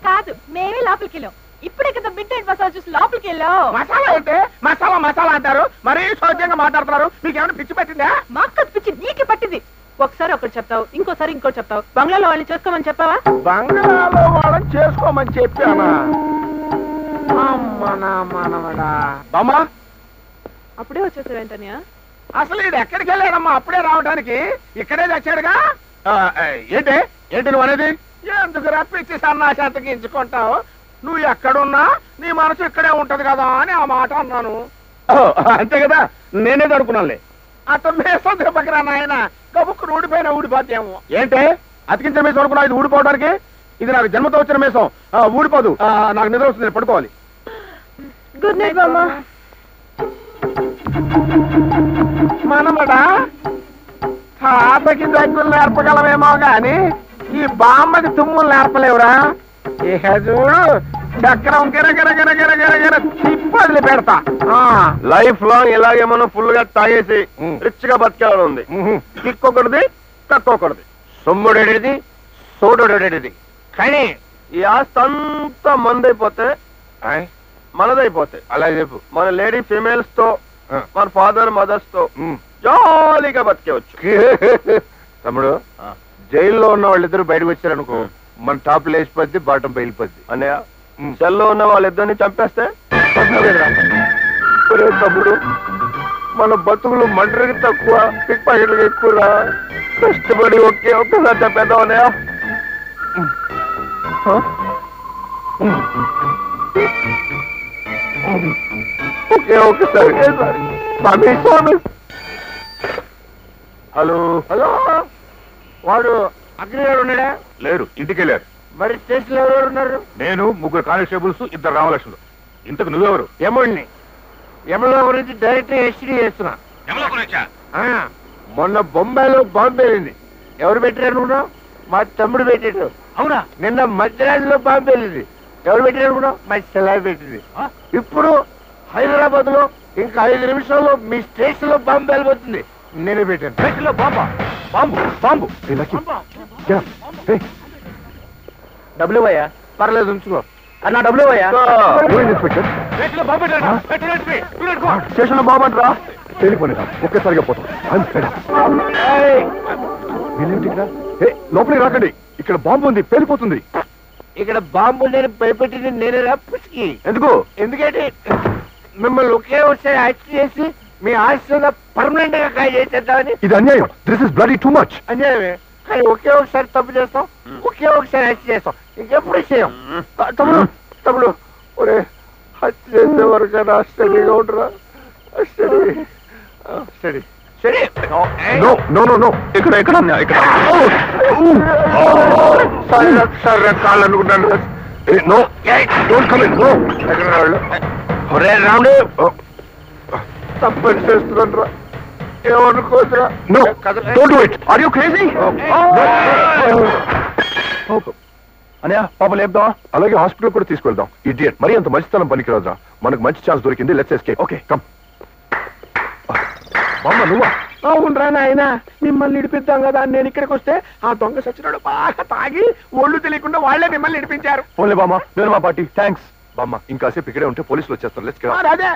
Speaker 9: కాదు మేమే లోపలికి వెళ్ళాం. ఇప్పుడే కదా మిడ్ నైట్ మసాలా చూసి లోపలికి వెళ్ళావు.
Speaker 14: మసాలా ఏంటి మసాలా మసాలా అంటారు. మరీ సౌజ్యంగా మాట్లాడుతున్నారు. మీకు ఏమైనా పిచ్చి పెట్టిందా?
Speaker 9: మాకు కనిపించి నీకే పట్టింది. ఒకసారి ఒకటి చెప్తావు ఇంకోసారి ఇంకోటి చెప్తావు. బంగ్లాలో వాళ్ళని చేసుకోమని చెప్పావా?
Speaker 14: బంగాళాలో వాళ్ళని చేసుకోమని చెప్పానా? బామ్మా.
Speaker 9: అప్పుడే వచ్చేసావేంటనియా
Speaker 14: అసలు ఇది ఎక్కడికి వెళ్ళాడమ్మా? అప్పుడే రావడానికి ఇక్కడే తెచ్చాడుగా ఏంటి? ఏంటి నువ్వు అనేది? ఎందుకు రప్పించి సన్నాశాతకి ఎంచుకుంటావు నువ్వు ఎక్కడున్నా నీ మనసు ఇక్కడే ఉంటది కదా అని ఆ మాట అన్నాను. అంతే కదా? నేనే అనుకున్నానులే అతను మేసం దెబ్బకి రా నాయన ఊడిపోయిన ఊడిపోతేమో ఏంటి? అతికించిన మేసం అనుకున్నా ఇది ఊడిపోవడానికి? ఇది నాకు జన్మతో వచ్చిన మేసం. ఆ, ఊడిపోదు. నాకు నిద్ర వస్తుంది నేను పడుకోవాలి.
Speaker 9: గుడ్ నైట్ బామ్మ
Speaker 14: మనమడా? తాతకి దగ్గులు నేర్పగలమేమో గాని ఈ బామ్మకి తుమ్ములు నేర్పలేవురా? ఇక చూడు చక్రం తిప్పదిలి పెడతా.
Speaker 3: లైఫ్ లాంగ్ ఇలాగే మనం ఫుల్గా తాగేసి రిచ్గా బతకాలని ఉంది. కిక్కొకటిది తక్కువకూడదు సొమ్ముడేది సోడుడేది కానీ ఈ ఆస్తి అంతా మందైపోతే మనదైపోతే. అలా చెప్పు. మన లేడీ ఫీమేల్స్తో మన ఫాదర్ మదర్స్తో జాలీగా బతికేవచ్చు. తమ్ముడు జైల్లో ఉన్న వాళ్ళిద్దరు బయటకు వచ్చారనుకో మన టాప్ లేచిపోద్ది బాటం బయలుపోద్ది అన్నయ్య సెల్లో ఉన్న వాళ్ళిద్దరిని చంపేస్తే తమ్ముడు మన బతుకులు మర్డర్కి తక్కువ పిక్ పాకెట్లకు ఎక్కువరా? కష్టపడి ఒకే ఒక్కసారి చంపేద్దాం అన్నయ్య? ఒకే ఒక్కసారి. స్వామి స్వామి. హలో. హలో. వాడు అగ్నిగారు ఉన్నాడా?
Speaker 2: లేరు ఇంటికి వెళ్ళారు
Speaker 3: మరి స్టేషన్ ఎవరెవరు ఉన్నారు?
Speaker 2: నేను ముగ్గురు కానిస్టేబుల్స్ ఇద్దరు రామలక్ష్ములు. ఇంతకు నువ్వెవరు?
Speaker 3: యముడిని. యముల గురించి డైరెక్ట్ హెచ్డీ చేస్తున్నా. ఆ, మొన్న బొంబాయిలో బాంబు పేలింది. ఎవరు పెట్టారు అనుకున్నావు? మా తమ్ముడు పెట్టాడు.
Speaker 14: అవునా?
Speaker 3: నిన్న మద్రాసులో బాంబు పేలింది. ఎవరు పెట్టారు అనుకున్నావు? మా చెల్లాయి పెట్టింది. ఇప్పుడు హైదరాబాద్లో ఇంకా ఐదు నిమిషాల్లో మీ స్టేషన్లో బాంబు పేలిపోతుంది. నేనే పెట్టాను
Speaker 14: బాంబా. Bomb bomb. డబ్బులు ఇవ్వయ్యా
Speaker 3: పర్లేదు ఉంచుకో.
Speaker 14: అన్న డబ్బులు ఇవ్వయ్యా
Speaker 2: ఇన్స్పెక్టర్.
Speaker 14: చేతిలో బాంబు పెట్టండి. పెట్టండి, పెట్టండి. పెట్టుకో.
Speaker 2: స్టేషన్లో బాగుంటారా వెళ్ళిపోయినా ఒక్కసారిగా పోతాం. లోపలికి రాకండి. ఇక్కడ బాంబు ఉంది పేలిపోతుంది.
Speaker 3: ఇక్కడ బాంబు నేను భయపెట్టింది నేనే పుచ్చుకి
Speaker 2: ఎందుకు?
Speaker 3: ఎందుకంటే మిమ్మల్ని ఒకే ఒకసారి హత్య చేసి మీ ఆస్తిలో పర్మనెంట్గా కాయ చేసేద్దామని.
Speaker 2: ఇది అన్యాయం. This is bloody too much
Speaker 3: అన్యాయమే. కానీ ఒకే ఒకసారి తప్పు చేస్తాం ఒకే ఒకసారి హత్య చేస్తాం. ఇంకెప్పుడు చేయం? ఆ, తమ్ముడు తమ్ముడు ఒరే హత్య చేసే వరకు నా స్టడీగా ఉండరా. Steady steady steady
Speaker 2: no no no no ఇక్కడ ఎక్కడ అన్యాయం? ఇక్కడ. సరే సరే కాళ్ళు అనుకున్నాను no don't come in no
Speaker 3: ఎక్కడ వాళ్ళు ఒరే రాముడు. తప్పని చేస్తున్నాను రా ఏమనుకోదురా
Speaker 2: no don't do it are you crazy అన్నయ్య పాప లేపుదాం అలాగే హాస్పిటల్ కూడా తీసుకెళ్దాం ఇడియట్ మరి అంత మంచితనం పనికిరాదురా. మనకు మంచి ఛాన్స్ దొరికింది లెట్స్ ఎస్కేప్ ఓకే కమ్ బామ్మ నువ్వా?
Speaker 14: అవునరా నాయన మిమ్మల్ని ఇడిపిద్దాం కదా. నేను ఇక్కడికి వస్తే ఆ దొంగ సచ్చినాడు బాగా తాగి ఒళ్ళు తెలియకుండా వాళ్ళే మిమ్మల్ని ఇడిపించారు.
Speaker 2: పోన్లే బామ్మ నేను మా పార్టీ. థ్యాంక్స్ బామ్మ ఇంకాసేపు ఇక్కడే ఉంటే పోలీసులు వచ్చేస్తారు. లెట్స్
Speaker 14: అదే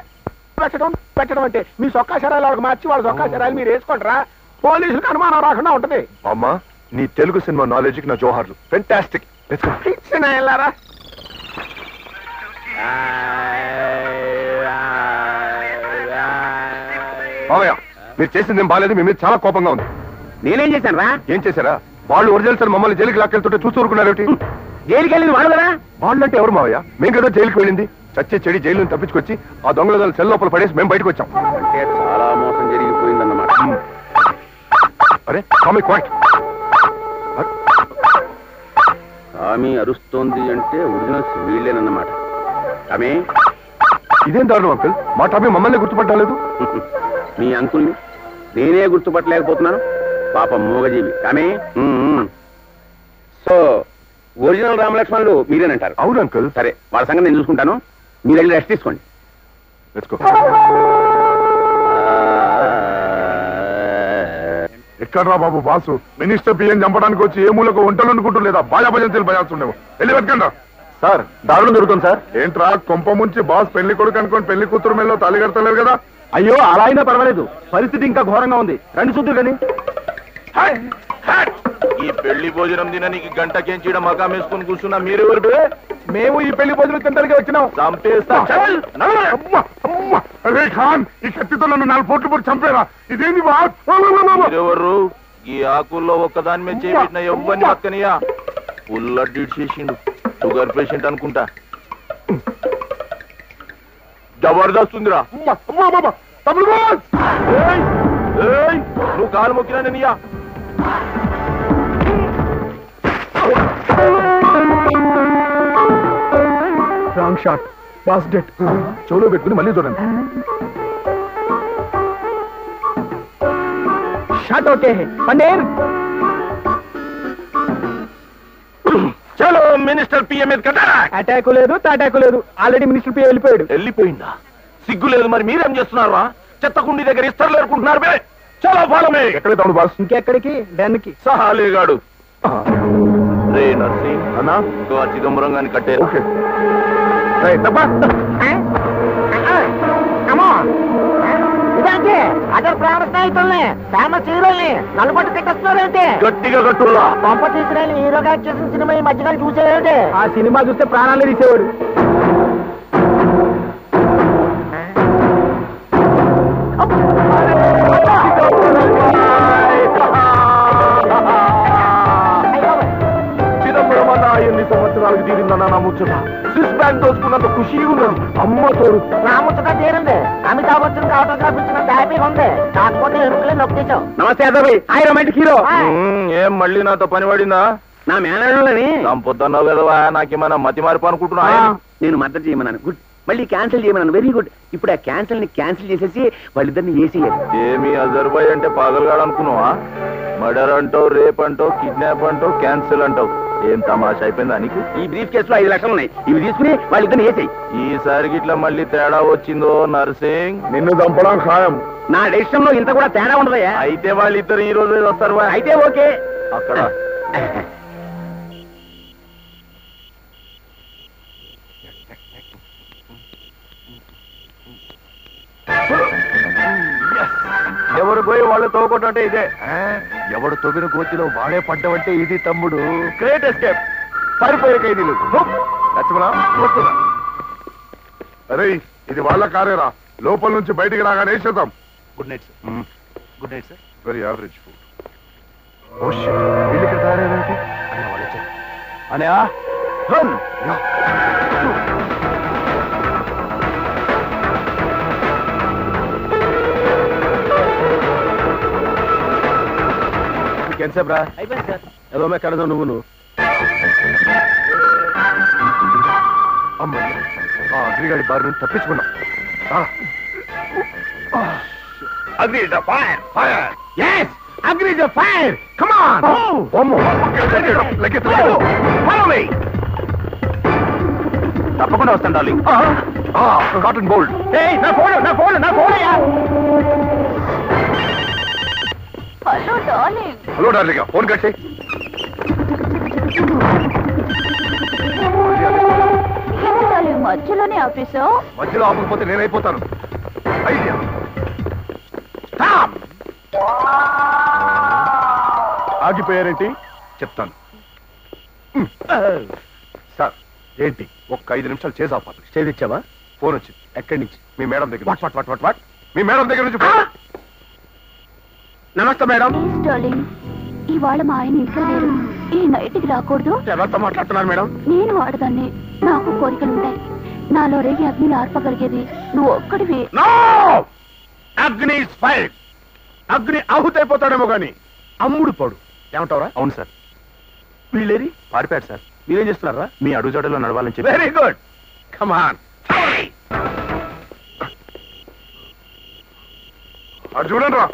Speaker 14: పెట్టడం పెట్టడం అంటే మీ సొక్కా శరాలు వాళ్ళకి మార్చి వాళ్ళ సొక్కా శరాలు మీరు వేసుకుంటారా పోలీసులకు అనుమానం రాకుండా ఉంటది.
Speaker 2: బామ్మ నీ తెలుగు సినిమా నాలెడ్జ్కి నా జోహార్లు. ఫెంటాస్టిక్ లెట్స్ గో
Speaker 14: ఇచ్చిన వెళ్ళారా
Speaker 2: మామయ్య మీరు చేసింది ఏం బాగాలేదు మీ మీద చాలా కోపంగా ఉంది.
Speaker 14: నేనేం చేశాను రా
Speaker 2: ఏం చేశారా? వాళ్ళు ఒరిజినల్ సార్ మమ్మల్ని జైలుకి లాక్కెళ్తుంటే చూస్తూ ఊరుకున్నారు
Speaker 14: జైలుకి వెళ్ళింది వాళ్ళు కదా?
Speaker 2: వాళ్ళంటే ఎవరు మావయ్య? మేము కదా జైలుకి వెళ్ళింది. చచ్చే చెడి జైలు తప్పించుకొచ్చి ఆ దొంగల సెల్ లోపల పడేసి మేము బయటకు వచ్చాం.
Speaker 7: అంటే చాలా మోసం జరిగిపోయిందన్నమాట.
Speaker 2: అరే కామి క్వాట్
Speaker 7: ఆమె అరుస్తోంది అంటే ఒరిజినల్స్ వీళ్ళేనన్నమాట. ఆమె
Speaker 2: ఇదేం దారుణం అంకుల్? మా టాపీ మమ్మల్ని గుర్తుపట్టలేదు [LAUGHS]
Speaker 7: మీ అంకుల్ని నేనే గుర్తుపట్టలేకపోతున్నాను. పాప మూగజీవి. ఆమె సో ఒరిజినల్ రామలక్ష్మణులు మీరేనంటారు.
Speaker 2: అవును అంకుల్.
Speaker 7: సరే వాళ్ళ సంగతి నేను చూసుకుంటాను. మీరు వెళ్ళి రెస్ట్ తీసుకోండి.
Speaker 2: లెట్స్ గో ఎక్కడ్రా బాబు బాసు? మినిస్టర్ బియ్యం చంపడానికి వచ్చి ఏ మూలకు వంటలు అనుకుంటూ లేదా బాజా భజంతులు భయాస్తుండేవు వెళ్ళి వెతకండి
Speaker 3: సార్ దారుణం జరుగుతుంది సార్.
Speaker 2: ఏంట్రా కొంప ముంచి బాస్ పెళ్ళి కొడుకు అనుకోని పెళ్ళి కూతురు మెల్లో తాళి కడతలేరు కదా?
Speaker 3: అయ్యో అలా అయినా పర్వాలేదు. పరిస్థితి ఇంకా ఘోరంగా ఉంది. రండి చూద్దు కానీ!
Speaker 18: ఈ పెళ్ళి భోజనం తిననికి గంట కెంచీడ మకాం వేసుకుని కూర్చున్నా మీరెవరు బే?
Speaker 14: మేము ఈ పెళ్ళి భోజనం తినడానికి వచ్చినాం.
Speaker 18: చంపేస్తా. చల్! నడవరా.
Speaker 2: అమ్మా, అమ్మా. అరే ఖాన్ ఈ కత్తితో నన్ను నాలుగు పోట్లు పోటీ చంపేరా. ఇదేంది
Speaker 18: మీరెవరు? ఈ ఆకుల్లో ఒక్కదాని మీద చేపెట్టిన ఎవ్వని పక్కనియా ఫుల్ అడ్డిట్ చేసిండు. షుగర్ పేషెంట్ అనుకుంటా. జబర్దస్త్ ఉందిరా.
Speaker 2: తమ్ముడు బాస్!
Speaker 18: ఏయ్! ఏయ్! నువ్వు కాలు మొక్కినా నేనియా
Speaker 14: రాంగ్ షాట్ బాస్ డెట్ చెవులో పెట్టుకుని మళ్ళీ చూడండి. షాట్ ఓకే పన్నీర్
Speaker 18: చలో మినిస్టర్ పిఎం మీద
Speaker 14: అటాక్ లేదు తాటాకు లేదు. ఆల్రెడీ మినిస్టర్ పిఏ వెళ్ళిపోయాడు.
Speaker 18: వెళ్ళిపోయిందా? సిగ్గు లేదు మరి మీరేం చేస్తున్నారా చెత్తకుండి దగ్గర ఇస్తర్లు ఏరుకుంటున్నారు బే. చలో ఫాలమే
Speaker 2: ఎక్కడ తమ్ముడు బాస్?
Speaker 14: ఇంకెక్కడికి? డెన్కి
Speaker 18: సహాలేగాడు రే నర్సింగ్.
Speaker 2: అన్నా
Speaker 18: చిదంబరం గాని కట్టే.
Speaker 2: ఓకే
Speaker 7: ఇదంటే అదర్ ప్రాణ స్నేహితుల్ని ఫేమస్ హీరోల్ని నలుబట్టు తిట్టేస్తున్నారేంటి?
Speaker 18: గట్టిగా కట్టులా
Speaker 7: పంప తీసుకుని హీరోగా చేసిన సినిమా ఈ మధ్యకాలం చూసేదేంటి
Speaker 14: ఆ సినిమా చూస్తే ప్రాణాలే తీసేవాడు.
Speaker 18: ముచ్చట. స్విస్ బ్యాంక్ దోచుకున్నంత ఖుషిగా ఉన్నది అమ్మ తోడు
Speaker 7: రాముచ్చట తీరింది. అమితాబ్ బచ్చన్ ఆటోగ్రాఫ్ ఇచ్చినంత హ్యాపీగా ఉంది కాకపోతే ఎరుకులే
Speaker 14: నమస్తే హాయ్ రొమాంటిక్ హీరో.
Speaker 18: ఏం మళ్ళీ నాతో పని పడిందా?
Speaker 14: నా మేనల్ని
Speaker 18: పొద్దున్నావు కదా నాకేమన్నా మతి మార్పు అనుకుంటున్నా
Speaker 14: నేను మద్దతు చేయమన్నాను. గుడ్. మళ్ళీ క్యాన్సిల్ చేయమన్నాను. వెరీ గుడ్ ఇప్పుడు ఆ క్యాన్సిల్ని క్యాన్సిల్ చేసేసి వాళ్ళిద్దరిని వేసేయాలి
Speaker 18: ఏమి అజర్బాయ్ అంటే పాగలగాడు అనుకున్నావా? మర్డర్ అంటావు రేప్ అంటావు కిడ్నాప్ అంటావు క్యాన్సిల్ అంటావు. ఏం తమాషా అయిపోయిందా నీకు?
Speaker 14: ఈ బ్రీఫ్ కేసులో ఐదు లక్షలు ఉన్నాయి ఇవి తీసుకుని వాళ్ళిద్దరిని వేసేయి.
Speaker 18: ఈసారికి ఇట్లా మళ్ళీ తేడా వచ్చిందో నర్సింగ్?
Speaker 2: నిన్ను చంపడం ఖాయం.
Speaker 14: నా డెసిషన్లో ఇంత కూడా తేడా ఉండదయ్యా.
Speaker 18: అయితే వాళ్ళిద్దరు ఈ రోజు వస్తారు.
Speaker 14: అయితే ఓకే.
Speaker 18: అక్కడ. [LAUGHS] ఎవరు పోయి వాళ్ళు తోకొట్టంటే ఇదే.
Speaker 2: ఎవడు తొమ్మిది కోతిలో వాడే పడ్డవంటే ఇది తమ్ముడు.
Speaker 18: గ్రేట్ ఎస్కేప్
Speaker 2: పారిపోయే ఖైదీలు. హుప్! లక్ష్మణ వస్తున్నా అరే ఇది వాళ్ళ కారేరా. లోపల నుంచి బయటికి రాగానే వేసేద్దాం.
Speaker 18: Good night sir good
Speaker 2: night sir very average food వీళ్ళు
Speaker 14: ఎంతసేపు ఏదో కడదాం నువ్వు నువ్వు.
Speaker 2: అమ్మ ఆ అగ్రిగాడి బారి నుంచి తప్పించుకున్నాం. ఆ,
Speaker 18: Agni fire fire.
Speaker 14: Yes agree the fire. Come on
Speaker 2: అమ్మో, లెక్కెత్తు, లెక్కెత్తు, లెక్కెత్తు.
Speaker 18: ఫాలో మీ తప్పకుండా వస్తాను డార్లింగ్
Speaker 2: కాటన్ బోల్డ్
Speaker 14: నా ఫోన్ నా ఫోన్ నా phone
Speaker 6: hello darling
Speaker 2: hello darling phone cut చేయి
Speaker 6: ఏంటి డార్లింగ్ మధ్యలోనే ఆఫీసు?
Speaker 2: మధ్యలో ఆపకపోతే నేనైపోతాను ఐడియా. ఆగిపోయారేంటి? చెప్తాను. సార్ ఏంటి? ఒక్క ఐదు నిమిషాలు చేసి ఆపాలి
Speaker 14: స్టేజ్ ఇచ్చావా
Speaker 2: ఫోన్ వచ్చింది. ఎక్కడి నుంచి? మీ మేడం దగ్గర what what what what what? Me madam దగ్గర నుంచి ఫోన్.
Speaker 14: నమస్తే మేడం.
Speaker 6: డార్లింగ్ ఇవాళ మా ఆయన ఇంట్లో లేరు. ఈ నైట్కి రాకూడదు.
Speaker 14: ఎవరితో మాట్లాడుతున్నారు మేడం?
Speaker 6: నేను ఆడదాన్ని నాకు కోరికలుంటాయి. నాలో రేగి అగ్నిని ఆర్పగలిగేది నువ్వు ఒక్కడివి.
Speaker 14: నో అగ్ని ఫైర్ అగ్ని ఆహుతైపోతాడేమో గాని అమ్ముడు పోడు. ఏమంటావురా?
Speaker 18: అవును సార్.
Speaker 14: వీళ్ళేరి?
Speaker 18: పారిపోయాడు సార్.
Speaker 14: మీరేం చేస్తున్నారా?
Speaker 18: మీ అడుగుజాడలో నడవాలని చెప్పి.
Speaker 14: వెరీ గుడ్ కమాన్
Speaker 2: చూడండి రా.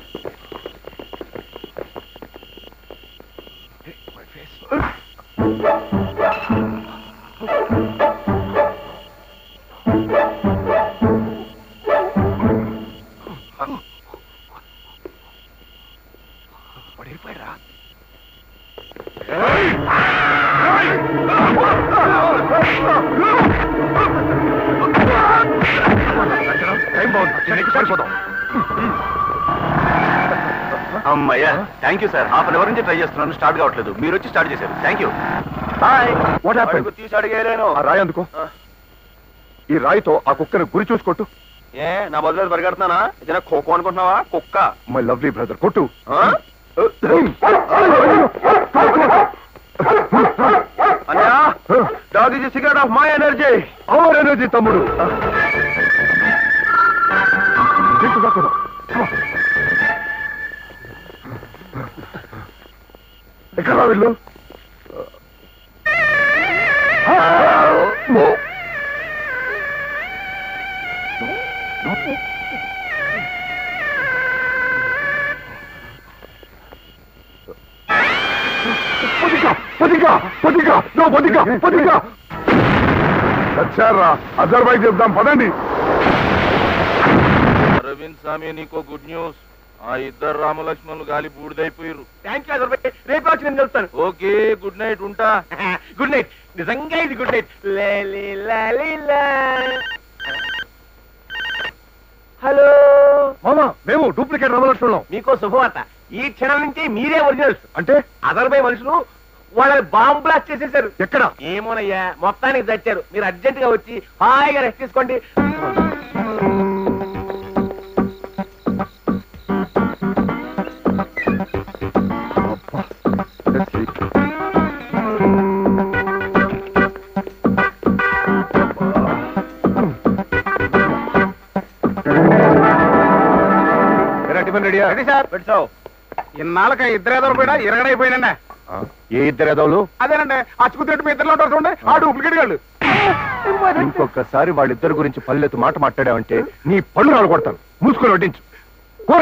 Speaker 2: టైం బాగుంది సరిపోదాం
Speaker 3: అమ్మయ్యా thank you sir half an hour నుంచి ట్రై చేస్తున్నాను. స్టార్ట్ కావట్లేదు. మీరు వచ్చి స్టార్ట్ చేశారు thank you bye
Speaker 2: What happened?
Speaker 3: తీసి అడిగేలేను
Speaker 2: ఆ రాయి అందుకో. ఈ రాయితో ఆ కుక్కను గురి చూసుకొట్టు.
Speaker 3: ఏ నా బదులు పరిగెడుతున్నానా? ఏదైనా ఖోఖో అనుకుంటున్నావా? కుక్క.
Speaker 2: మై లవ్లీ బ్రదర్ కొట్టు.
Speaker 3: ఆ? అన్నయ్య dog is cigarette of my energy.
Speaker 2: Our energy తమ్ముడు. ఎక్కడ వీళ్ళు? పొదిగా పొదిగా పొదిగా నో పొదిగా పొదిగా వచ్చారా? అజర్బై చెప్దాం పదండి.
Speaker 18: అరవింద్ స్వామి నీకో గుడ్ న్యూస్ ఆ ఇద్దరు రామలక్ష్మణులు గాలి బూడిదైపోయారు
Speaker 7: థ్యాంక్ యూ అదర్ రేపు వచ్చి నేను కలుస్తాను.
Speaker 18: ఓకే గుడ్ నైట్ ఉంటా. [LAUGHS]
Speaker 7: Good night. నిజంగా ఇది గుడ్ నైట్. లేలి లాలి లా. హలో.
Speaker 2: మామా మేము డూప్లికేట్ రామలక్ష్మణం
Speaker 7: మీకో శుభవార్త. ఈ క్షణం నుంచి మీరే ఒరిజినల్స్.
Speaker 2: అంటే?
Speaker 7: అదర్బై మనుషులు వాళ్ళని బాంబు బ్లాస్ట్ చేసేసారు.
Speaker 2: ఎక్కడ?
Speaker 7: ఏమోనయ్యా మొత్తానికి చచ్చారు. మీరు అర్జెంట్గా వచ్చి హాయిగా రెస్ట్ తీసుకోండి.
Speaker 2: టిఫిన్ రెడీయా?
Speaker 13: Ready sir. పెట్టావు ఇన్నాళ్ళకి ఇద్దరు ఎదవలు కూడా ఇరగడైపోయినండి
Speaker 2: ఏ ఇద్దరు ఎదవులు
Speaker 13: అదేనండి అచ్చుకుతినట్టు మీ ఇద్దరు ఉంటారు చూడండి ఆ డూప్లికేట్ గాళ్ళు.
Speaker 2: ఇంకొకసారి వాళ్ళిద్దరి గురించి పల్లెత్తు మాట మాట్లాడావంటే నీ పళ్ళు రాలు కొడతాను. మూసుకొని వడ్డించు. కూర.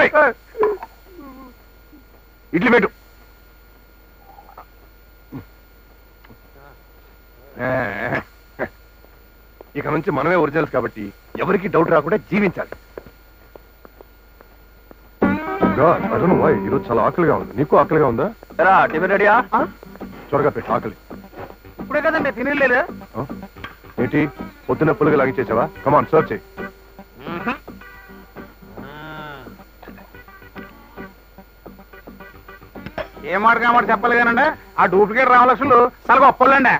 Speaker 2: ఇడ్లీ పెట్టు. ఇక నుంచి మనమే ఒరిజినల్స్ కాబట్టి ఎవరికి డౌట్ రాకుండా జీవించాలి. అదను ఈరోజు చాలా ఆకలిగా ఉంది. నీకు ఆకలిగా ఉందా?
Speaker 3: టిఫిన్ రెడీయా?
Speaker 2: త్వరగా పెట్టు ఆకలి.
Speaker 13: ఇప్పుడే కదండి తినలేదు?
Speaker 2: ఏంటి? పొద్దున్న పులుగు లాగించేసావా? కమాన్ సర్చ్ చేయి.
Speaker 13: ఏం మాట కామాట చెప్పాలి కానండి ఆ డూప్లికేట్ రామలక్ష్ములు చాలా గొప్పలండి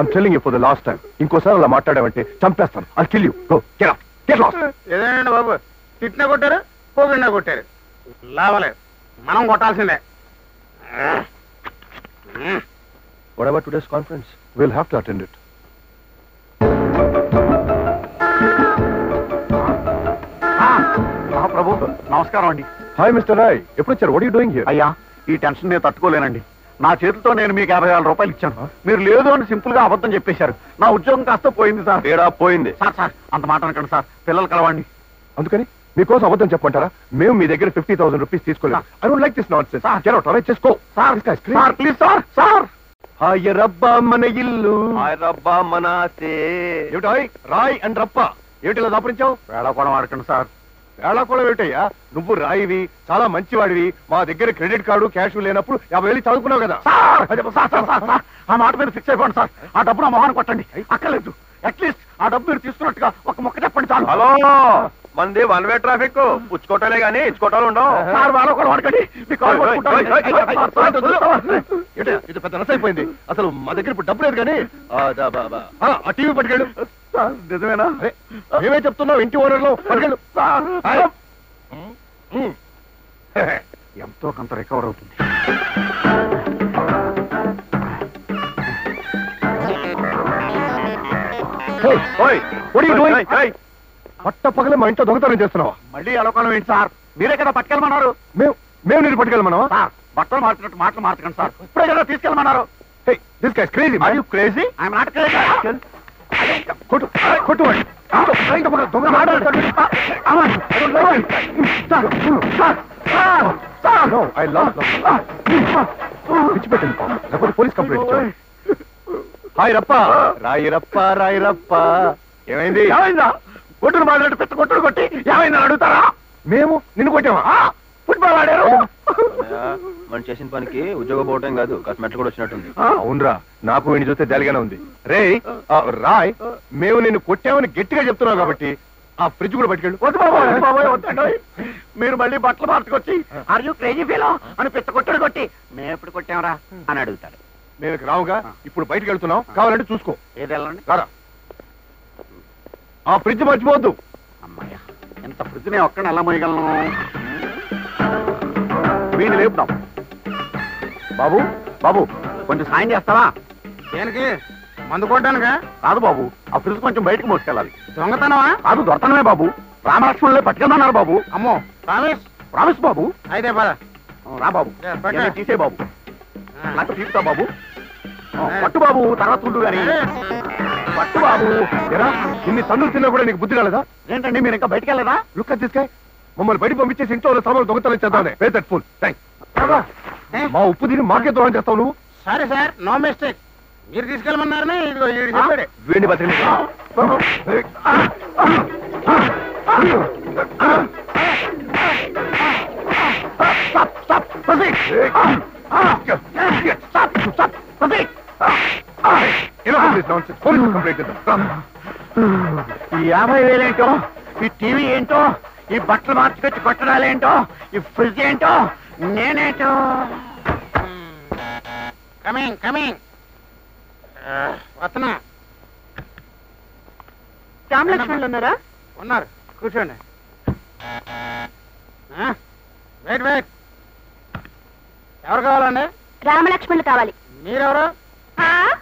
Speaker 2: I'm telling you for the last time ఇంకోసారి అలా మాట్లాడావంటే చంపేస్తాను. I kill you go get out get lost
Speaker 13: ఏదేనండి బాబు తిట్టినా కొట్టారు పోగినా కొట్టారు. లావలేదు మనం కొట్టాల్సిందే.
Speaker 2: What about today's conference? We'll have to attend it.
Speaker 13: మహాప్రభు నమస్కారం అండి.
Speaker 2: హాయ్ మిస్టర్ రాయ్ ఎప్పుడు వచ్చారు వాట్ యూ డూయింగ్ హియర్
Speaker 13: అయ్యా ఈ టెన్షన్ నేను తట్టుకోలేనండి. నా చేతితో నేను మీకు యాభై వేల రూపాయలు ఇచ్చాను. మీరు లేదు అని సింపుల్గా అబద్ధం చెప్పేశారు. నా ఉద్యోగం కాస్త పోయింది సార్.
Speaker 2: తేడా పోయింది?
Speaker 13: సార్ సార్ అంత మాట అనకండి సార్. పిల్లలు కలవండి.
Speaker 2: అందుకని మీకోసం అబద్ధం చెప్పమంటారా? మేము మీ దగ్గర ఫిఫ్టీ థౌసండ్ రూపీస్ తీసుకోలేదు. I
Speaker 13: don't
Speaker 2: like this not చేసుకో.
Speaker 13: Sir sir please sir sir.
Speaker 2: Hi రబ్బా మన ఇల్లు.
Speaker 3: హాయ్ రబ్బా
Speaker 2: హాయ్? రాయ్ అండ్ రప్ప. ఏమిటి ఇలా దాపరించావు?
Speaker 13: వేళకోవడం ఆడకండి సార్.
Speaker 2: వేళ కూడా ఏమిటయ్యా నువ్వు రాయివి చాలా మంచివాడివి. మా దగ్గర క్రెడిట్ కార్డు క్యాష్ లేనప్పుడు యాభై వేలు చదువుకున్నావు కదా.
Speaker 13: సార్! అదే సార్ సార్ సార్ సార్. ఆ మాట మీద ఫిక్స్ అయిపోండి సార్. ఆ డబ్బు నా మొహాన్ని కొట్టండి. అక్కర్లేదు. అట్లీస్ట్ ఆ డబ్బు మీరు తీసుకున్నట్టుగా ఒక మొక్క చెప్పండి చాలు.
Speaker 3: హలో! మంది వన్ వే ట్రాఫిక్ పుచ్చుకోవటాలే గానీ ఇచ్చుకోవటాలు ఉండవు.
Speaker 2: ఇది పెద్ద నస అయిపోయింది? అసలు మా దగ్గర ఇప్పుడు డబ్బు లేదు కానీ ఆ, టీవీ పట్టుకెళ్ళు.
Speaker 13: నిజమేనా?
Speaker 2: మేమే చెప్తున్నావు ఇంటి ఓనర్లో పట్టుకెళ్ళు.
Speaker 13: సార్,
Speaker 2: ఆయ్. ఉమ్.
Speaker 13: ఎంతో కొంత రికవర్ అవుతుంది.
Speaker 2: Hey, ఓయ్, what are you doing? పట్ట పగలే మా ఇంట్లో దొంగతనం చేస్తున్నావా.
Speaker 13: మళ్ళీ ఎలకోలం ఏంటి సార్? మీరే కదా పట్టుకెళ్ళమన్నారు.
Speaker 2: మేము మేము నేను పట్టుకెళ్ళమన్నావా?
Speaker 13: సార్ బట్టలు మార్చినట్టు మాటలు మార్చకండి సార్. ఇప్పుడే కదా తీసుకెళ్ళమన్నారు.
Speaker 2: crazy, man.
Speaker 13: Crazy I'm not crazy
Speaker 2: కొట్టు దొంగ మాట్లాడతాడు. విడిచిపెట్టండి. లేకపోతే పోలీస్ కంప్లైంట్ ఇచ్చాను హాయ్ రప్ప రాయి రప్ప రాయి రప్ప ఏమైంది?
Speaker 13: ఏమైందా? కొట్టును మాట్లాడి పెద్ద కొట్టుడు కొట్టి ఏమైందని అడుగుతారా?
Speaker 2: మేము నిన్ను కొట్టామా?
Speaker 13: ఆ,
Speaker 3: మనం చేసిన పనికి ఉద్యోగం పోవటం కాదు కాస్త మెట్లు కూడా వచ్చినట్టుంది.
Speaker 2: అవునరా నాకు వీడిని చూస్తే జాలిగానే ఉంది. రే రాయ్ మేము నిన్ను కొట్టామని గట్టిగా చెప్తున్నావు కాబట్టి ఆ ఫ్రిడ్జ్ కూడా పట్టుకెళ్ళు.
Speaker 13: వద్దు బాబోయ్. మీరు మళ్ళీ బట్టలు మార్చుకొచ్చి ఆర్ యూ క్రేజీ ఫీలో అని పిత్త కొట్టుడు కొట్టి మేము ఎప్పుడు కొట్టామరా అని అడుగుతాడు.
Speaker 2: మేము రావుగా ఇప్పుడు బయటకు వెళ్తున్నాం. కావాలంటే చూసుకో.
Speaker 13: ఏది వెళ్ళండి?
Speaker 2: రారా. ఆ ఫ్రిడ్జ్ మర్చిపోవద్దు.
Speaker 13: అమ్మాయ్యా ఎంత ఫ్రిడ్జ్ నేను ఒక్కడ ఎలా మోయగలను? వీడిని లేపుదాం. బాబు బాబు కొంచెం సాయం చేస్తావా? దేనికి? మందు కొట్టానుగా కాదు బాబు ఆ ఫ్రిడ్జ్ కొంచెం బయటకు మోసుకెళ్ళాలి. దొంగతనమా? కాదు దొరతనమే బాబు. రామలక్ష్మణులే పట్టుకెళ్ళమన్నారు బాబు. అమ్మో ప్రామిస్. ప్రామిస్ బాబు. అయితే పద. రా బాబు. తీసే బాబు. నాకు తీస్తా బాబు. పట్టు బాబు తర్వాత ఉండు గాని. పట్టు బాబు
Speaker 2: ఎరా ఇన్ని తన్నులు తిన్నా కూడా నీకు బుద్ధి రాలేదా
Speaker 13: ఏంటండి మీరు ఇంకా బయటకు వెళ్ళదా
Speaker 2: లుక్ తీసుకే మమ్మల్ని బయట పంపించేసి ఇంట్లో ఉన్న దొంగతనం చేద్దామనే పే దట్ ఫుల్ మా ఉప్పు తిని మాకే దూరం చేస్తావు నువ్వు
Speaker 13: సరే సార్ నో మిస్టేక్ మీరు తీసుకెళ్ళమన్నారని ఇదిగో ఈడు చెప్పాడు
Speaker 2: వీడిని బతికి పోలీసు కంప్లైంట్ చేద్దాం
Speaker 13: ఈ యాభై వేలేంటో? ఈ టీవీ ఏంటో? ఈ బట్టలు మార్చుకొచ్చి కొట్టడాలేంటో ఈ ఫ్రిడ్జ్ ఏంటో? నేనేంటో? Coming coming. వస్తున్నా.
Speaker 4: రామలక్ష్మణులు ఉన్నారా?
Speaker 13: ఉన్నారు. కూర్చోండి. Wait wait. ఎవరు కావాలండి?
Speaker 6: రామలక్ష్మణులు కావాలి.
Speaker 13: మీరెవరు?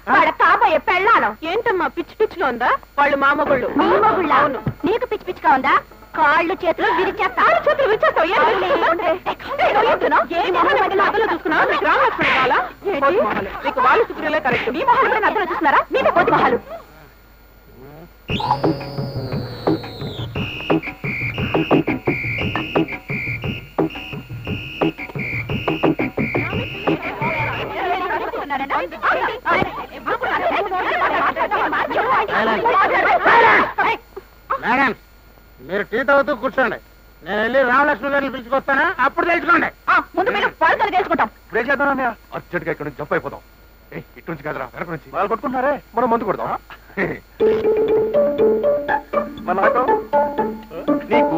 Speaker 6: వాళ్ళ కాబోయే పెళ్ళాను
Speaker 4: ఏంటమ్మా పిచ్చి పిచ్చిగా ఉందా? వాళ్ళు మామగుళ్ళు
Speaker 6: నీ మొగుళ్ళ? అవును. నీకు పిచ్చి పిచ్చిగా ఉందా? కాళ్ళు చేతులు విరిచేస్తా.
Speaker 4: చేతులు విచ్చేస్తావు ఏం. మీకు వాళ్ళు సుప్రియలే కరెక్ట్
Speaker 6: మీ మొహాలు కూడా అర్థం చూస్తున్నారా మీదే పోతు మొహాలు
Speaker 13: మేడం మీరు టీ తాగుతూ కూర్చోండి. నేను వెళ్ళి రామలక్ష్మి గారిని పిలుచుకొస్తాను? అప్పుడు తెలుసుకోండి.
Speaker 6: ముందు మీరు పళ్ళతో తెలుసుకుంటాం
Speaker 2: ఇప్పుడే చేద్దాం అన్నయ్య? అర్జెంట్గా ఇక్కడ నుంచి జంప్ అయిపోదాం. ఏ ఇటు నుంచి కాదురా వెనక నుంచి. వాళ్ళు కొట్టుకుంటున్నారే మనం మందు కొడదాం.
Speaker 3: మన ఆటో
Speaker 2: నీకు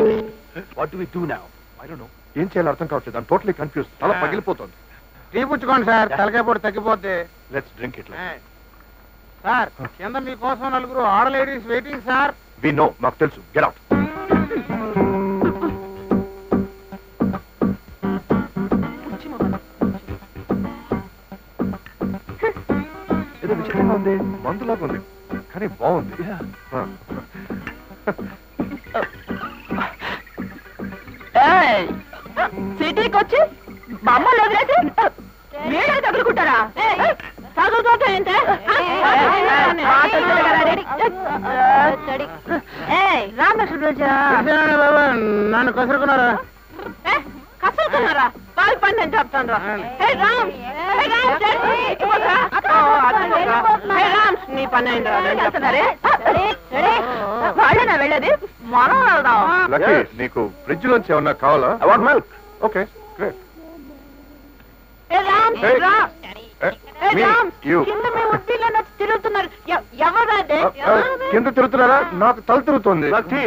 Speaker 2: what do we do now I don't know ఏం చేయాలో అర్థం కావట్లేదు. ఐమ్ టోటలీ కన్ఫ్యూజ్ తల పగిలిపోతుంది.
Speaker 13: టీ పుచ్చుకోండి సార్. తలకాయ పొడి తగ్గిపోద్ది
Speaker 2: లెట్స్ డ్రింక్ ఇట్.
Speaker 13: సార్ కింద మీకోసం నలుగురు ఆడ ladies waiting sir.
Speaker 2: We know నాకు తెలుసు. గెట్ అవుట్ ఏదో విచిత్రంగా ఉంది. మందులాగా ఉంది. కానీ బాగుంది.
Speaker 4: సిటీకి వచ్చి మమ్మల్ని వదిలేసి మీరే తగులుకుంటారా తగులుకోవటం ఏంటే
Speaker 13: బాబా నన్ను కసురుకున్నారా
Speaker 4: కసురుతున్నారా వాళ్ళ పని నేను చెప్తాను రామ్ నీ పని అయింది. వాళ్ళేనా వెళ్ళేది మనం వెళ్దాం
Speaker 2: లక్కీ నీకు ఫ్రిడ్జ్ నుంచి ఏమన్నా కావాలా
Speaker 3: I want milk
Speaker 2: okay great
Speaker 4: A Ram
Speaker 2: Hey.
Speaker 4: రా ఏ
Speaker 2: Me,
Speaker 4: రామ్
Speaker 2: you.
Speaker 4: కింద తిరుగుతున్నారు.
Speaker 2: నాకు తల తిరుగుతుంది.
Speaker 4: ఎక్కడికి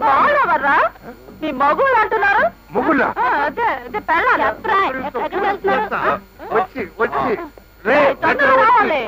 Speaker 4: బాగున్నావర్రా మీ మగుళ్ళు అంటున్నారు?
Speaker 2: ముగ్గుళ్ళ
Speaker 4: ఆ, అదే అదే పెళ్ళాలి? ఎక్కడికి వెళ్తున్నారు?
Speaker 2: వచ్చి వచ్చి. రే
Speaker 4: ఏయ్, తొందరగా రావాలి.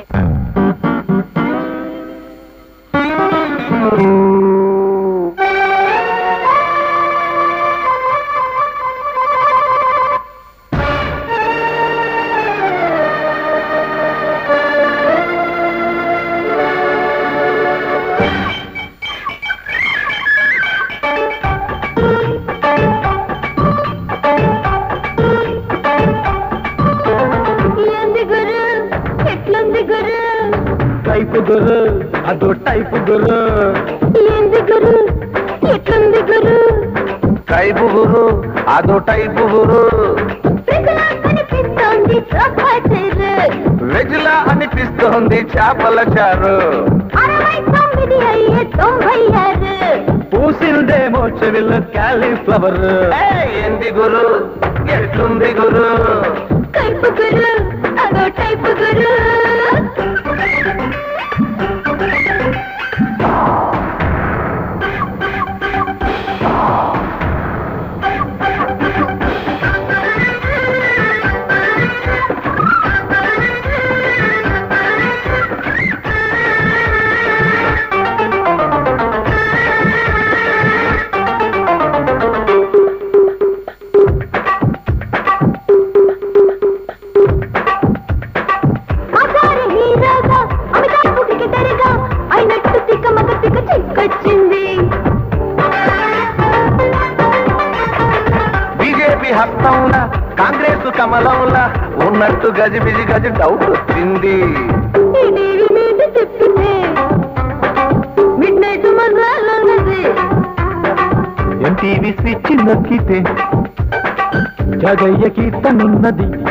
Speaker 6: కీర్తనున్నది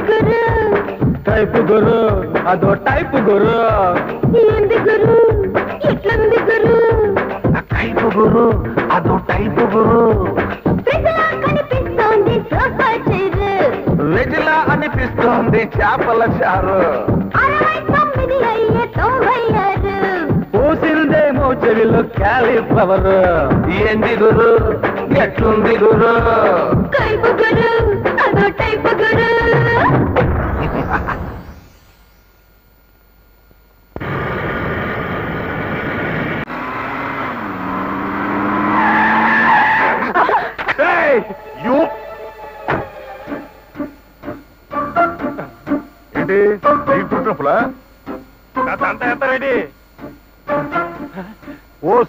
Speaker 21: గురు?
Speaker 18: టైపు గురు అదో టైపు గురు.
Speaker 21: ఏంది గురు? ఎట్లుంది గురు?
Speaker 6: టైపు గురు అదో టైపు గురు.
Speaker 21: కనిపిస్తోంది
Speaker 18: వెజిలా అనిపిస్తోంది చేపల చారు.
Speaker 6: పూసిందేమో చెవిలో క్యాలీఫ్లవర్.
Speaker 18: ఏంది గురు? ఎట్లుంది గురు?
Speaker 21: గురు అదో టైపు గురు.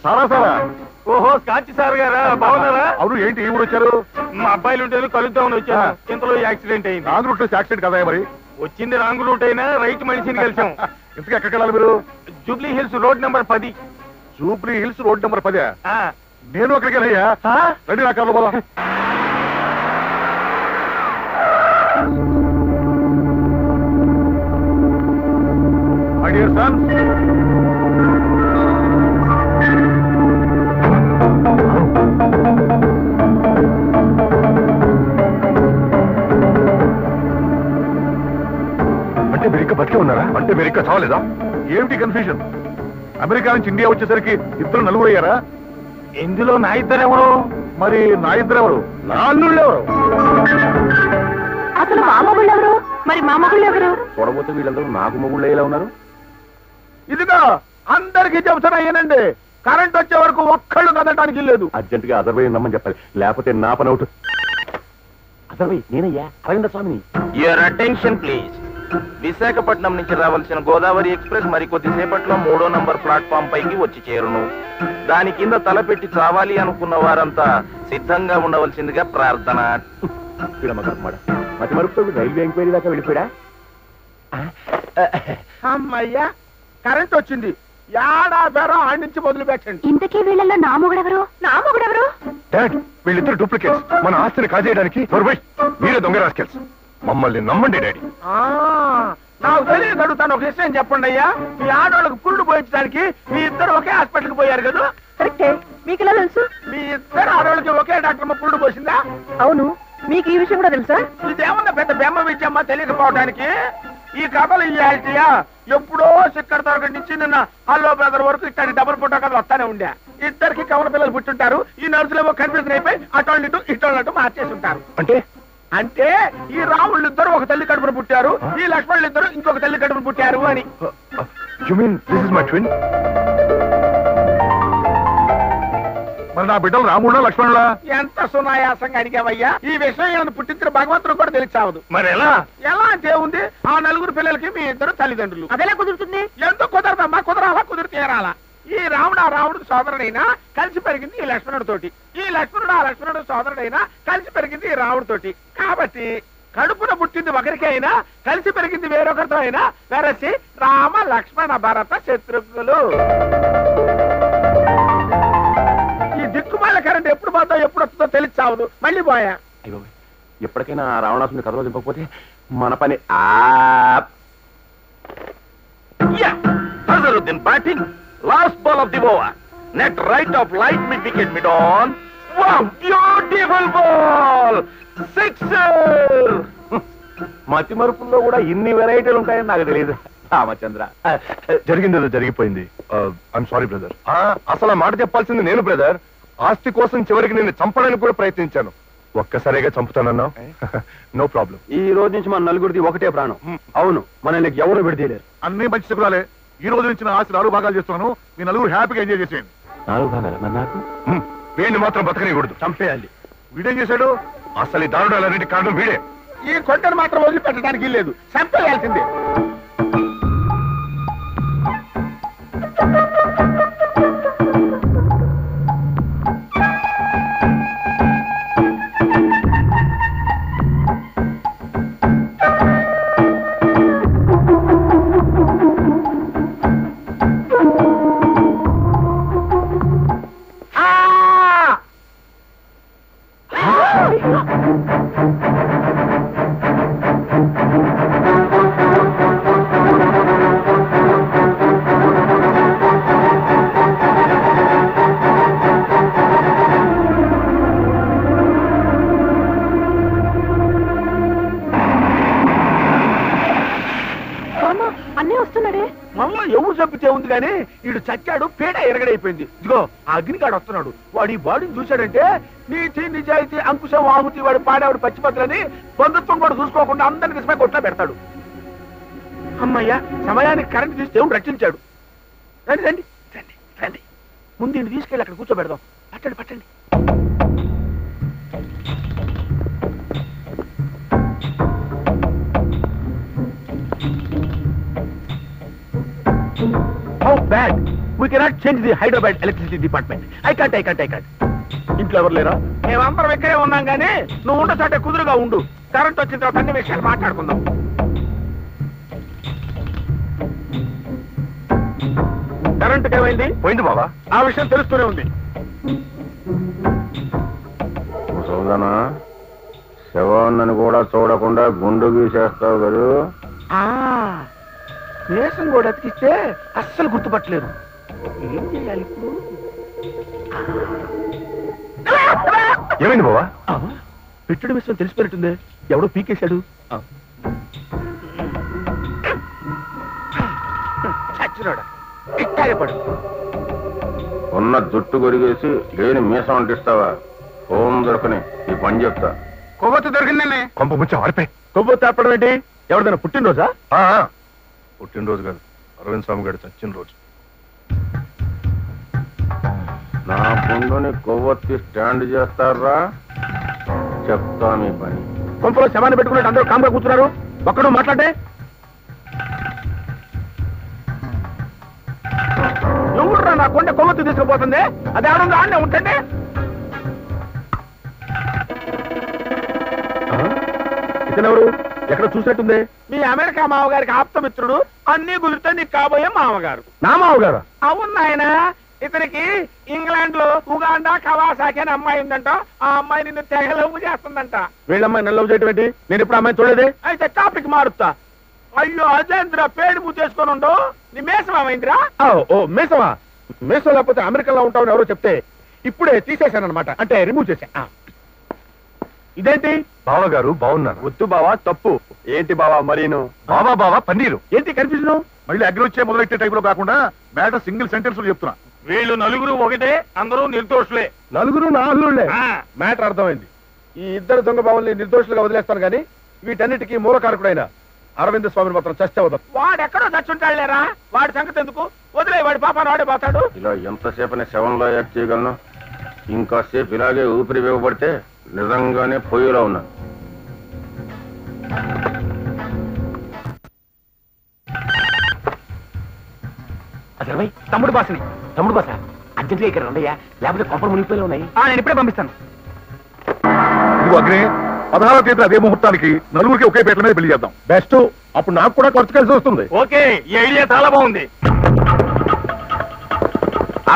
Speaker 2: సారా సారా.
Speaker 5: ఓహో స్కాచ్ సార్ గారా బాగున్నారా?
Speaker 2: అవును ఏంటి ఈ ఊరు వచ్చారు
Speaker 5: మా అబ్బాయిలు ఉంటే కలుద్దామని వచ్చాను. ఇంతలో యాక్సిడెంట్ అయింది.
Speaker 2: రాంగ్ రూట్ యాక్సిడెంట్ కదా మరి?
Speaker 5: వచ్చింది రాంగ్ రూట్ అయినా రైట్ మనిషిని కలిసాం. [LAUGHS]
Speaker 2: ఇంతకీ ఎక్కడికి వెళ్ళాలి మీరు?
Speaker 5: జూబ్లీ హిల్స్ రోడ్ నెంబర్ పది.
Speaker 2: జూబ్లీ హిల్స్ రోడ్ నెంబర్ పదే? నేను అక్కడికి వెళ్ళయ్యా రండి నా కార్లో పోదాం. అంటే మీరు ఇంకా చావలేదా? ఏమిటి కన్ఫ్యూజన్ అమెరికా నుంచి ఇండియా వచ్చేసరికి ఇద్దరు నలుగురు అయ్యారా?
Speaker 5: ఇందులో నా ఇద్దరెవరు?
Speaker 2: మరి నా ఇద్దరు ఎవరు నా అల్లుళ్ళు ఎవరు?
Speaker 4: అసలు మా మొగుళ్ళు ఎవరు? మరి మా మొగుళ్ళు ఎవరు?
Speaker 7: చూడబోతే వీళ్ళందరూ నాకు మొగుళ్ళు ఎలా ఉన్నారు.
Speaker 5: ఇదిగా అందరికీ చెబుతున్నా ఏనండి కరెంట్ వచ్చే వరకు ఒక్కళ్ళు కదలటానికి లేదు.
Speaker 7: అర్జెంట్గా అదర్వై నమ్మని చెప్పాలి. లేకపోతే నా పని అవుట్ అదర్వై నేనయ్యా అరవింద స్వామిని.
Speaker 18: యువర్ అటెన్షన్ ప్లీజ్ విశాఖపట్నం నుంచి రావాల్సిన గోదావరి ఎక్స్ప్రెస్ మరికొద్ది సేపట్లో మూడో నంబర్ ప్లాట్ఫామ్ పైకి వచ్చి చేరును. దాని కింద తలపెట్టి చావాలి అనుకున్న వారంతా సిద్ధంగా ఉండవలసిందిగా ప్రార్థన.
Speaker 7: మగమాట మతి మరుపుతో రైల్వే ఎంక్వైరీ దాకా వెళ్ళిపోయా
Speaker 5: అమ్మయ్యా కరెంట్ వచ్చింది.
Speaker 14: యాడా బేరం ఆడి నుంచి మొదలు పెట్టండి.
Speaker 6: ఇంతకీ వీళ్ళలో నా మొగుడెవరు? నా మొగుడెవరు?
Speaker 2: డాడ్ వీళ్ళిద్దరు డూప్లికేట్స్. మన ఆస్తిని కాజేయడానికి మీరే దొంగ రాస్కెల్స్. మమ్మల్ని నమ్మండి డాడీ.
Speaker 14: ఆ, నాకు తెలియదు అడుగుతాను ఒక విషయం చెప్పండి అయ్యా. మీ ఆడవాళ్ళకి పురుడు పోయించడానికి మీ ఇద్దరు ఒకే హాస్పిటల్కి పోయారు కదా?
Speaker 9: కరెక్టే. మీకు ఎలా తెలుసు?
Speaker 14: మీ ఇద్దరు ఆడవాళ్ళకి ఒకే డాక్టర్ పురుడు పోసిందా?
Speaker 9: అవును. మీకు ఈ విషయం కూడా తెలుసా?
Speaker 14: ఇదేమన్నా పెద్ద బెమ్మ విద్యమ్మ తెలియకపోవడానికి ఈ కథలు ఇయ్యాల్టియా ఎప్పుడో సిక్కడ తరగతి నుంచి నిన్న హల్లో బ్రదర్ వరకు ఇక్కడ డబుల్ పుట్ట కథలు వస్తానే ఉండే. ఇద్దరికి కవల పిల్లలు పుట్టుంటారు. ఈ నర్సులేమో కన్ఫ్యూజన్ అయిపోయి అటోళ్ళు ఇటు ఇటోళ్ళు అటు మార్చేసి ఉంటారు.
Speaker 2: అంటే
Speaker 14: అంటే ఈ రాముళ్ళు ఇద్దరు ఒక తల్లి కడుపున పుట్టారు ఈ లక్ష్మణులు ఇద్దరు ఇంకొక తల్లి కడుపున పుట్టారు అని.
Speaker 2: You mean this is my twin మరి నా బిడ్డలు రాముడా లక్ష్మణుడా
Speaker 14: ఎంత సునాయాసంగా అడిగావయ్యా. ఈ విషయం ఏమైనా పుట్టించిన భగవంతుడు కూడా తెలిసావదు
Speaker 2: మరి ఎలా?
Speaker 14: ఎలా అంటే ఉంది? ఆ నలుగురు పిల్లలకి మీ ఇద్దరు తల్లిదండ్రులు.
Speaker 9: అదెలా కుదురుతుంది?
Speaker 14: ఎందుకు కుదరదమ్మా? కుదరాలా? కుదిరి తీరాలా ఈ రాముడు ఆ రాముడు సోదరుడైనా కలిసి పెరిగింది ఈ లక్ష్మణుడి తోటి. ఈ లక్ష్మణుడు ఆ లక్ష్మణుడు సోదరుడైనా కలిసి పెరిగింది ఈ రాముడి తోటి. కాబట్టి కడుపున పుట్టింది ఒకరికి అయినా కలిసి పెరిగింది వేరొకరితో అయినా వెరసి రామ లక్ష్మణ భరత శత్రుఘ్నులు. ఈ దిక్కుమాల కరెంట్ ఎప్పుడు పోతా ఎప్పుడు వస్తుందో తెలిసి చావదు. మళ్ళీ పోయా.
Speaker 3: అయ్యో ఎప్పటికైనా రావణాసుని కథలో దింపకపోతే మన పని ఆ.
Speaker 18: Nazaruddin Last ball of the over. Net right of light mid wicket mid on. Wow, beautiful ball. Sixer. [LAUGHS]
Speaker 3: మతి మరుపుల్లో కూడా ఇన్ని వెరైటీలు ఉంటాయని నాకు తెలియదు రామచంద్ర.
Speaker 2: జరిగింది జరిగిపోయింది. ఐఎమ్ సారీ బ్రదర్ అసలు ఆ మాట చెప్పాల్సింది నేను బ్రదర్ ఆస్తి కోసం చివరికి నిన్ను చంపడానికి కూడా ప్రయత్నించాను. ఒక్కసారిగా చంపుతానన్నావు? నో ప్రాబ్లం [LAUGHS]
Speaker 3: ఈ రోజు నుంచి మన నలుగురిది ఒకటే ప్రాణం. అవును మనల్ని ఎవరు విడదీయలేరు.
Speaker 2: అన్ని మంచి శుభ్రాలే ఈ రోజు నుంచి నా ఆస్తి నాలుగు భాగాలు చేస్తున్నాను. మీ నలుగురు హ్యాపీగా ఎంజాయ్ చేసేయండి.
Speaker 3: నాలుగు భాగాలు? మరి నాకు?
Speaker 2: హ్మ్. వీడిని మాత్రం బతకనికూడదు
Speaker 3: చంపేయాలి.
Speaker 2: వీడేం చేశాడు? అసలు ఈ దారుణాలన్నిటి కారణం వీడే.
Speaker 14: ఈ కొండను మాత్రం వదిలిపెట్టడానికి లేదు చంపేయాల్సిందే. ఎరగడైపోయింది. ఇదిగో ఆ అగ్నికాడు వస్తున్నాడు. వాడు ఈ బాడీని చూశాడంటే నీతి నిజాయితీ అంకుశం ఆహుతి వాడు పాడేవాడు పచ్చిపత్రులని బంధుత్వం కూడా చూసుకోకుండా అందరిని నిజమే కొట్లా పెడతాడు. అమ్మయ్యా సమయానికి కరెంట్ తీసి దేవుడు రక్షించాడు. రండి రండి రండి రండి. ముందు ఈయన తీసుకెళ్ళి అక్కడ కూర్చోబెడదాం. పట్టండి పట్టండి. How bad we cannot change the Hyderabad electricity department I can't I can't I can't ఇంట్లో ఎవరు లేరా? మేమందరం ఇక్కడే ఉన్నాం కానీ నువ్వు ఉండే చోట కుదురుగా ఉండు. కరెంట్ వచ్చిన తర్వాత అన్ని విషయాలు మాట్లాడుకుందాం. కరెంట్ ఏమైంది?
Speaker 2: పోయింది బాబా
Speaker 14: ఆ విషయం తెలుస్తూనే ఉంది.
Speaker 3: సోదనా శవాన్నని కూడా చూడకుండా గుండు గీసేస్తావు కదూ?
Speaker 14: ఆ వేషం కూడా అతికిస్తే అస్సలు గుర్తుపట్టలేదు. ఏం చేయాలి ఇప్పుడు?
Speaker 2: ఏమైంది బాబా
Speaker 14: ఆ, పెట్టుడు విషయం తెలిసిపోయినట్టుంది. ఎవడో పీకేశాడు. చచ్చినాడు? ఇట్టాగే పడు
Speaker 3: ఉన్న జుట్టు కొరిగేసి లేని మీసం అంటిస్తావా? హోం దొరకని ఈ పని చెప్తా
Speaker 14: కొవ్వొత్తు దొరికిందండి.
Speaker 2: కొంప ముచ్చం ఆరిపోయి
Speaker 14: కొవ్వొత్తు తప్పడం ఏంటి? ఎవరిదైనా పుట్టినరోజా?
Speaker 2: పుట్టినరోజు కాదు అరవింద్ స్వామి గారి చచ్చిన రోజు
Speaker 3: నా పుండుని కొవ్వొత్తి స్టాండ్ చేస్తారా? చెప్తా మీ పని.
Speaker 14: కొంపలో శవాన్ని పెట్టుకున్నట్టు అందరూ కామ్గా కూర్చున్నారు. ఒక్కడు మాట్లాడే ఎవరురా నా కొండ కొవ్వొత్తు తీసుకుపోతుంది? అది ఆడంగా ఆడనే ఉంటండి. ఇతనెవరు?
Speaker 8: ఎక్కడ చూసినట్టుంది?
Speaker 14: మీ అమెరికా మామగారికి ఆప్తమిత్రుడు అన్ని కుదిరితే నీకు కాబోయే మామగారు.
Speaker 8: నా మామగారా?
Speaker 14: అవును నాయన ఇతనికి ఇంగ్లాండ్లో ఉగాండా కవాసాకి అని అమ్మాయి ఉందంట. ఆ అమ్మాయి నిన్ను తెగ లవ్ చేస్తుందంట.
Speaker 8: వీళ్ళమ్మాయి నల్ల చేయటం ఏంటి? నేను ఇప్పుడు అమ్మాయి చూడలేదే?
Speaker 14: అయితే టాపిక్ మారుతా. అయ్యో అజేంద్ర పేడు మూసేసుకొని ఉండు. నీ మేసం ఏమైందిరా
Speaker 8: ఆ, ఓ మేసమా? మేసం లేకపోతే అమెరికాలో ఉంటామని ఎవరో చెప్తే ఇప్పుడే తీసేశాను అనమాట అంటే రిమూవ్ చేశా. ఇదేంటి?
Speaker 2: బావగారు బాగున్నారు
Speaker 3: వద్దు బావా తప్పు. ఏంటి బావా మరీను?
Speaker 2: బావా బావా పన్నీరు.
Speaker 8: ఏంటి కన్ఫ్యూజన్?
Speaker 2: మళ్ళీ అగ్రొచ్చే మొదలెట్టే టైప్లో కాకుండా మ్యాటర్ సింగిల్ సెంటెన్స్లో చెప్తున్నా.
Speaker 14: వీళ్ళు నలుగురు ఒకటే అందరూ నిర్దోషులే.
Speaker 8: నలుగురు నాలుగులే
Speaker 14: ఆ.
Speaker 8: మ్యాటర్ అర్థమైంది. ఈ ఇద్దరు దొంగ బావుల్ని నిర్దోషులుగా వదిలేస్తాను కానీ వీటన్నిటికీ మూల కారకుడైన అరవింద్ స్వామిని మాత్రం చస్తే
Speaker 14: వాడు ఎక్కడో చచ్చుంటాడులేరా? వాడి సంగతి ఎందుకు? వదిలే వాడి పాపాను వాడే పోతాడు.
Speaker 18: ఇలా ఎంతసేపనే శవంలో యాక్ట్ చేయగలను? ఇంకాసేపు ఇలాగే ఊపిరి వేయబడితే నిజంగానే పొయ్యిలో ఉన్నాను
Speaker 14: అసలు తమ్ముడు బాసని. తమ్ముడు బాస అర్జెంట్గా ఇక్కడ ఉండయ్యా లేకపోతే కొంపలు మునిగిపోయి ఉన్నాయి. నేను ఇప్పుడే పంపిస్తాను.
Speaker 2: ఇదిగో అగ్ని పదహారవ తేదీ అదే ముహూర్తానికి నలుగురికి ఒకే పేట్ల మీద పెళ్ళి చేద్దాం.
Speaker 8: బెస్ట్. అప్పుడు నాకు కూడా ఖర్చు కలిసి వస్తుంది.
Speaker 14: ఓకే ఈ ఐడియా చాలా బాగుంది.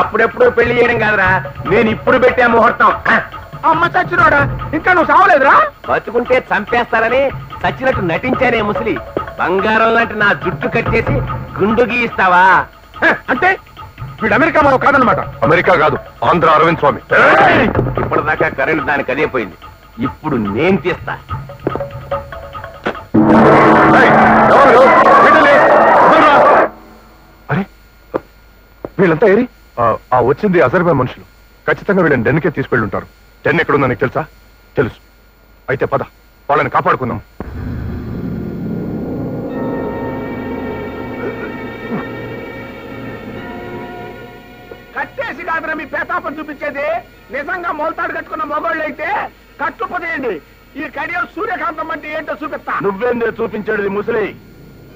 Speaker 7: అప్పుడెప్పుడు పెళ్ళి చేయడం కాదురా. నేను ఇప్పుడు పెట్టే ముహూర్తం.
Speaker 14: అమ్మ చచ్చినోడా? ఇంకా నువ్వు సావలేదురా
Speaker 7: బతుకుంటే చంపేస్తారని చచ్చినట్టు నటించానే ముసలి. బంగారం లాంటి నా జుట్టు కట్టేసి గుండు గీయిస్తావా?
Speaker 8: అంటే వీడు అమెరికా మనం కాదనమాట
Speaker 2: అమెరికా కాదు ఆంధ్ర అరవింద్ స్వామి.
Speaker 7: ఇప్పటిదాకా కరెంట్ దానికి అదే పోయింది. ఇప్పుడు నేను తీస్తా.
Speaker 2: అరే వీళ్ళంతా ఏరి? ఆ, ఆ వచ్చింది అజర్బై మనుషులు. ఖచ్చితంగా వీళ్ళని డెన్కే తీసుకెళ్ళి ఉంటారు. డెన్ ఎక్కడుందో నీకు తెలుసా? తెలుసు. అయితే పద వాళ్ళని కాపాడుకుందాం.
Speaker 14: కట్టేసి కాదురా మీ పేతాపం చూపించేది. నిజంగా మొలతాడు కట్టుకున్న మొగోళ్ళు అయితే పొదేయండి ఈ కడియం సూర్యకాంతం అంటే ఏంటో చూపిస్తా.
Speaker 18: నువ్వేందే చూపించేది ముసలి?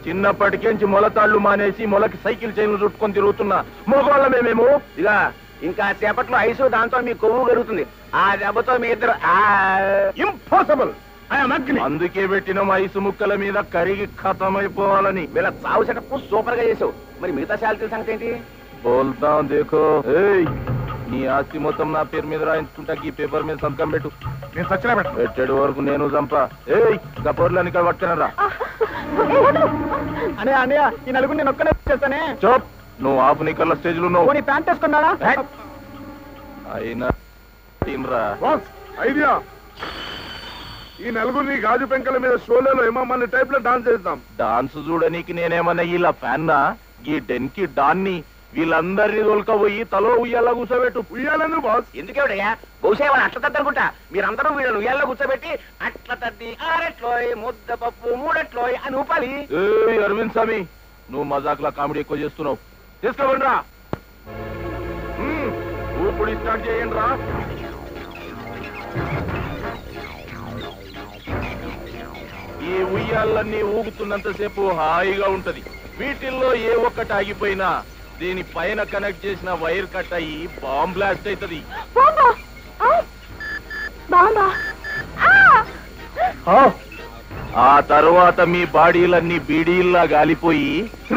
Speaker 18: చిన్నప్పటికేంచి మొలతాళ్ళు మానేసి మొలకి సైకిల్ చైన్లు చుట్టుకొని తిరుగుతున్నా మగవాళ్ళమే మేము.
Speaker 7: ఇక ఇంకా సేపట్లో ఐసు దాంతో మీ కొవ్వు పెరుగుతుంది ఆ దెబ్బతో మీ ఇద్దరు
Speaker 8: ఇంపాసిబుల్
Speaker 18: అందుకే పెట్టిన ఐసు ముక్కల మీద కరిగి ఖతమైపోవాలని
Speaker 7: వీళ్ళ చావు సెటప్ సూపర్గా చేసావు. మరి మిగతా శాలరీ సంగతి ఏంటి?
Speaker 18: బోల్తాం దేఖో. నీ ఆస్తి మొత్తం నా పేరు మీద రాయించుకుంటా ఈ పేపర్ మీద సంతకం పెట్టు.
Speaker 2: నేను సచ్చినా పెట్టను.
Speaker 18: పెట్టేడు వరకు నేను చంపా. ఏయ్ గపోర్లని ఇక్కడ పట్టుకున్నారా
Speaker 14: అనే అనే ఈ నలుగురు నేను ఒక్కనే చేస్తానే.
Speaker 18: చోప్ నువ్వు ఆఫ్ నికర్ల స్టేజ్లో ఉన్నావు.
Speaker 14: ప్యాంట్ వేసుకున్నాడా?
Speaker 18: అయినా
Speaker 2: బాస్ ఐడియా. ఈ నలుగురిని గాజు పెంకల మీద షోలలో ఏమమ్మని టైప్లో డాన్స్ చేద్దాం.
Speaker 18: డాన్స్ చూడనీకి నేనేమన్నా ఇలా ఫ్యాన్నా? ఈ డెన్కి డాన్ని వీళ్ళందరినీ తోలుకపోయి తలో ఉయ్యాల కూర్చోబెట్టు.
Speaker 2: ఉయ్యాలను బాస్?
Speaker 7: ఎందుకేవిడయ్యా బహుశా ఏమైనా అట్ల తద్ది అనుకుంటా మీరందరూ వీళ్ళని ఉయ్యాల్లో కూర్చోబెట్టి అట్ల తద్ది ఆరెట్లోయ్ ముద్దపప్పు మూడెట్లోయ్ అని ఊపాలి.
Speaker 18: అరవింద్ స్వామి నువ్వు మజాక్లా కామెడీ ఎక్కువ చేస్తున్నావు. తీసుకోవండి రా ఊపిడి స్టార్ట్ చేయండి రా ఈ ఉయ్యాలన్నీ ఊగుతున్నంతసేపు హాయిగా ఉంటది. వీటిల్లో ఏ ఒక్కటి ఆగిపోయినా దీని పైన కనెక్ట్ చేసిన వైర్ కట్ అయ్యి బాంబ్ బ్లాస్ట్ అవుతుంది
Speaker 6: బాబా? బాబా?
Speaker 18: ఆ తర్వాత మీ బాడీలన్నీ బీడీల్లా గాలిపోయి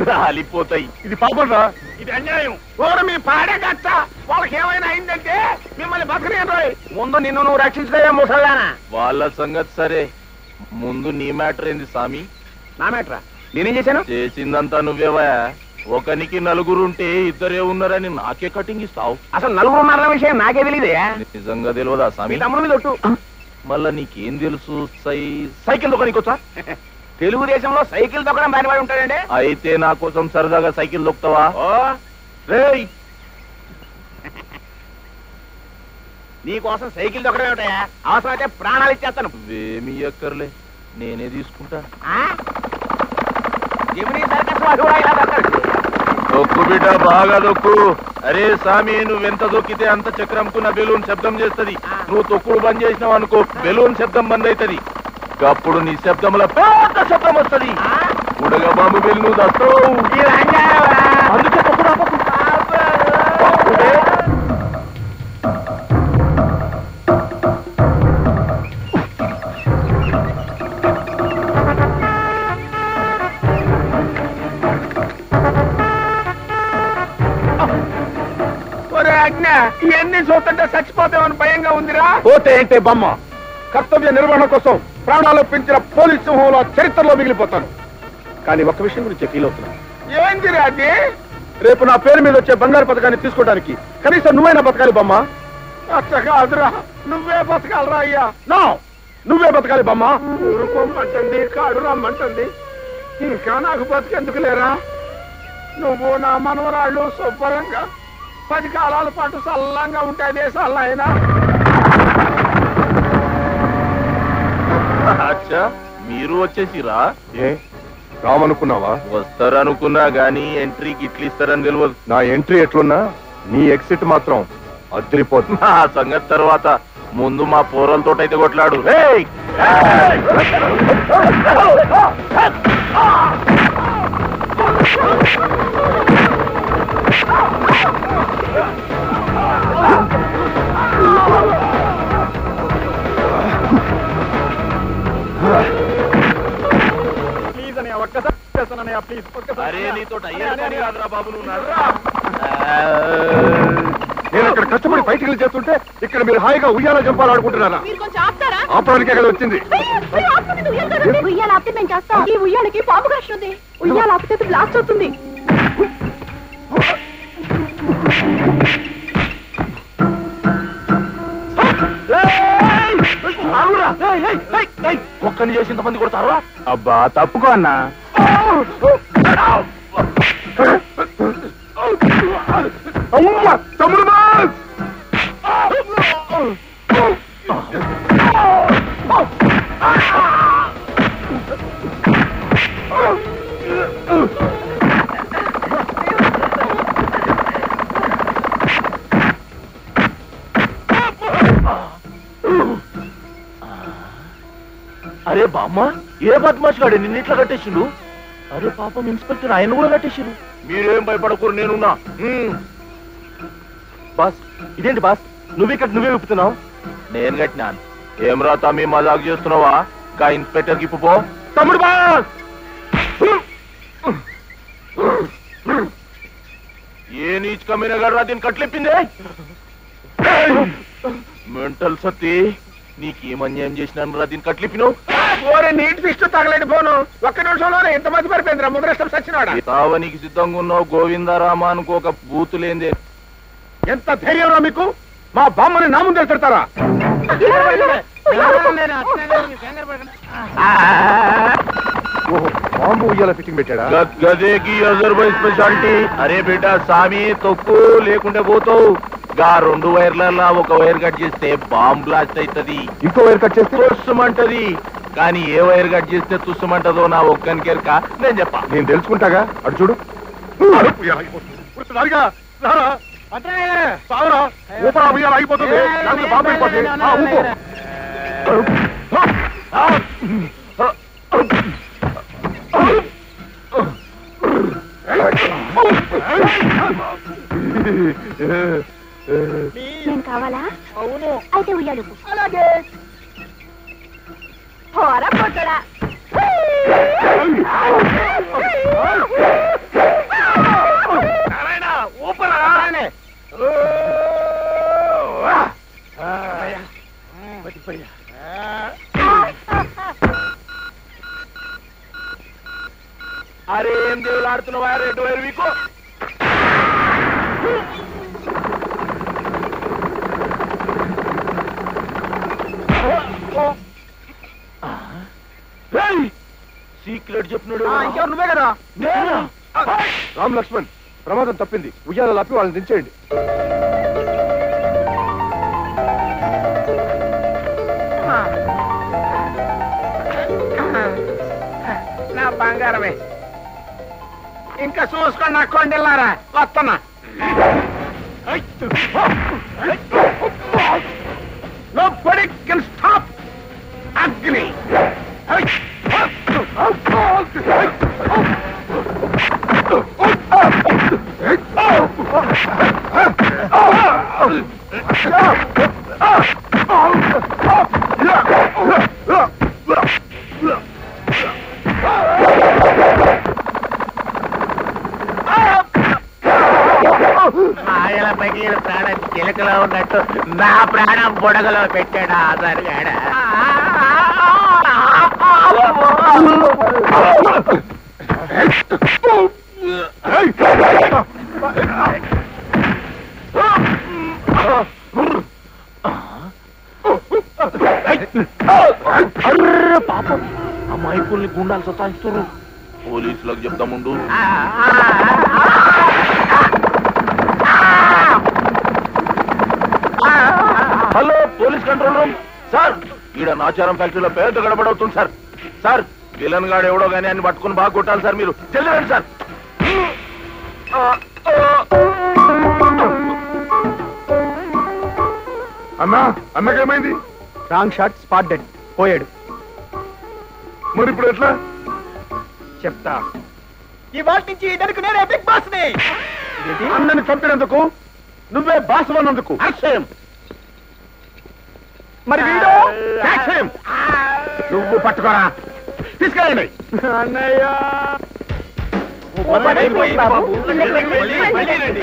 Speaker 18: రాలిపోతాయి.
Speaker 2: ఇది పాపం రా.
Speaker 14: ఇది అన్యాయం. ఓరు మీ పాడే కట్ట వాళ్ళకి ఏమైనా అయిందంటే మిమ్మల్ని బతకలేను రోయ్
Speaker 7: ముందు నిన్ను నువ్వు రక్షించుకోయా ముసల్లానా?
Speaker 18: వాళ్ళ సంగతి సరే. ముందు నీ మ్యాటర్ ఏంది సామి
Speaker 7: నా మేట్రా నేనేం చేశాను?
Speaker 18: చేసిందంతా నువ్వేవా? ఒకనికి నలుగురుంటే ఇద్దరే ఉన్నారని నాకే కటింగ్ ఇస్తావు.
Speaker 7: అసలు నలుగురు ఉన్నారన్న విషయం నాకే తెలియదే.
Speaker 18: నిజంగా తెలియదా
Speaker 7: మీ
Speaker 18: సామి
Speaker 7: తమ్ముడు మీద ఒట్టు.
Speaker 18: మళ్ళా నీకేం తెలుసు? సై సైకిల్ దొక్కనికొచ్చా
Speaker 7: తెలుగుదేశంలో సైకిల్ దొక్కడం బానివాడు ఉంటాడండి.
Speaker 18: అయితే నా కోసం సరదాగా సైకిల్ దొక్కుతావా రేయ్!
Speaker 7: నీ కోసం సైకిల్ దొక్కడం ఏమిటయా అవసరమైతే ప్రాణాలు ఇచ్చేస్తాను.
Speaker 18: ఏమి ఎక్కర్లే నేనే తీసుకుంటా?
Speaker 7: జమినీ సర్కస్ వాడు కూడా ఇలా దొక్కడు.
Speaker 18: దొక్కు బిడ్డ బాగా దొక్కు అరే సామి నువ్వెంత దొక్కితే అంత చక్రంకున్న బెలూన్ శబ్దం చేస్తది నువ్వు తొక్కుడు బంద్ చేసినావు అనుకో బెలూన్ శబ్దం బంద్ అవుతుంది అప్పుడు నీ శబ్దంలో పెద్ద శబ్దం వస్తది ఉడగ బాంబు బెల్ నువ్వు దస్తావు? అందుకే. తొక్కుడే.
Speaker 14: ఆజ్ఞ ఇవన్నీ చూస్తుంటే చచ్చిపోతామని భయంగా ఉందిరా?
Speaker 8: పోతే ఏంటే బొమ్మ? కర్తవ్య నిర్వహణ కోసం ప్రాణాలు పెంచిన పోలీస్ సింహంలో చరిత్రలో మిగిలిపోతాను. కానీ ఒక విషయం గురించి ఫీల్ అవుతున్నాను
Speaker 14: ఏందిరా అది?
Speaker 8: రేపు నా పేరు మీద వచ్చే బంగారు పథకాన్ని తీసుకోవడానికి కనీసం నువ్వైనా బతకాలి బొమ్మ.
Speaker 14: అట్ట కాదురా. నువ్వే బతకాలరా అయ్యా.
Speaker 8: నో? నువ్వే బతకాలి బొమ్మ.
Speaker 14: ఊరుకోమంటుంది కాడు రమ్మంటుంది ఇంకా నాకు బతికెందుకు లేరా? నువ్వు నా మనవరాళ్ళు శుభ్రంగా పది కాలాల పాటు చల్లంగా ఉంటాయి చల్లైనా
Speaker 18: అచ్చా మీరు వచ్చేసిరా?
Speaker 8: ఏ రామనుకున్నావా?
Speaker 18: వస్తారనుకున్నా గానీ ఎంట్రీకి ఇట్లు ఇస్తారని తెలియదు.
Speaker 8: నా ఎంట్రీ ఎట్లున్నా నీ ఎగ్జిట్ మాత్రం అదిరిపోతుంది
Speaker 18: ఆ సంగతి తర్వాత ముందు మా పోరలతో అయితే కొట్లాడు. ఏయ్!
Speaker 14: ప్లీజ్ అని ఒక్కసారి చేస్తానన్నయ్య ప్లీజ్
Speaker 18: అరే నీతో అయ్యే పని కాదురా బాబు నువ్వు నడురా.
Speaker 8: నేను ఇక్కడ కష్టపడి బయటికి చేస్తుంటే ఇక్కడ మీరు హాయిగా ఉయ్యాల చంపాలనుకుంటున్నారా
Speaker 9: మీరు కొంచెం ఆపుతారా?
Speaker 8: ఆపడానికే కదా వచ్చింది?
Speaker 6: ఉయ్యాల ఆపితే మేము చేస్తాం. ఈ ఉయ్యాలకి పాము కష్టం ఉయ్యాల ఆపితే బ్లాస్ట్ అవుతుంది.
Speaker 18: ఒక్కని చేసి ఇంతమంది కొడతారా?
Speaker 14: అబ్బా తప్పుకో అన్నా.
Speaker 8: తమ్ముడు బాస్
Speaker 18: అరే బామ్మ ఏ బద్మాష్ గాడు నిన్న ఇట్లా కట్టేసిండు? అరే పాపం ఇన్స్పెక్టర్ ఆయన కూడా కట్టేసిండు. మీరేం భయపడకూరు నేనున్నా. బాస్ ఇదేంటి బాస్? నువ్వు ఇక్కడ నువ్వే విప్పుతున్నావు? నేను కట్టినాను. ఏం రా తమ్మి మజాక్ చేస్తున్నావా? గా ఇన్స్పెక్టర్కి పో. తమ్ముడు బాస్! ఏ నీచ్ కమ్మిన గడరా దీన్ని కట్లిప్పింది? మెంటల్ నీకేమన్యాయం చేసినాను రా దీన్ని కట్లిప్పినావు
Speaker 14: ఓరే నీటి ఫిస్ట్ తగలేని పోను ఒక్క నిమిషంలోనే ఇంతమంది పడిపోయిందిరా ముద్రష్టం సచ్చినాడా.
Speaker 18: తావనికి సిద్ధంగా ఉన్నావు? గోవిందరామ అనుకో ఒక బూతు లేదే
Speaker 8: ఎంత ధైర్యంరా మీకు? మా బామ్మని నా ముందే తిడతారా? ఓహో బాంబు ఉయ్యాల ఫిట్టింగ్ పెట్టాడా?
Speaker 18: గదేకి అజర్బై స్పెషాలిటీ. అరే బేటా సామి తొక్కు లేకుంటే పోతావు. గా రెండు వైర్లలో ఒక వైర్ కట్ చేస్తే బాంబ్ బ్లాస్ట్ అవుతుంది
Speaker 8: ఇంకో వైర్ కట్ చేస్తే
Speaker 18: తుస్సుమంటది కానీ ఏ వైర్ కట్ చేస్తే తుస్సుమంటదో నా ఒక్కనికి ఎరక నేను చెప్పా
Speaker 8: నేను తెలుసుకుంటాగా అటు చూడు ఆగిపోతుంది
Speaker 6: నేను కావాలా?
Speaker 14: అవును.
Speaker 6: అయితే ఉయ్యాలు
Speaker 14: అలాగే.
Speaker 6: పోరా పొట్టడా.
Speaker 14: నారాయణ ఊపరా. నారాయణ.
Speaker 18: అరే ఏం దేవుడు ఆడుతున్నావా? రెడ్ వైర్ వీకో. సీక్రెట్ చెప్పినాడు.
Speaker 14: నువ్వే కదా?
Speaker 18: నేనా?
Speaker 8: రామ్ లక్ష్మణ్ ప్రమాదం తప్పింది. ఉయ్యాల లాపి వాళ్ళని దించేయండి.
Speaker 14: నా బంగారమే. ఇంకా చూసుకోండి నా కొండెల్లారా. వస్తున్నా. Nobody Agni. ఆయన పైకి ప్రాణం
Speaker 7: చిలకలో ఉన్నట్టు నా ప్రాణం బుడగలో పెట్టాడు ఆధార్ గాడ
Speaker 18: అమాయకుల్ని గుండాలు సతాయిస్తున్నారు. పోలీసులకు చెప్తాముండు hello police control room. Sir ఈడ నాచారం ఫ్యాక్టరీలో పెద్ద గడబడవుతుంది సార్. సార్ విలన్ గాడు ఎవడో గానీ అన్ని పట్టుకుని బాగా కొట్టాలి సార్ మీరు. చెల్లండి సార్.
Speaker 2: అన్నా అన్నకేమైంది?
Speaker 8: Wrong shot spot dead. పోయాడు.
Speaker 2: మరి ఇప్పుడు ఎట్లా?
Speaker 8: చెప్తా. ఇవాళ నుంచి ఇద్దరికి నేనే బిగ్ బాస్ని అన్నని చంపినందుకు నువ్వే బాస్ అన్నందుకు అక్షయం మరి వీడు? నువ్వు పట్టుకోరా. తీసుకెళ్ళండి. అన్నయ్య!
Speaker 7: మళ్ళీ రండి.